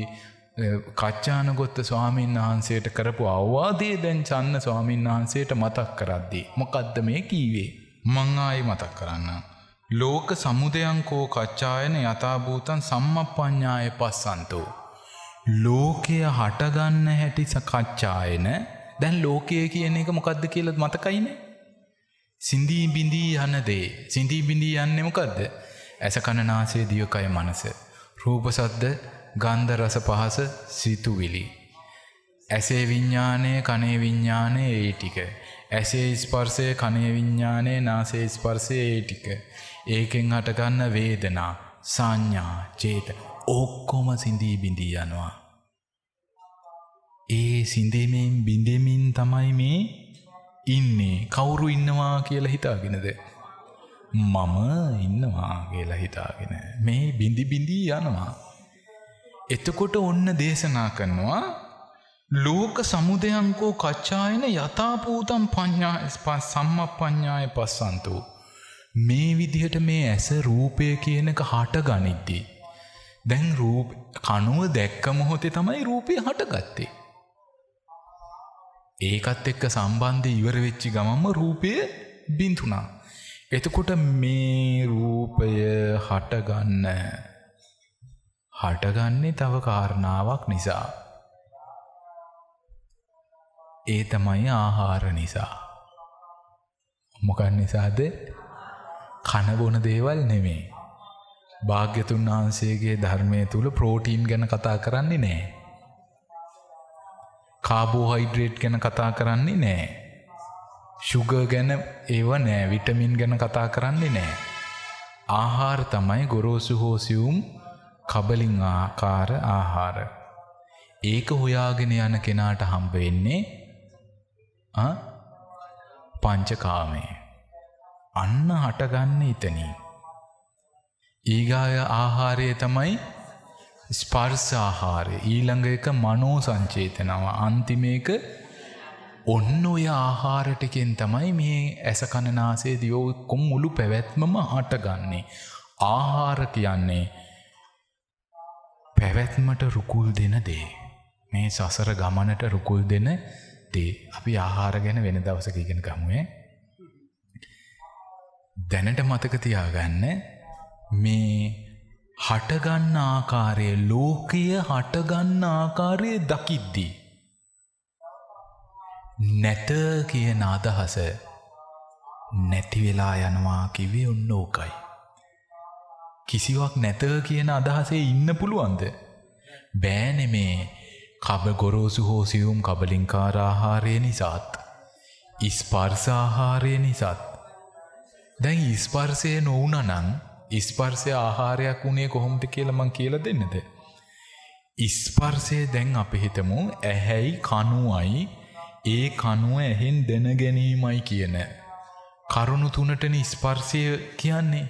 කච්චානගොත්ත ස්වාමීන් වහන්සේට කරපු අවවාදේ දැන් චන්න ස්වාමීන් වහන්සේට මතක් කරද්දී. මොකක්ද මේ කීවේ. මං ආයි මතක් කරන්න. ලෝක සමුදයංකෝ කච්චායන යථභූතන් සම්මප්පඥ්ඥාය පස්සන්තෝ. ලෝකය හටගන්න හැටි සකච්ඡායන දැන් ලෝකය කියන එක මොකක්ද කියලත් මතකයින. සිින්දී බිඳී යන දේ සිින්දී බිඳී යන්න මොකක්ද ඇස කණනාසේ දියකයි මනස. රූපසද්ද ගන්ධ රස පහස සිතුවිලි. ඇසේ විඤ්ඥානය කනේ විඤ්ඥානය ඒ ටික. ඇසේ ස්පර්සය කනේ විඤ්ඥානය නාසේ ස්පර්සය ඒ ටික. ඒකෙන් හටගන්න වේදනා සංඥා චේත ඔක්කොම සිඳී බිඳී යනවා. ඒ සිඳෙමින් බිඳෙමින් තමයි මේ ඉන්නේ කවුරු ඉන්නවා කියලා හිතාගෙනද. මම ඉන්නවා කියලා හිතාගෙන මේ බිඳි බිඳී යනවා. එතකොට ඔන්න දේශනා කරනවා ලෝක සමුදයංකෝ කච්චායන යථාපූතම් පඤ්ඥා සම්ම පඤ්ඥාය පස්සන්තු. මේ විදිහට මේ ඇස රූපය කියනක හට ගනිද්දී. දැන් රූප කනුව දැක්ක මොහොතේ තමයි රූපය හටගත්තේ. ඒකත් එක්ක සම්බන්ධය ඉවර වෙච්චි ගමම්ම රූපය බින්තුනා. එතකොට මේ රූපය හටගන්න හටගන්නේ තව කාරණාවක් නිසා. ඒ තමයි ආහාර නිසා. මොකන් නිසාද කනබොන දේවල් නෙමේ. භාග්‍යතුන් වහන්සේගේ ධර්මය තුළ ප්‍රෝටීන් ගැන කතා කරන්නේ නෑ. කාබෝහයිඩ්‍රේට් ගැන කතා කරන්නේ නෑ. ශුග ගැන ඒව නෑ විටමින් ගැන කතා කරන්නේ නෑ. ආහාර තමයි ගොරෝසු හෝසියුම් කබලින් ආකාර ආහාර. ඒක හොයාගෙන යන කෙනාට හම්බ වෙන්නේ පංචකාමය. අන්න හටගන්න ඉතනින්. ඊගාය ආහාරය තමයි ස්පර්ස ආහාරය ඊළඟ එක මනෝ සංචේතනව අන්තිමේක ඔන්න ඔය ආහාරටිකෙන් තමයි මේ ඇස කණනාසේ දියෝකොම් මුළු පැවැත්මම හටගන්නේ. ආහාර කියන්නේ පැවැත්මට රුකුල් දෙන දේ. මේ සසර ගමනට රුකුල් දෙන දේ අපි ආහාර ගැන වෙන දවසක ඉගෙන ගමුවේ. දැනට මතක තියාගන්න මේ හටගන්න ආකාරය ලෝකය හටගන්න ආකාරය දකිද්දී. නැත කියන අදහස නැතිවෙලා යනවා කිවේ ඔන්න ඕකයි. කිසිවක් නැත කියන අදහසේ ඉන්න පුළුවන්ද. බෑනෙමේ කබ ගොරෝසු හෝ සියුම් කබලින්කාරාහාරය නිසාත්. ඉස්පර්සාහාරය නිසාත්. දැන් ඉස්පර්සය නොවනනං ඉස්පර්සය ආහාරයක් වුණේ කොහොමද කියලමං කියල දෙන්නද. ඉස්පර්සය දැන් අපි හිතමු ඇහැයි කනුවයි ඒ කනුව ඇහෙන් දෙන ගැනීමයි කියන. කරුණු තුනටන ස්පර්සය කියන්නේ.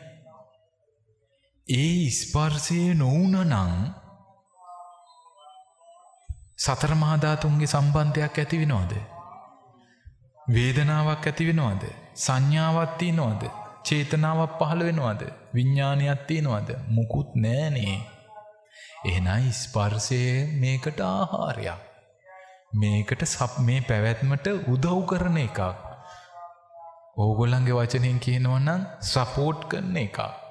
ඒ ස්පර්සය නොවන නං සතරමහධාතුන්ගේ සම්බන්ධයක් ඇති වෙනවාද. වේදනාවක් ඇති වෙනවාද සංඥාවත්තිී නොවද චේතනාවක් පහළ වෙනවාද විඤ්ඥානයක් තියෙනවාද මුකුත් නෑනේ. එනයි ස්පර්සය මේකට ආහාරයක්. මේකට සප් මේ පැවැත්මට උදව් කරන එකක්. ඕගොල්ලන්ගේ වචනයෙන් කියනවනම් සපෝට් කරන එක.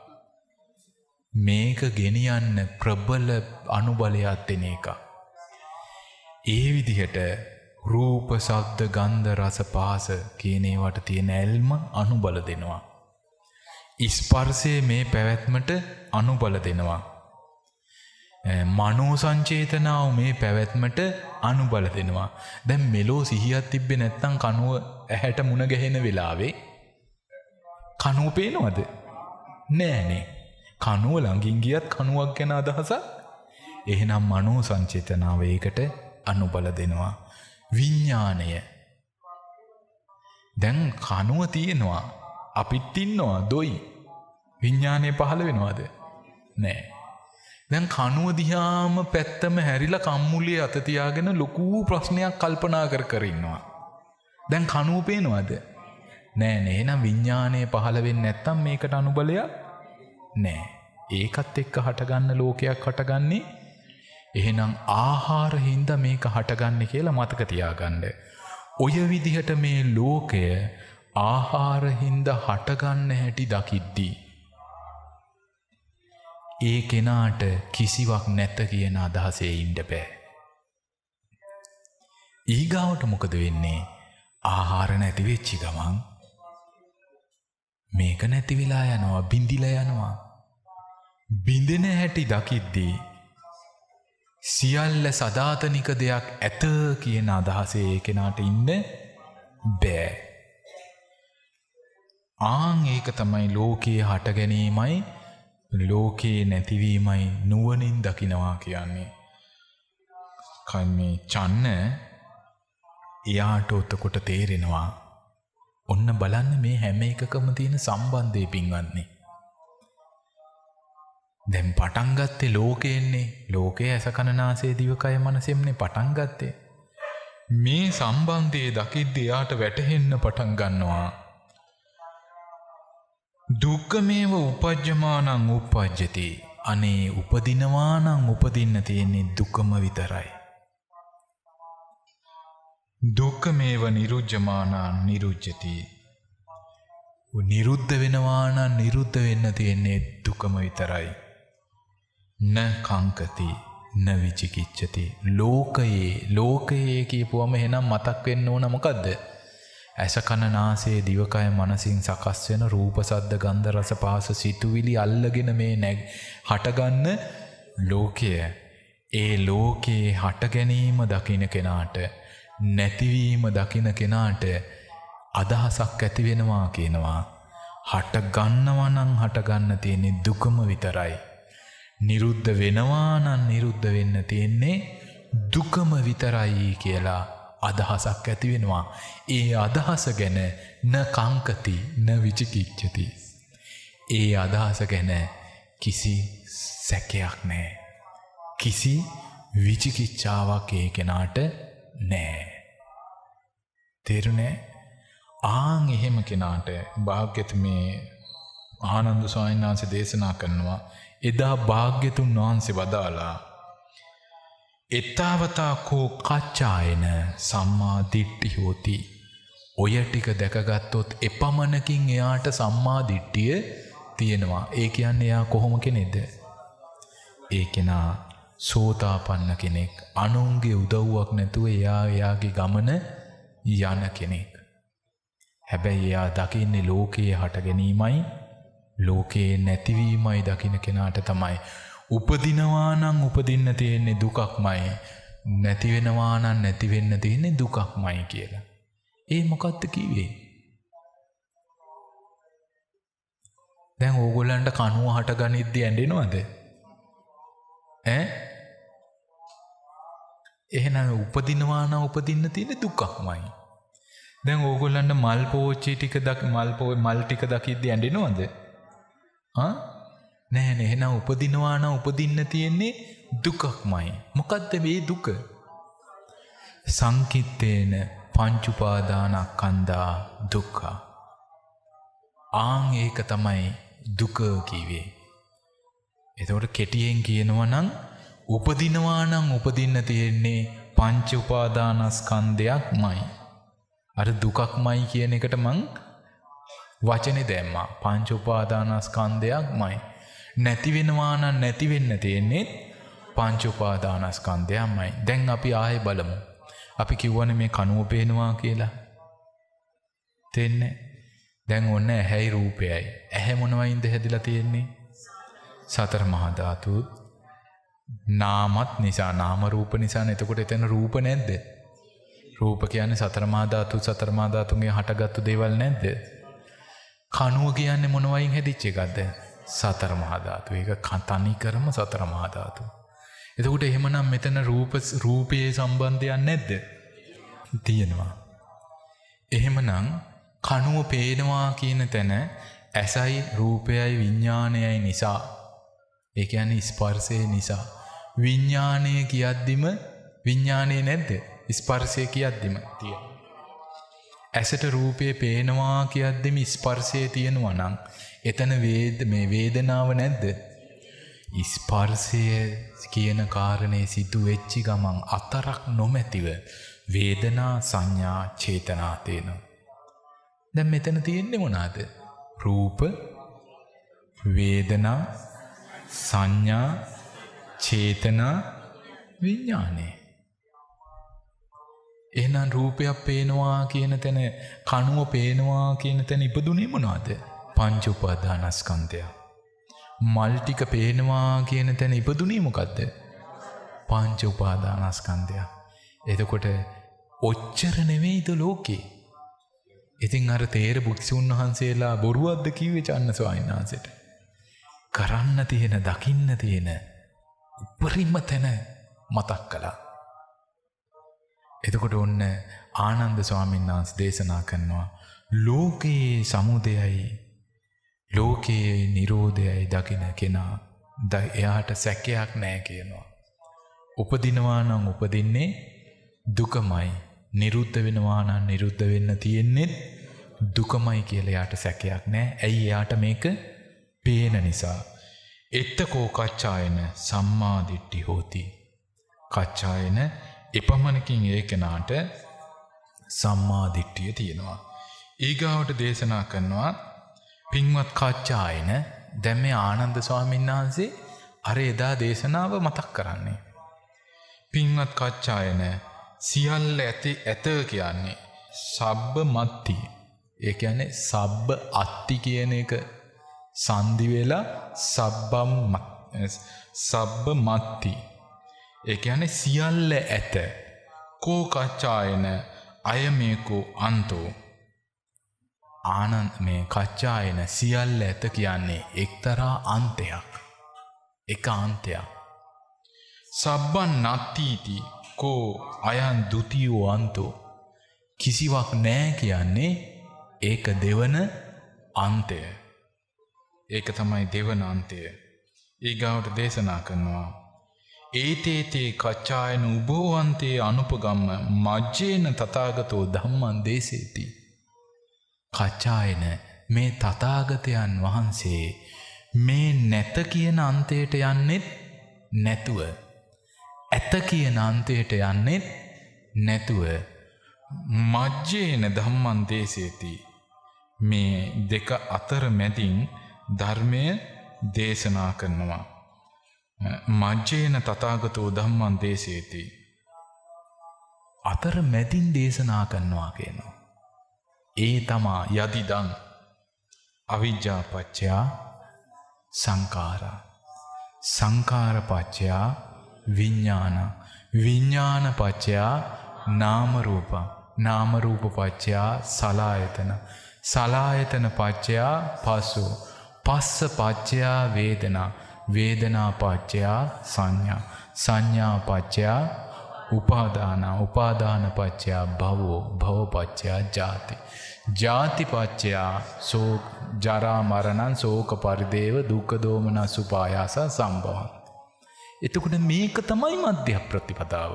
මේක ගෙනියන්න ප්‍රබල අනුබලයක් දෙන එක. ඒ විදිහට රූප සද්ද ගන්ධ රස පාස කියනේවට තියෙන ඇල්ම අනුබල දෙනවා. ස්පර්සය මේ පැවැත්මට අනුබල දෙනවා. මනෝ සංචේතනාව මේ පැවැත්මට අනුබල දෙනවා. දැන් මෙලෝ සිහියත් තිබ්බෙ නැත්තං කනුව ඇහැට මුණ ගැහෙන වෙලාවේ කනුව පේනවද? නෑනේ. කනුව ළඟින් ගියත් කනුවක් ගැන අදහසක්? එහෙනම් මනෝ සංචේතනාව ඒකට අනුබල දෙනවා. විඤ්ඥානය දැන් කනුව තියෙනවා. අපිත් ඉන්නවා දොයි. විඤ්ඥානය පහළ වෙනවාද? නෑ. දැන් කනුව දිහාම පැත්තම හැරිලා කම්මුලේ අත තියාගෙන ලොකු ප්‍රශ්නයක් කල්පනා කර කර ඉන්නවා. දැන් කනුව පේනවද? නෑ නේ. එහෙනම් විඥානය පහළ වෙන්නේ නැත්තම් මේකට අනුබලයක් නෑ. ඒකත් එක්ක හටගන්න ලෝකයක් හටගන්නේ එහෙනම් ආහාර හින්දා මේක හටගන්නේ කියලා මතක තියාගන්න. ඔය විදිහට මේ ලෝකය ආහාර හින්දා හටගන්න හැටි දකිද්දී ඒ කෙනාට කිසිවක් නැත කියන අදහසේ ඉන්න බෑ. ඊගාවට මොකද වෙන්නේ? ආහාර නැති වෙච්චි ගමන් මේක නැති වෙලා යනවා, බිඳිලා යනවා. බිඳෙන හැටි දකිද්දී සියල්ල සදාතනික දෙයක් ඇත කියන අදහසේ ඒ කෙනාට ඉන්න බෑ. ආං ඒක තමයි ලෝකයේ හට ගැනීමයි ලෝකයේ නැතිවීමයි නුවනින් දකිනවා කියන්නේ. කන්නේ චන්න එයාට ඔත්තකොට තේරෙනවා ඔන්න බලන්න මේ හැම එකකම තියෙන සම්බන්ධය පින්වන්නේ. දැන් පටන්ගත්තේ ලෝකයෙන්නේ ලෝකයේ ඇසකණනාසේ දිවකය මනසෙම්නේ පටන්ගත්තේ. මේ සම්බන්ධයේ දකිද්ද එයාට වැටහෙන්න පටන් ගන්නවා. දුක්කමේව උපජ්ජමානං උපජ්ජති අනේ උපදිනවානං උපදින්න තියෙන්නේ දුකම විතරයි. දුක්කමේව නිරුජ්ජමානන් නිරුජ්ජති නිරුද්ධ වෙනවානන් නිරුද්ධ වෙන්න තියෙන්නේ දුකම විතරයි. න කංකති න විචිකිච්චති ලෝකයේ ලෝකයේ කියපුවම එහෙනම් මතක් වෙන්න ඕන මොකද්ද? ඇස කන නාසය දිවකය මනසින් සකස් වෙන රූප සද්ද ගන්ධ රස පහස සිතුවිලි අල්ලගෙන මේ නැග හටගන්න ලෝකය. ඒ ලෝකයේ හට ගැනීම දකින කෙනාට නැතිවීම දකින කෙනාට අදහසක් ඇති වෙනවා කියනවා. හට ගන්නවා නම් හටගන්න තියෙන්නේ දුකම විතරයි. නිරුද්ධ වෙනවා නම් නිරුද්ධ වෙන්න තියෙන්නේ දුකම විතරයි කියලා අදහසක් ඇති වෙනවා. ඒ අදහස ගැන න කංකති න විචිකිච්ඡති. ඒ අදහස ගැන කිසි සැකයක් නෑ. කිසි විචිකිච්ඡාවක් ඒ කෙනාට නෑ. තේරුණේ? ආන් එහෙම කෙනාට භාග්‍යත මේ ආනන්ද ස්වාමීන් වහන්සේ දේශනා කරනවා එදා භාග්‍යතුන් වහන්සේ වදාලා එත්තාවතා කෝ කච්චායන සම්මා දිට්ටි හෝති ඔය ටික දැකගත්තොත් එපමණකින් එයාට සම්මා දිට්ටිය තියෙනවා. ඒ කියන්නේ එයා කොහොම කෙනෙක්ද? ඒ කෙනා සෝතාපන්න කෙනෙක් අනුන්ගේ උදව්වක් නැතුව එයා එයාගේ ගමන යන කෙනෙක්. හැබැයි එයා දකින්නේ ලෝකයේ හට ගැනීමයි. ලෝකයේ නැතිවීමයි දකින කෙනාට තමයි. උපදිනවා නම් උපදින්න තියෙන්නේ දුකක්මයි. නැතිවෙනවා නම් නැතිවෙන්න තියෙන්නේ දුකක්මයි කියලා. ඒ මොකක්ද කිවේ. දැන් ඕගොල්ලන්ට කනුව හට ගනිද්දි ඇඩෙනවද. ඇ එහෙනම් උපදිනවාන උපදින්න තියෙන දුකක්මයි. දැන් ඕගොල්ලන්ට මල් පෝච්චි ටික දක් මල් පෝ මල් ටික දකිද්දි ඇඩෙනවද. නැහැ එහෙනම් උපදිනවා නම් උපදින්න තියෙන්නේ දුකක්මයි. මොකද්ද මේ දුක? සංකිට්තේන පංච උපාදානස්කන්ධා දුක්ඛ. ආන් ඒක තමයි දුක කිව්වේ. එතකොට කෙටියෙන් කියනවා නම් උපදිනවා නම් උපදින්න තියෙන්නේ පංච උපාදානස්කන්ධයක්මයි. අර දුකක්මයි කියන එකට මං වචනේ දැම්මා. පංච උපාදානස්කන්ධයක්මයි. නැති වෙනවා නම් නැති වෙන්න තියෙන්නේ පංච උපාදානස්කන්ධයක්මයි. දැන් අපි ආයෙ බලමු. අපි කිව්වනේ මේ කනුව පේනවා කියලා. තෙන්නේ. දැන් ඔන්න ඇහැයි රූපයයි. ඇහැ මොනවයින්ද හැදිලා තියෙන්නේ? සතර මහා ධාතුත් නාමත් නිසා නාම රූප නිසා එතකොට එතන රූප නැද්ද? රූප කියන්නේ සතර මහා ධාතු සතර මහා ධාතුන්ගේ හටගත්තු දේවල් නැද්ද? කනුව කියන්නේ මොනවයින් හැදිච්ච එකක්ද? සතර මහා ධාතු. ඒක තනි කරම සතර මහා ධාතු. එතකොට එහෙමනම් මෙතන රූප රූපයේ සම්බන්ධයක් නැද්ද? තියෙනවා. එහෙමනම් කනුව පේනවා කියන තැන ඇසයි රූපයයි විඥානයයි නිසා ඒ කියන්නේ ස්පර්ශය නිසා. විඤ්ඥානය කියද්දිම විඤ්ඥානය නැද්ද ස්පර්ශය කියද්දිම තිය. ඇසට රූපය පේනවා කියද්දිම ස්පර්ශය තියෙනවා නං. එතන වේද මේ වේදනාව නැද්ද. ස්පර්ශය කියන කාරණය සිදු වෙච්චි ගමන් අතරක් නොමැතිව වේදනා සංඥා චේතනාතයනවා. දැම් මෙතන තියෙන්නේ මොනාද. රූප වේදනා සංඥා චේතනා විඤ්ඥානය. එහනම් රූපයක් පේනවා කියන තැන කනුව පේනවා කියන තැන ඉපදුනේ මොනාද පංච උපාදානස්කන්තය. මල්ටික පේනවා කියන තැන ඉපදුනේ මොකක්ද පංච උපාදානස්කන්දය. එතකොට ඔච්චර නෙවෙයිද ලෝකේ. ඉතින් අර තේර බුක්ෂූන් වහන්සේලා බොරුවද්ද කීවෙ චන්න ස්වායින්නාසට. කරන්න තියෙන දකින්න තියෙන උපරිම්ම තැන මතක් කළා. එතකොට ඔන්න ආනන්ද ස්වාමීන් වහන්ස දේශනා කරනවා ලෝකයේ සමුදයයි ලෝකයේ නිරෝධයයි දකින කෙනා ද එයාට සැකයක් නෑ කියනවා. උපදිනවා නම් උපදින්නේ දුකමයි නිරුද්ධ වෙනවානම් නිරුද්ධ වෙන්න තියෙන්නේෙත් දුකමයි කියල යාට සැකයක් නෑ ඇයි එයාට මේක පේන නිසා. එත්තකෝ කච්චායන සම්මාදිට්ටි හෝති. කච්චායන එපමණකින් ඒ කෙනාට සම්මාදිට්ටිය තියෙනවා. ඊගාවට දේශනා කරනවා පින්වත් කච්චායන දැම්ම ආනන්ද ස්වාමීන් වහන්සේ අර එදා දේශනාව මතක් කරන්නේ. පින්වත් කච්චායන සියල්ල ඇති ඇත කියන්නේ සබ්බ මත්ති ඒ කියන්නේ සබ්බ අත්ති කියන එක සන්ධි වෙලා සබ්බම් සබ්බ මත්ති ඒ කියන්නේ සියල්ල ඇත. කෝ කච්චායන අයමේකෝ අන්තෝ. ආනන්ද මේ කච්චායන සියල්ල ඇත කියන්නේ එක්තරා අන්තයක්. එක අන්තයක්. සබ්බන් නත්තීති කෝ අයන් දුතියෝ අන්තෝ. කිසිවක් නෑ කියන්නේ ඒක දෙවන අන්තය. ඒක තමයි දෙවන අන්තය. ඊගාවට දේශනා කරනවා ඒතේතේ කච්චායන උබෝවන්තේ අනුපගම්ම මජ්ජේන තතාගතෝ ධම්මන් දේශේති. කච්චායන මේ තතාගතයන් වහන්සේ මේ නැත කියන අන්තයට යන්නෙත් නැතුව. ඇත කියන අන්තයට යන්නෙත් නැතුව මජ්ජේන ධම්මන් දේශේති. මේ දෙක අතර මැදින් ධර්මය දේශනා කරනවා. මජ්ජේන තතාගතෝ ධම්මන් දේශේති. අතර මැතින් දේශනා කරනවා කියනවා. ඒ තමා යදිදං අවිජ්ජාපච්චයා සංකාරා. සංකාරපච්චයා විඤ්ඥාන විඤ්ඥානපච්චයා නාමරූප නාමරූපපච්චයා සලායතන සලායතන පච්චයා පස්සු පස්ස පච්චයා වේදනා වේදනාපච්චයා සංඥා සංඥාපච්චයා උපාදාන උපාදානපච්චයා භවෝ භවපච්චයා ජාති. ජාතිපච්චයා සෝ ජරාමරණන් සෝක පරිදේව දුකදෝමන සුපායාස සම්බවන්. එතකොට මේක තමයි මධ්‍යයක් ප්‍රතිපදාව.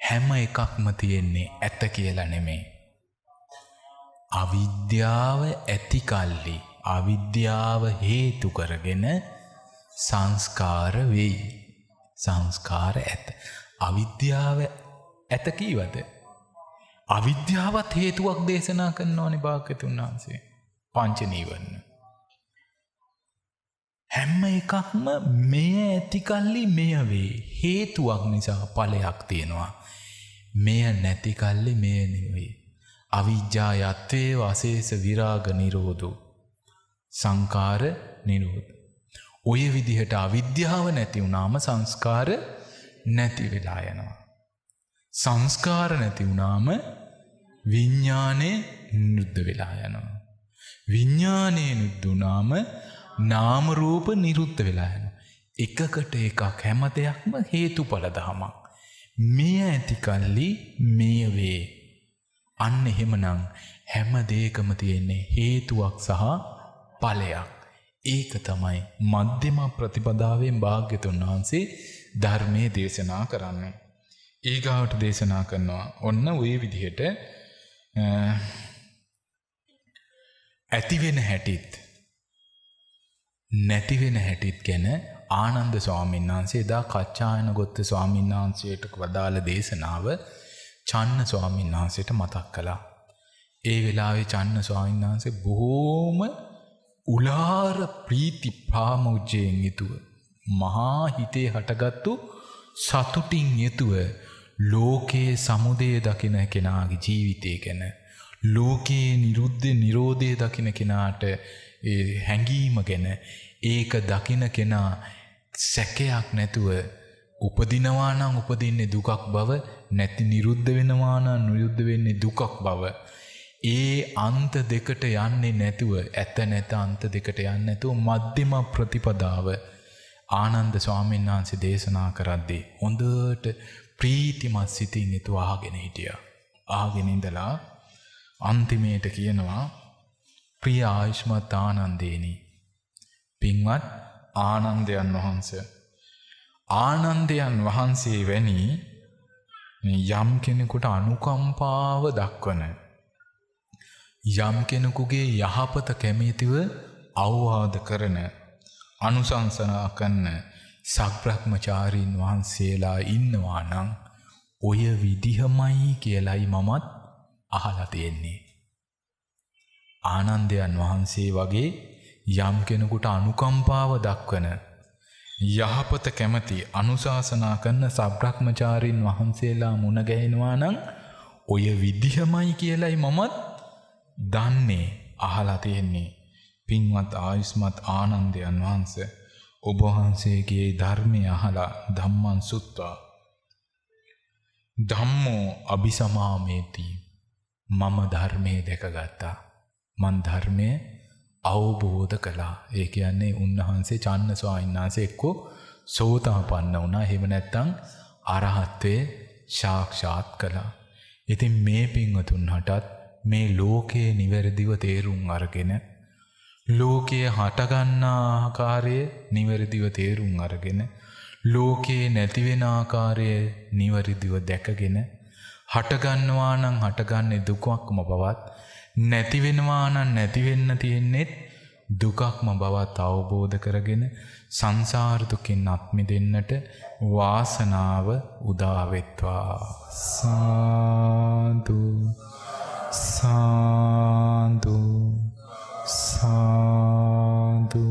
හැම එකක්ම තියෙන්නේ ඇත්ත කියලා නෙමේ. අවිද්‍යාව ඇතිකල්ලි අවිද්‍යාව හේතු කරගෙන සංස්කාර වෙයි. සංස්කාර ඇත. අවිද්‍යාව ඇත කීවද. අවිද්‍යාවත් හේතුවක් දේශනා කරන්න ඕනි භාග්‍යතුන් වහන්සේ පංචනීවන්න. හැම්ම එකක්ම මෙය ඇතිකල්ලි මෙය වේ හේතුවක් නිසා පලයක් තියෙනවා. මෙය නැතිකල්ලි මෙය නෙවේ. අවිද්‍යා යත්වේ වසේස විරාග නිරෝධූ සංකාර නිරෝධ. ඔය විදිහට අවිද්‍යාව නැති වුනාම සංස්කාර නැති වෙලා යනවා. සංස්කාර නැති වුනාම විඤ්ඥානය නිරුද්ධ වෙලා යනවා. විඤ්ඥානය නිුද්ධනාම නාමරූප නිරුද්ධ වෙලා යන. එකකට එකක් හැම දෙයක්ම හේතු පලදහමක්. මෙය ඇතිකල්ලි මෙය වේ. අන්න එහෙමනං හැම දේකම තියෙන්නේ හේතුවක් සහ ඵලයක්. ඒක තමයි මධ්‍යම ප්‍රතිපදාවෙන් භාග්‍යතුන් වහන්සේ ධර්මයේ දේශනා කරන්නේ. ඊගාවට දේශනා කරනවා ඔන්න ওই විදිහට ඇතිවෙන හැටිත් නැතිවෙන හැටිත් ගැන ආනන්ද ස්වාමීන් වහන්සේ එදා කච්චායන ගොත්ත ස්වාමීන් වහන්සේට වදාළ දේශනාව චන්න ස්වාමීන් වහන්සේට මතක් කළා. ඒ වෙලාවේ චන්න ස්වාමීන් වහන්සේ බොහෝම උලාර ප්‍රීති ප්‍රාමෝජ්ජයෙන් යුතුව මහා හිතේ හටගත්තු සතුටින් යුතුව ලෝකයේ සමුදය දකින කෙනාගේ ජීවිතය ගැන ලෝකයේ නිරුද්ධ නිරෝධය දකින කෙනාට හැඟීම ගැන ඒක දකින කෙනා සැකයක් නැතුව උපදිනවා නම් උපදින්නේ දුකක් බව නැති නිරුද්ධ වෙනවා නම් නිරුද්ධ වෙන්නේ දුකක් බව. ඒ අන්ත දෙකට යන්නේ නැතුව ඇත නැත අන්ත දෙකට යන්නේ නැතුව මධ්‍යම ප්‍රතිපදාව ආනන්ද ස්වාමීන් වහන්සේ දේශනා කරද්දී හොඳට ප්‍රීතිමත් සිතින් යුතුව අහගෙන හිටියා. අහගෙන ඉඳලා අන්තිමේට කියනවා ප්‍රිය ආයුෂ්මත් ආනන්දේනි. පින්වත් ආනන්දයන් වහන්සේ ආනන්දයන් වහන්සේ වැනි යම් කෙනෙකුට අනුකම්පාව දක්වන යම් කෙනෙකුගේ යහපත කැමතිව අවවාද කරන අනුසංසනා කරන සක්බ්‍රහ්මචාරීන් වහන්සේලා ඉන්නවා නම් ඔය විදිහමයි කියලයි මමත් අහලා තියෙන්නේ. ආනන්දයන් වහන්සේ වගේ යම් කෙනෙකුට අනුකම්පාව දක්වන යහපත කැමති අනුශාසනා කරන සබ්‍රහ්මචාරීන් වහන්සේලා මුණ ගැහෙනවා නම් ඔය විදිහමයි කියලයි මමත් දන්නේ අහලා තියෙන්නේ පින්වත් ආයුස්මත් ආනන්දයන් වහන්සේ ඔබ වහන්සේගේ ධර්මය අහලා ධම්මං සුත්තා ධම්මෝ අபிසමාමේති. මම ධර්මයේ දැකගත්තා. මන් ධර්මය අවබෝධ කළා. ඒ කියන්නේ උන්වහන්සේ චන්න ස්වාමීන් වහන්සේ එක්කෝ සෝතාපන්න වුණා. එහෙම නැත්නම් අරහත්ත්වයේ සාක්ෂාත් කළා. ඉතින් මේ පින්වතුන් හටත් මේ ලෝකයේ නිවැරදිව තේරුම් අරගෙන ලෝකයේ හටගන්නා ආකාරය නිවැරදිව තේරුම් අරගෙන ලෝකයේ නැතිවෙන ආකාරය නිවැරදිව දැකගෙන හටගන්නවා නම් හටගන්නේ දුකක්ම බවත් නැතිවෙනවා නම් නැතිවෙන්න තියෙන්නේත් දුකක්ම බවත් අවබෝධ කරගෙන සංසාර දුකින් අත් මිදෙන්නට වාසනාව උදා වෙත්වා. සා සාදු සාදු